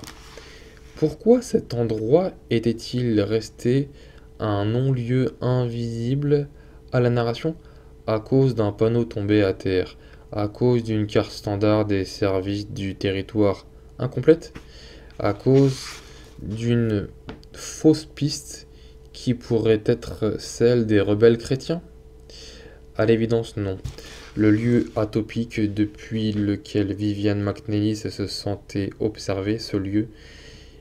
Pourquoi cet endroit était-il resté un non-lieu invisible à la narration? À cause d'un panneau tombé à terre, à cause d'une carte standard des services du territoire incomplète, à cause d'une fausse piste qui pourrait être celle des rebelles chrétiens? À l'évidence, non. Le lieu atopique depuis lequel Viviane McNelly se sentait observer ce lieu,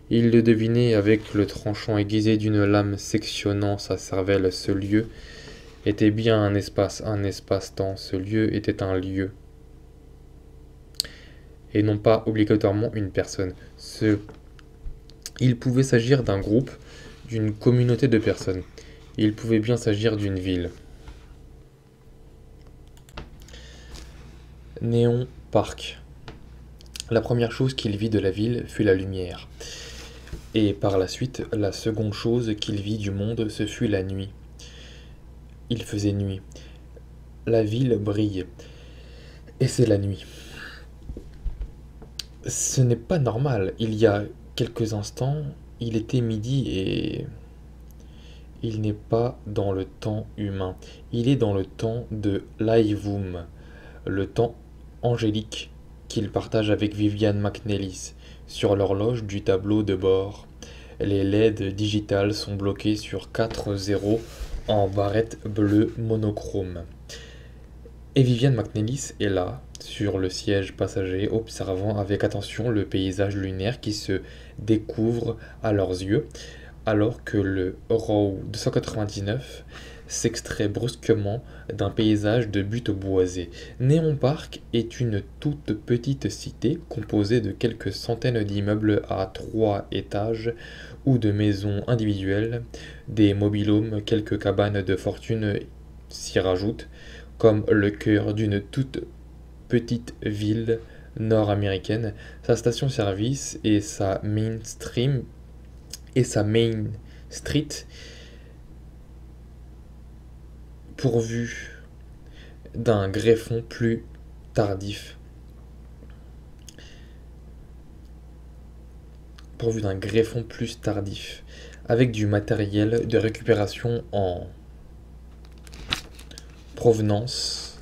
il le devinait avec le tranchant aiguisé d'une lame sectionnant sa cervelle. Ce lieu était bien un espace, un espace-temps. Ce lieu était un lieu. Et non pas obligatoirement une personne. Ce il pouvait s'agir d'un groupe, d'une communauté de personnes. Il pouvait bien s'agir d'une ville. Néon Park. La première chose qu'il vit de la ville fut la lumière. Et par la suite, la seconde chose qu'il vit du monde, ce fut la nuit. Il faisait nuit. La ville brille. Et c'est la nuit. Ce n'est pas normal. Il y a quelques instants, il était midi et il n'est pas dans le temps humain. Il est dans le temps de l'Aivum, le temps angélique qu'il partage avec Viviane McNellis sur l'horloge du tableau de bord. Les LED digitales sont bloquées sur 4 zéros en barrette bleue monochrome. Et Viviane McNellis est là, sur le siège passager, observant avec attention le paysage lunaire qui se découvre à leurs yeux, alors que le Row 299 s'extrait brusquement d'un paysage de buttes boisées. Néon Park est une toute petite cité composée de quelques centaines d'immeubles à trois étages ou de maisons individuelles, des mobilhomes, quelques cabanes de fortune s'y rajoutent, comme le cœur d'une toute petite ville nord-américaine, sa station-service et sa mainstream et sa main street pourvu d'un greffon plus tardif. Pourvu d'un greffon plus tardif, avec du matériel de récupération en provenance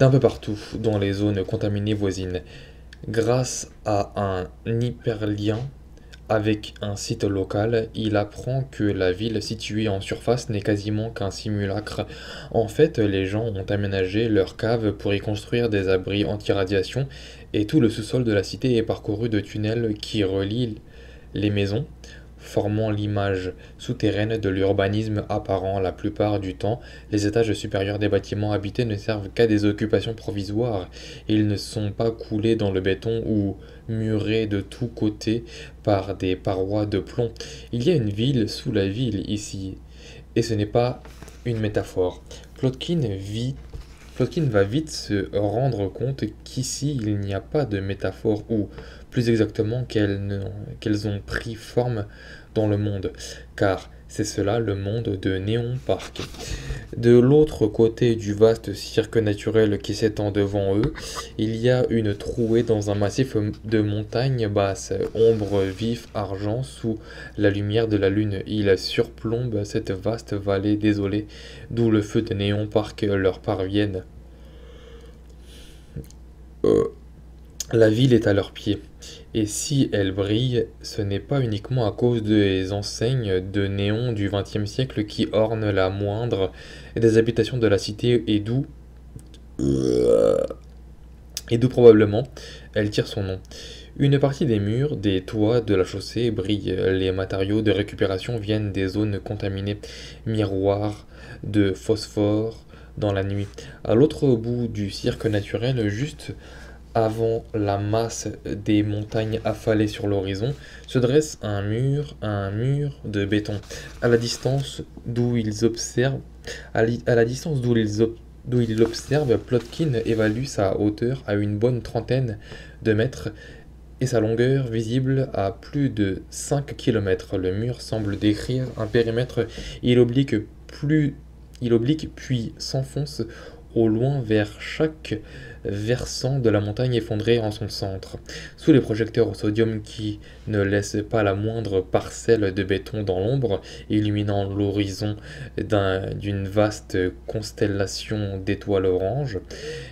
d'un peu partout dans les zones contaminées voisines, grâce à un hyperlien avec un site local, il apprend que la ville située en surface n'est quasiment qu'un simulacre. En fait, les gens ont aménagé leur cave pour y construire des abris anti-radiation et tout le sous-sol de la cité est parcouru de tunnels qui relient les maisons formant l'image souterraine de l'urbanisme apparent la plupart du temps, les étages supérieurs des bâtiments habités ne servent qu'à des occupations provisoires. Ils ne sont pas coulés dans le béton ou murés de tous côtés par des parois de plomb. Il y a une ville sous la ville ici, et ce n'est pas une métaphore. Plotkin vit Plotkin va vite se rendre compte qu'ici il n'y a pas de métaphore ou plus exactement qu'elles ont pris forme dans le monde, car c'est cela le monde de Néon Park. De l'autre côté du vaste cirque naturel qui s'étend devant eux, il y a une trouée dans un massif de montagnes basses, ombre vif argent sous la lumière de la lune. Il surplombe cette vaste vallée désolée, d'où le feu de Néon Park leur parvienne. Euh, la ville est à leurs pieds. Et si elle brille, ce n'est pas uniquement à cause des enseignes de néon du XXe siècle qui ornent la moindre des habitations de la cité et d'où et d'où probablement elle tire son nom. Une partie des murs, des toits de la chaussée brillent. Les matériaux de récupération viennent des zones contaminées, miroirs de phosphore dans la nuit. À l'autre bout du cirque naturel, juste avant la masse des montagnes affalées sur l'horizon, se dresse un mur, un mur de béton. À la distance d'où ils observent, à, la distance d'où ils, d'où Plotkin évalue sa hauteur à une bonne trentaine de mètres et sa longueur visible à plus de 5 km. Le mur semble décrire un périmètre il oblique plus il oblique puis s'enfonce au loin vers chaque versant de la montagne effondrée en son centre. Sous les projecteurs au sodium qui ne laissent pas la moindre parcelle de béton dans l'ombre, illuminant l'horizon d'une vaste constellation d'étoiles oranges,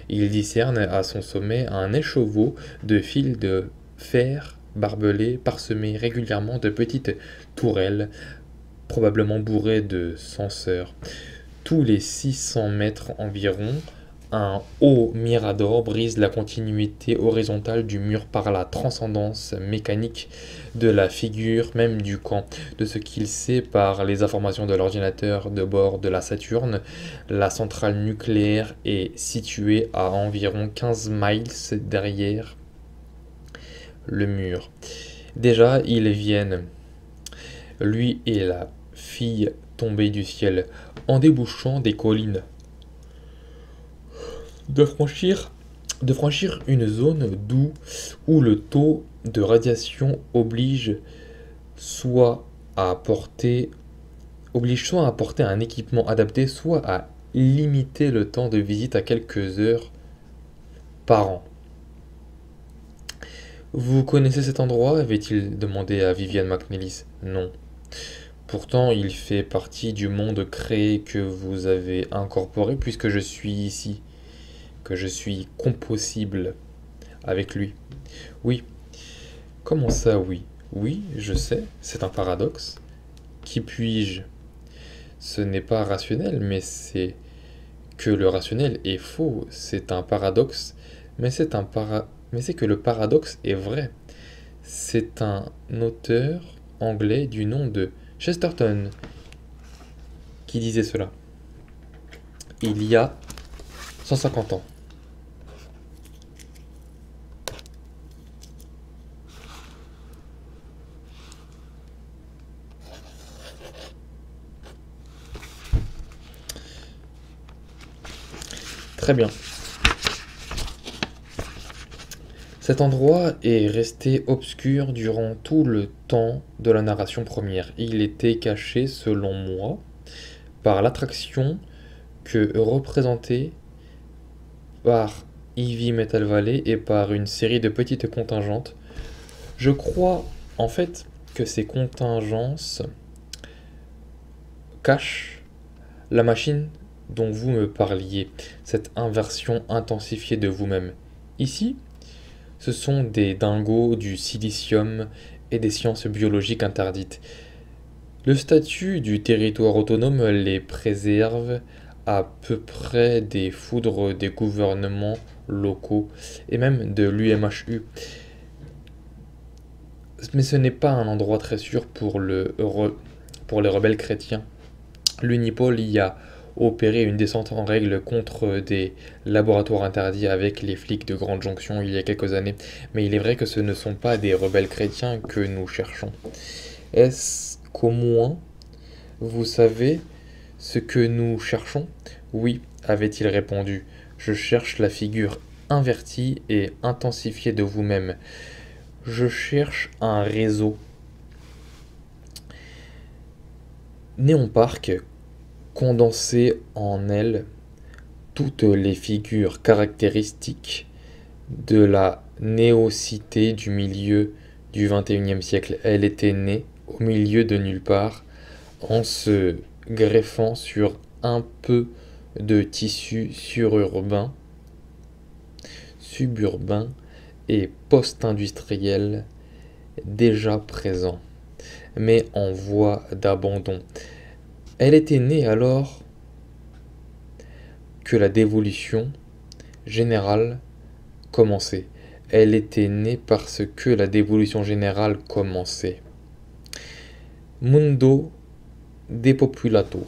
il discerne à son sommet un écheveau de fils de fer barbelés parsemés régulièrement de petites tourelles, probablement bourrées de senseurs. Tous les 600 mètres environ, un haut mirador brise la continuité horizontale du mur par la transcendance mécanique de la figure même du camp. De ce qu'il sait par les informations de l'ordinateur de bord de la Saturne, la centrale nucléaire est située à environ 15 miles derrière le mur. Déjà, ils viennent, lui et la fille tombée du ciel, en débouchant des collines. De franchir, de franchir une zone d'où où le taux de radiation oblige soit à porter oblige soit à apporter un équipement adapté, soit à limiter le temps de visite à quelques heures par an. Vous connaissez cet endroit? avait-il demandé à Viviane McNellis. Non. Pourtant, il fait partie du monde créé que vous avez incorporé puisque je suis ici, je suis compossible avec lui. Oui. Comment ça, oui? Oui, je sais, c'est un paradoxe. Qui puis-je? Ce n'est pas rationnel, mais c'est que le rationnel est faux. C'est un paradoxe, mais c'est que le paradoxe est vrai. C'est un auteur anglais du nom de Chesterton qui disait cela. il y a 150 ans. Bien. Cet endroit est resté obscur durant tout le temps de la narration première. Il était caché, selon moi, par l'attraction que représentait par Ivy Metal Valley et par une série de petites contingentes. Je crois en fait que ces contingences cachent la machine dont vous me parliez, cette inversion intensifiée de vous-même. Ici, ce sont des dingos, du silicium et des sciences biologiques interdites. Le statut du territoire autonome les préserve à peu près des foudres des gouvernements locaux et même de l'UMHU. Mais ce n'est pas un endroit très sûr pour, le, pour les rebelles chrétiens. L'Unipol y a opéré une descente en règle contre des laboratoires interdits avec les flics de Grande Jonction il y a quelques années, mais il est vrai que ce ne sont pas des rebelles chrétiens que nous cherchons. Est-ce qu'au moins vous savez ce que nous cherchons? Oui, avait-il répondu. Je cherche la figure invertie et intensifiée de vous-même. Je cherche un réseau. Néon Park condenser en elle toutes les figures caractéristiques de la néocité du milieu du XXIe siècle. Elle était née au milieu de nulle part en se greffant sur un peu de tissu sururbain, suburbain et post-industriel déjà présent, mais en voie d'abandon. Elle était née alors que la dévolution générale commençait. Elle était née parce que la dévolution générale commençait. Mundo depopulato.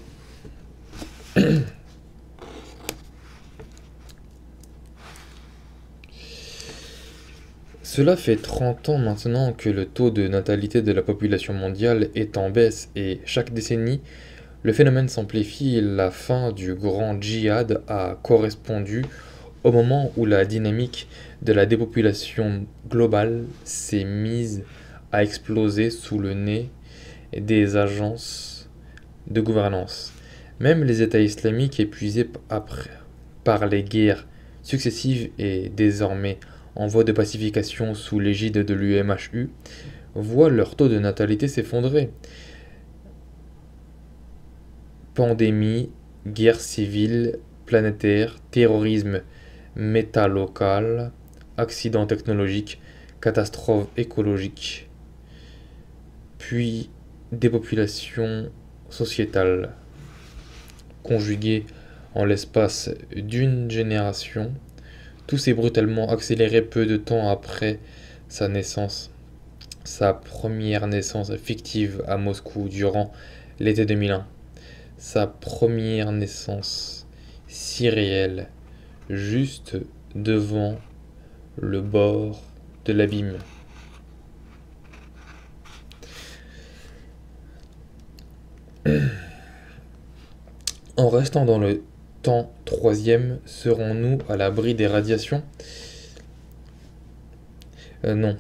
Cela fait 30 ans maintenant que le taux de natalité de la population mondiale est en baisse et chaque décennie, le phénomène s'amplifie la fin du grand djihad a correspondu au moment où la dynamique de la dépopulation globale s'est mise à exploser sous le nez des agences de gouvernance. Même les États islamiques épuisés par les guerres successives et désormais en voie de pacification sous l'égide de l'UMHU voient leur taux de natalité s'effondrer pandémie, guerre civile planétaire, terrorisme métalocal, accident technologique, catastrophe écologique, puis dépopulation sociétale, conjuguée en l'espace d'une génération, tout s'est brutalement accéléré peu de temps après sa naissance, sa première naissance fictive à Moscou durant l'été 2001 sa première naissance si réelle, juste devant le bord de l'abîme. En restant dans le temps troisième, serons-nous à l'abri des radiations? Euh, Non,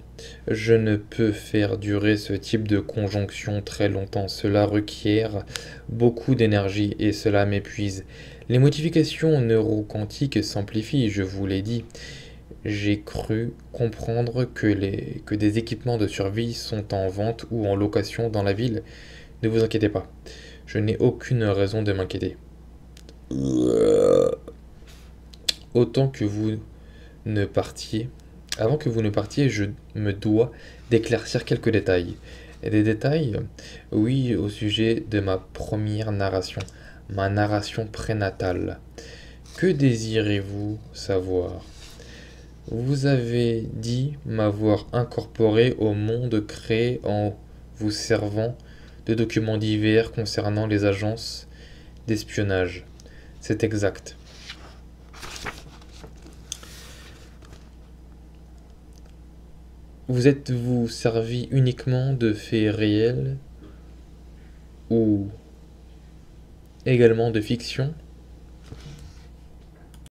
je ne peux faire durer ce type de conjonction très longtemps. Cela requiert beaucoup d'énergie et cela m'épuise. Les modifications neuroquantiques s'amplifient, je vous l'ai dit. J'ai cru comprendre que, des équipements de survie sont en vente ou en location dans la ville. Ne vous inquiétez pas, je n'ai aucune raison de m'inquiéter. Autant que vous ne partiez, avant que vous ne partiez, je me dois d'éclaircir quelques détails. Des détails, oui, au sujet de ma première narration, ma narration prénatale. Que désirez-vous savoir? Vous avez dit m'avoir incorporé au monde créé en vous servant de documents divers concernant les agences d'espionnage. C'est exact. Vous êtes-vous servi uniquement de faits réels ou également de fiction?